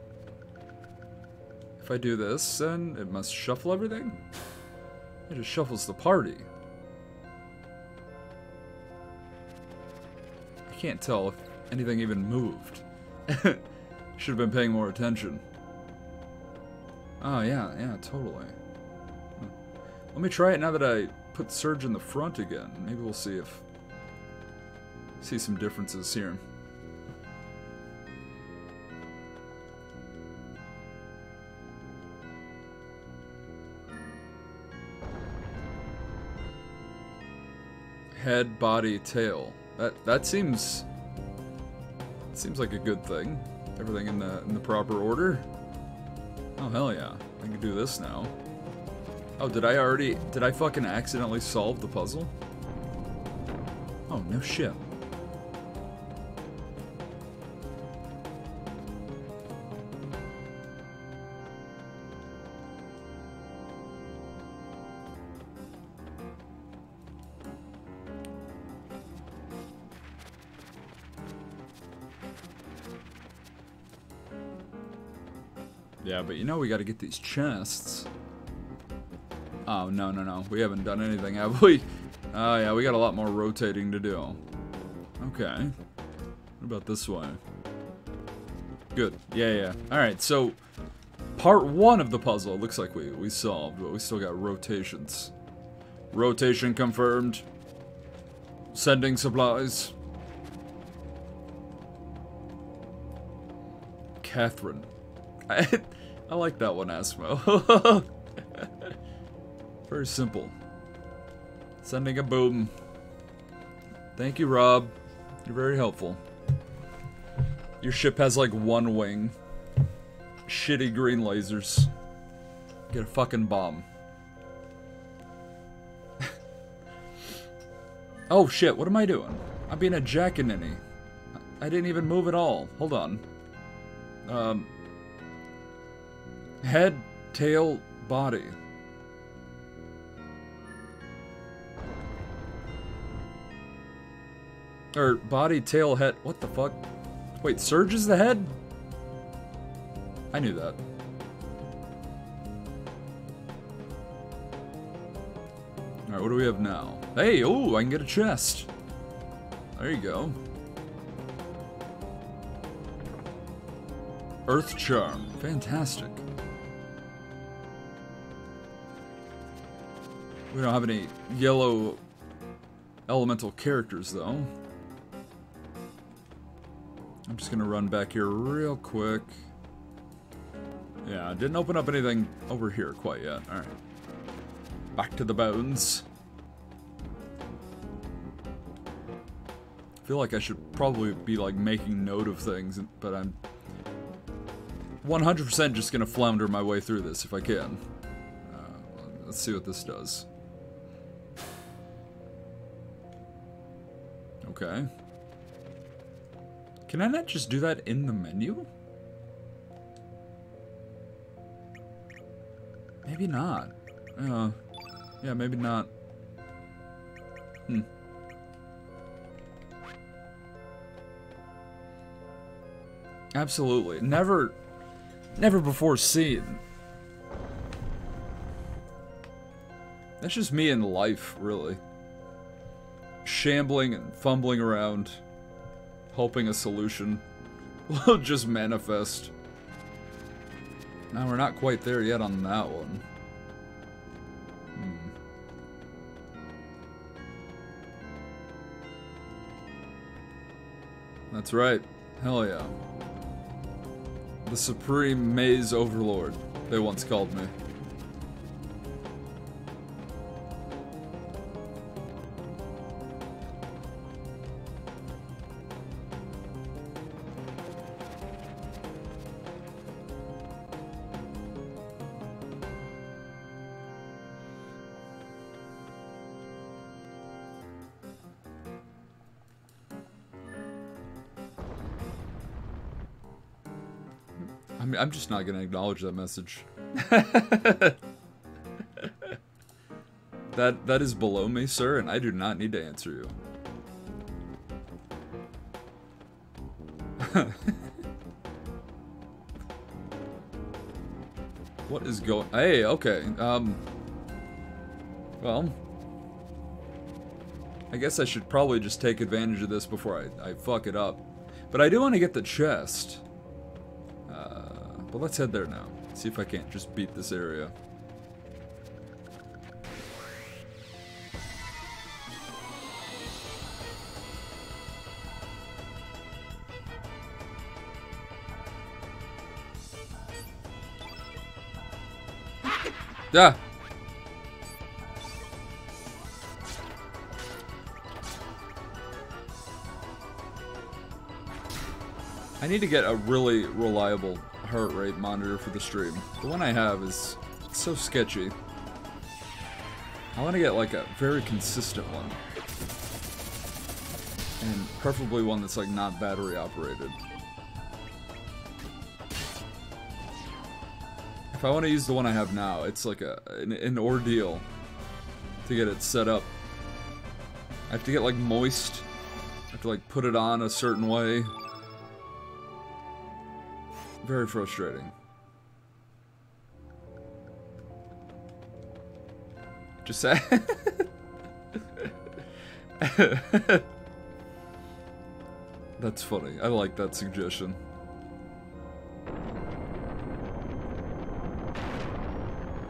If I do this, then it must shuffle everything? It just shuffles the party. Can't tell if anything even moved. Should have been paying more attention. Oh, yeah, yeah, totally. Let me try it now that I put Serge in the front again. Maybe we'll see if... See some differences here. Head, body, tail. That that seems seems like a good thing. Everything in the in the proper order. Oh hell yeah. I can do this now. Oh, did I already did I fucking accidentally solve the puzzle? Oh, no shit. You know we gotta get these chests. Oh, no, no, no. We haven't done anything, have we? Oh, yeah, we got a lot more rotating to do. Okay. What about this way? Good. Yeah, yeah. Alright, so... Part one of the puzzle looks like we, we solved, but we still got rotations. Rotation confirmed. Sending supplies. Catherine. I like that one, Asmo. Very simple. Sending a boom. Thank you, Rob. You're very helpful. Your ship has like one wing. Shitty green lasers. Get a fucking bomb. oh shit, what am I doing? I'm being a jackaninny. I didn't even move at all. Hold on. Um, head, tail, body. Or body, tail, head. What the fuck? Wait, Serge is the head? I knew that. Alright, what do we have now? Hey, oh, I can get a chest. There you go. Earth Charm. Fantastic. We don't have any yellow elemental characters, though. I'm just gonna run back here real quick. Yeah, I didn't open up anything over here quite yet. Alright. Back to the bones. I feel like I should probably be like making note of things, but I'm 100% just gonna flounder my way through this if I can. Uh, let's see what this does. Okay. Can I not just do that in the menu? Maybe not. Uh, yeah, maybe not. Hmm. Absolutely. Never, never before seen. That's just me in life, really. Shambling and fumbling around, hoping a solution will just manifest. Now we're not quite there yet on that one. Hmm. That's right. Hell yeah. The Supreme Maze Overlord, they once called me. I'm just not gonna acknowledge that message. that that is below me, sir, and I do not need to answer you. what is going? Hey, okay. Um. Well, I guess I should probably just take advantage of this before I, I fuck it up. But I do want to get the chest. But let's head there now. See if I can't just beat this area. Yeah. I need to get a really reliable heart rate monitor for the stream. The one I have is so sketchy. I want to get like a very consistent one. And preferably one that's like not battery operated. If I want to use the one I have now, it's like a an, an ordeal to get it set up. I have to get like moist. I have to like put it on a certain way. Very frustrating. Just say. That's funny. I like that suggestion.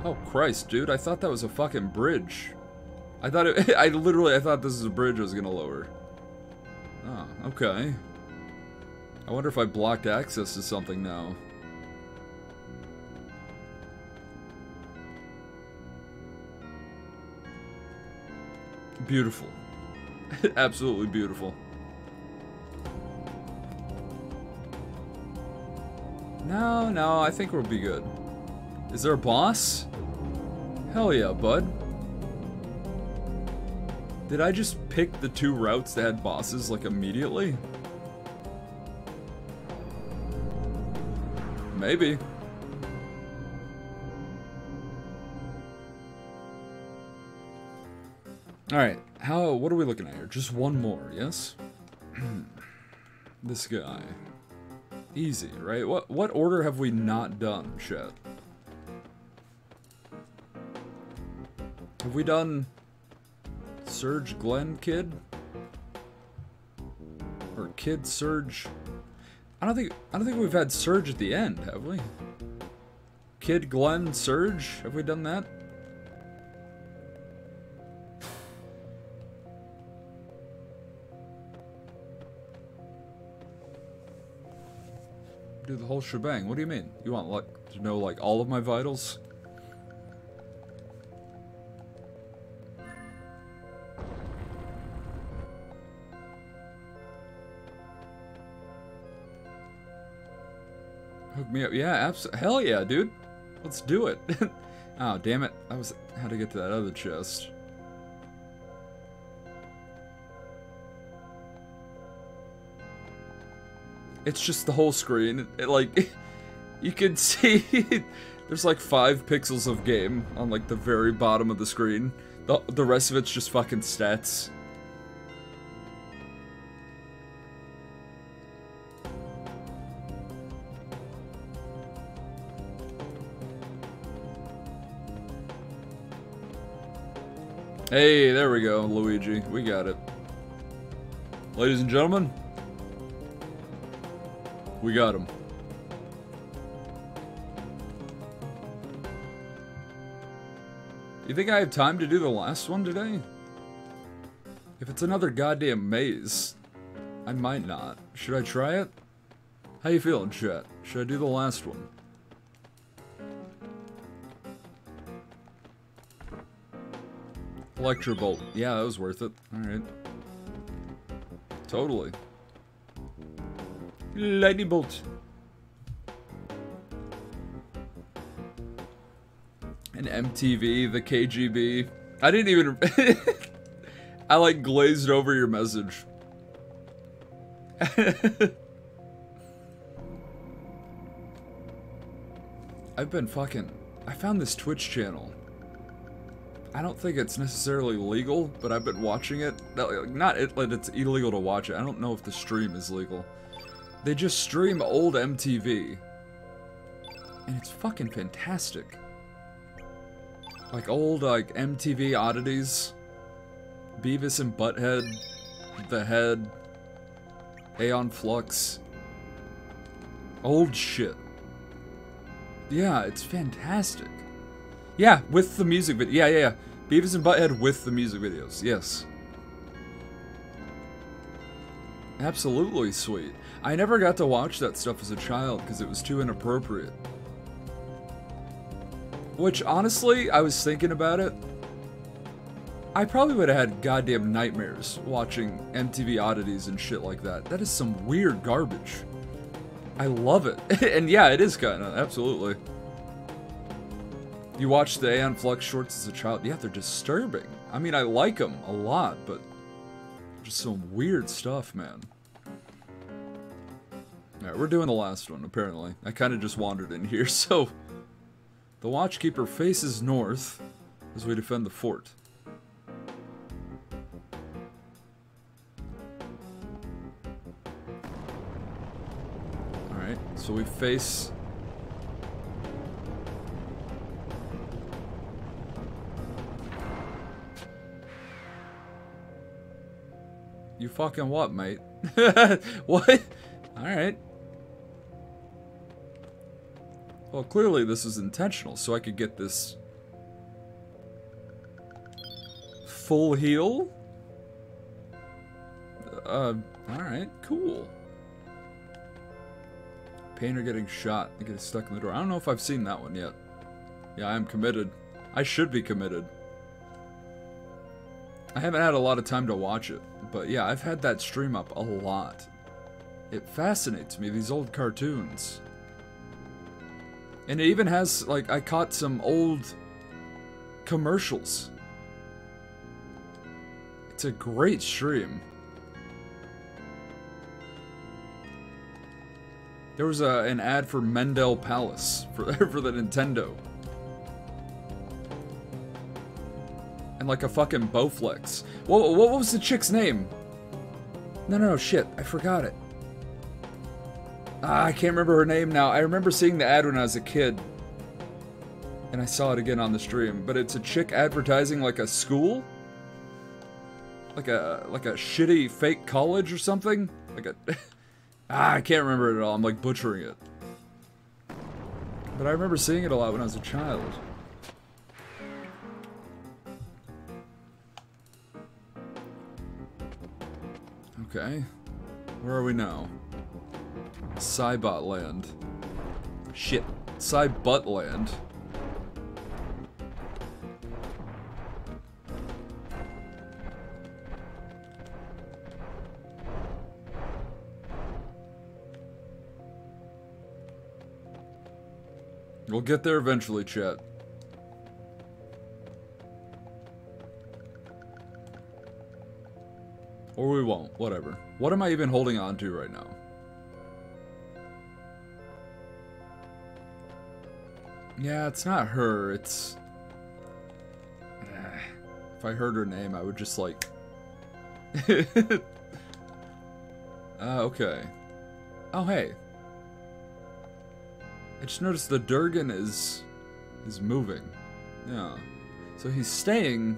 Oh Christ, dude! I thought that was a fucking bridge. I thought it. I literally. I thought this was a bridge I was gonna lower. Oh, okay. I wonder if I blocked access to something now. Beautiful. Absolutely beautiful. No, no, I think we'll be good. Is there a boss? Hell yeah, bud. Did I just pick the two routes that had bosses, like, immediately? Maybe. Alright, how, what are we looking at here? Just one more, yes? this guy. Easy, right? What, what order have we not done, Chet? Have we done Serge Glenn Kid? Or Kid Serge? I don't think I don't think we've had Serge at the end, have we? Kid Glenn Serge? Have we done that? Do the whole shebang. What do you mean? You want like to know like all of my vitals? Me up. Yeah, abs hell yeah, dude. Let's do it. oh, damn it. I was how to get to that other chest. It's just the whole screen. It, like you can see there's like 5 pixels of game on like the very bottom of the screen. The the rest of it's just fucking stats. Hey, there we go, Luigi. We got it. Ladies and gentlemen, we got him. You think I have time to do the last one today? If it's another goddamn maze, I might not. Should I try it? How you feeling, chat? Should I do the last one? Electrobolt. Yeah, that was worth it. Alright. Totally. Lightning bolt. And MTV, the KGB. I didn't even. I like glazed over your message. I've been fucking. I found this Twitch channel. I don't think it's necessarily legal, but I've been watching it. Not it, like it's illegal to watch it. I don't know if the stream is legal. They just stream old MTV. And it's fucking fantastic. Like old like MTV oddities. Beavis and Butthead. The Head. Aeon Flux. Old shit. Yeah, it's fantastic. Yeah, with the music video. Yeah, yeah, yeah. Beavis and Butthead with the music videos. Yes. Absolutely sweet. I never got to watch that stuff as a child because it was too inappropriate. Which, honestly, I was thinking about it. I probably would have had goddamn nightmares watching MTV oddities and shit like that. That is some weird garbage. I love it. and yeah, it is kind of, absolutely. You watched the Aeon Flux shorts as a child. Yeah, they're disturbing. I mean, I like them a lot, but just some weird stuff, man. Alright, we're doing the last one, apparently. I kind of just wandered in here, so... The Watchkeeper faces north as we defend the fort. Alright, so we face... You fucking what, mate? what? Alright. Well, clearly this is intentional, so I could get this... Full heal? Uh, alright, cool. Painter getting shot and getting stuck in the door. I don't know if I've seen that one yet. Yeah, I'm committed. I should be committed. I haven't had a lot of time to watch it, but yeah, I've had that stream up a lot. It fascinates me, these old cartoons. And it even has, like, I caught some old commercials. It's a great stream. There was a, an ad for Mendel Palace for, for the Nintendo. Like a fucking Bowflex. What, what was the chick's name? No, no, no, shit. I forgot it. Ah, I can't remember her name now. I remember seeing the ad when I was a kid. And I saw it again on the stream. But it's a chick advertising like a school? Like a like a shitty fake college or something? Like a Ah, I can't remember it at all. I'm like butchering it. But I remember seeing it a lot when I was a child. Okay. Where are we now? Cybot land. Shit. Cybot land. We'll get there eventually, chat. Or we won't. Whatever. What am I even holding on to right now? Yeah, it's not her. It's... If I heard her name, I would just like... uh, okay. Oh, hey. I just noticed the Durgan is... is moving. Yeah. So he's staying...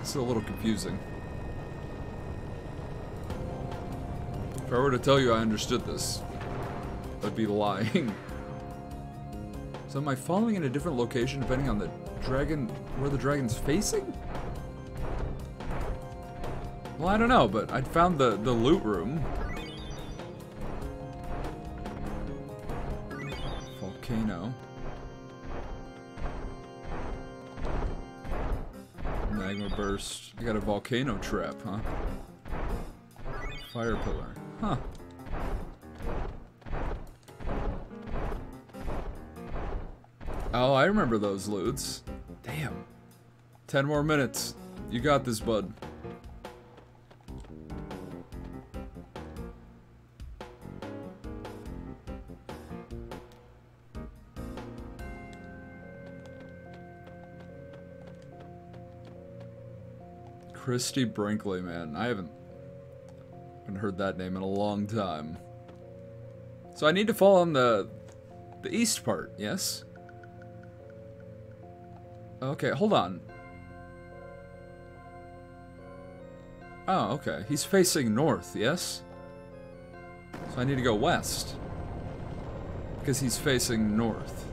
It's a little confusing. If I were to tell you I understood this, I'd be lying. so am I falling in a different location depending on the dragon, where the dragon's facing? Well, I don't know, but I found the, the loot room. I got a volcano trap, huh? Fire pillar. Huh. Oh, I remember those loots. Damn. Ten more minutes. You got this, bud. Christy Brinkley, man. I haven't, haven't heard that name in a long time. So I need to fall on the the east part, yes? Okay, hold on. Oh, okay. He's facing north, yes? So I need to go west. Because he's facing north.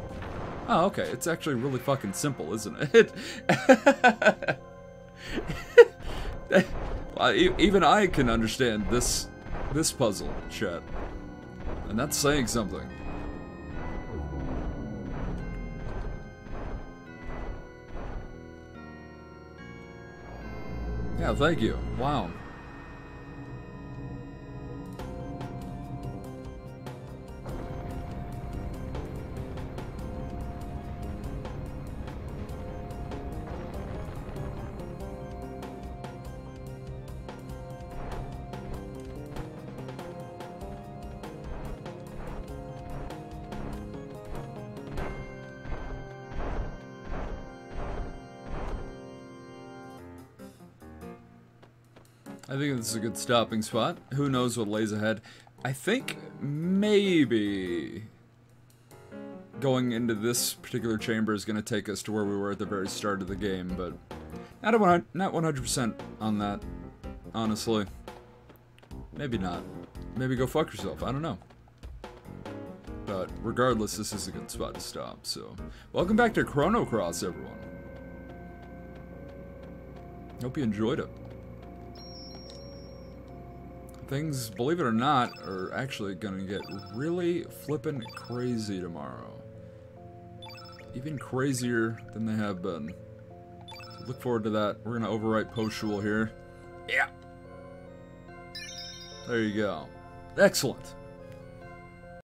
Oh, okay. It's actually really fucking simple, isn't it? even I can understand this this puzzle, chat. And that's saying something. Yeah, thank you. Wow. This is a good stopping spot. Who knows what lays ahead. I think maybe going into this particular chamber is going to take us to where we were at the very start of the game, but not 100, not 100% on that, honestly. Maybe not. Maybe go fuck yourself. I don't know. But regardless, this is a good spot to stop, so... Welcome back to Chrono Cross, everyone. Hope you enjoyed it. Things, believe it or not, are actually gonna get really flippin' crazy tomorrow. Even crazier than they have been. So look forward to that. We're gonna overwrite Poshul here. Yeah. There you go. Excellent.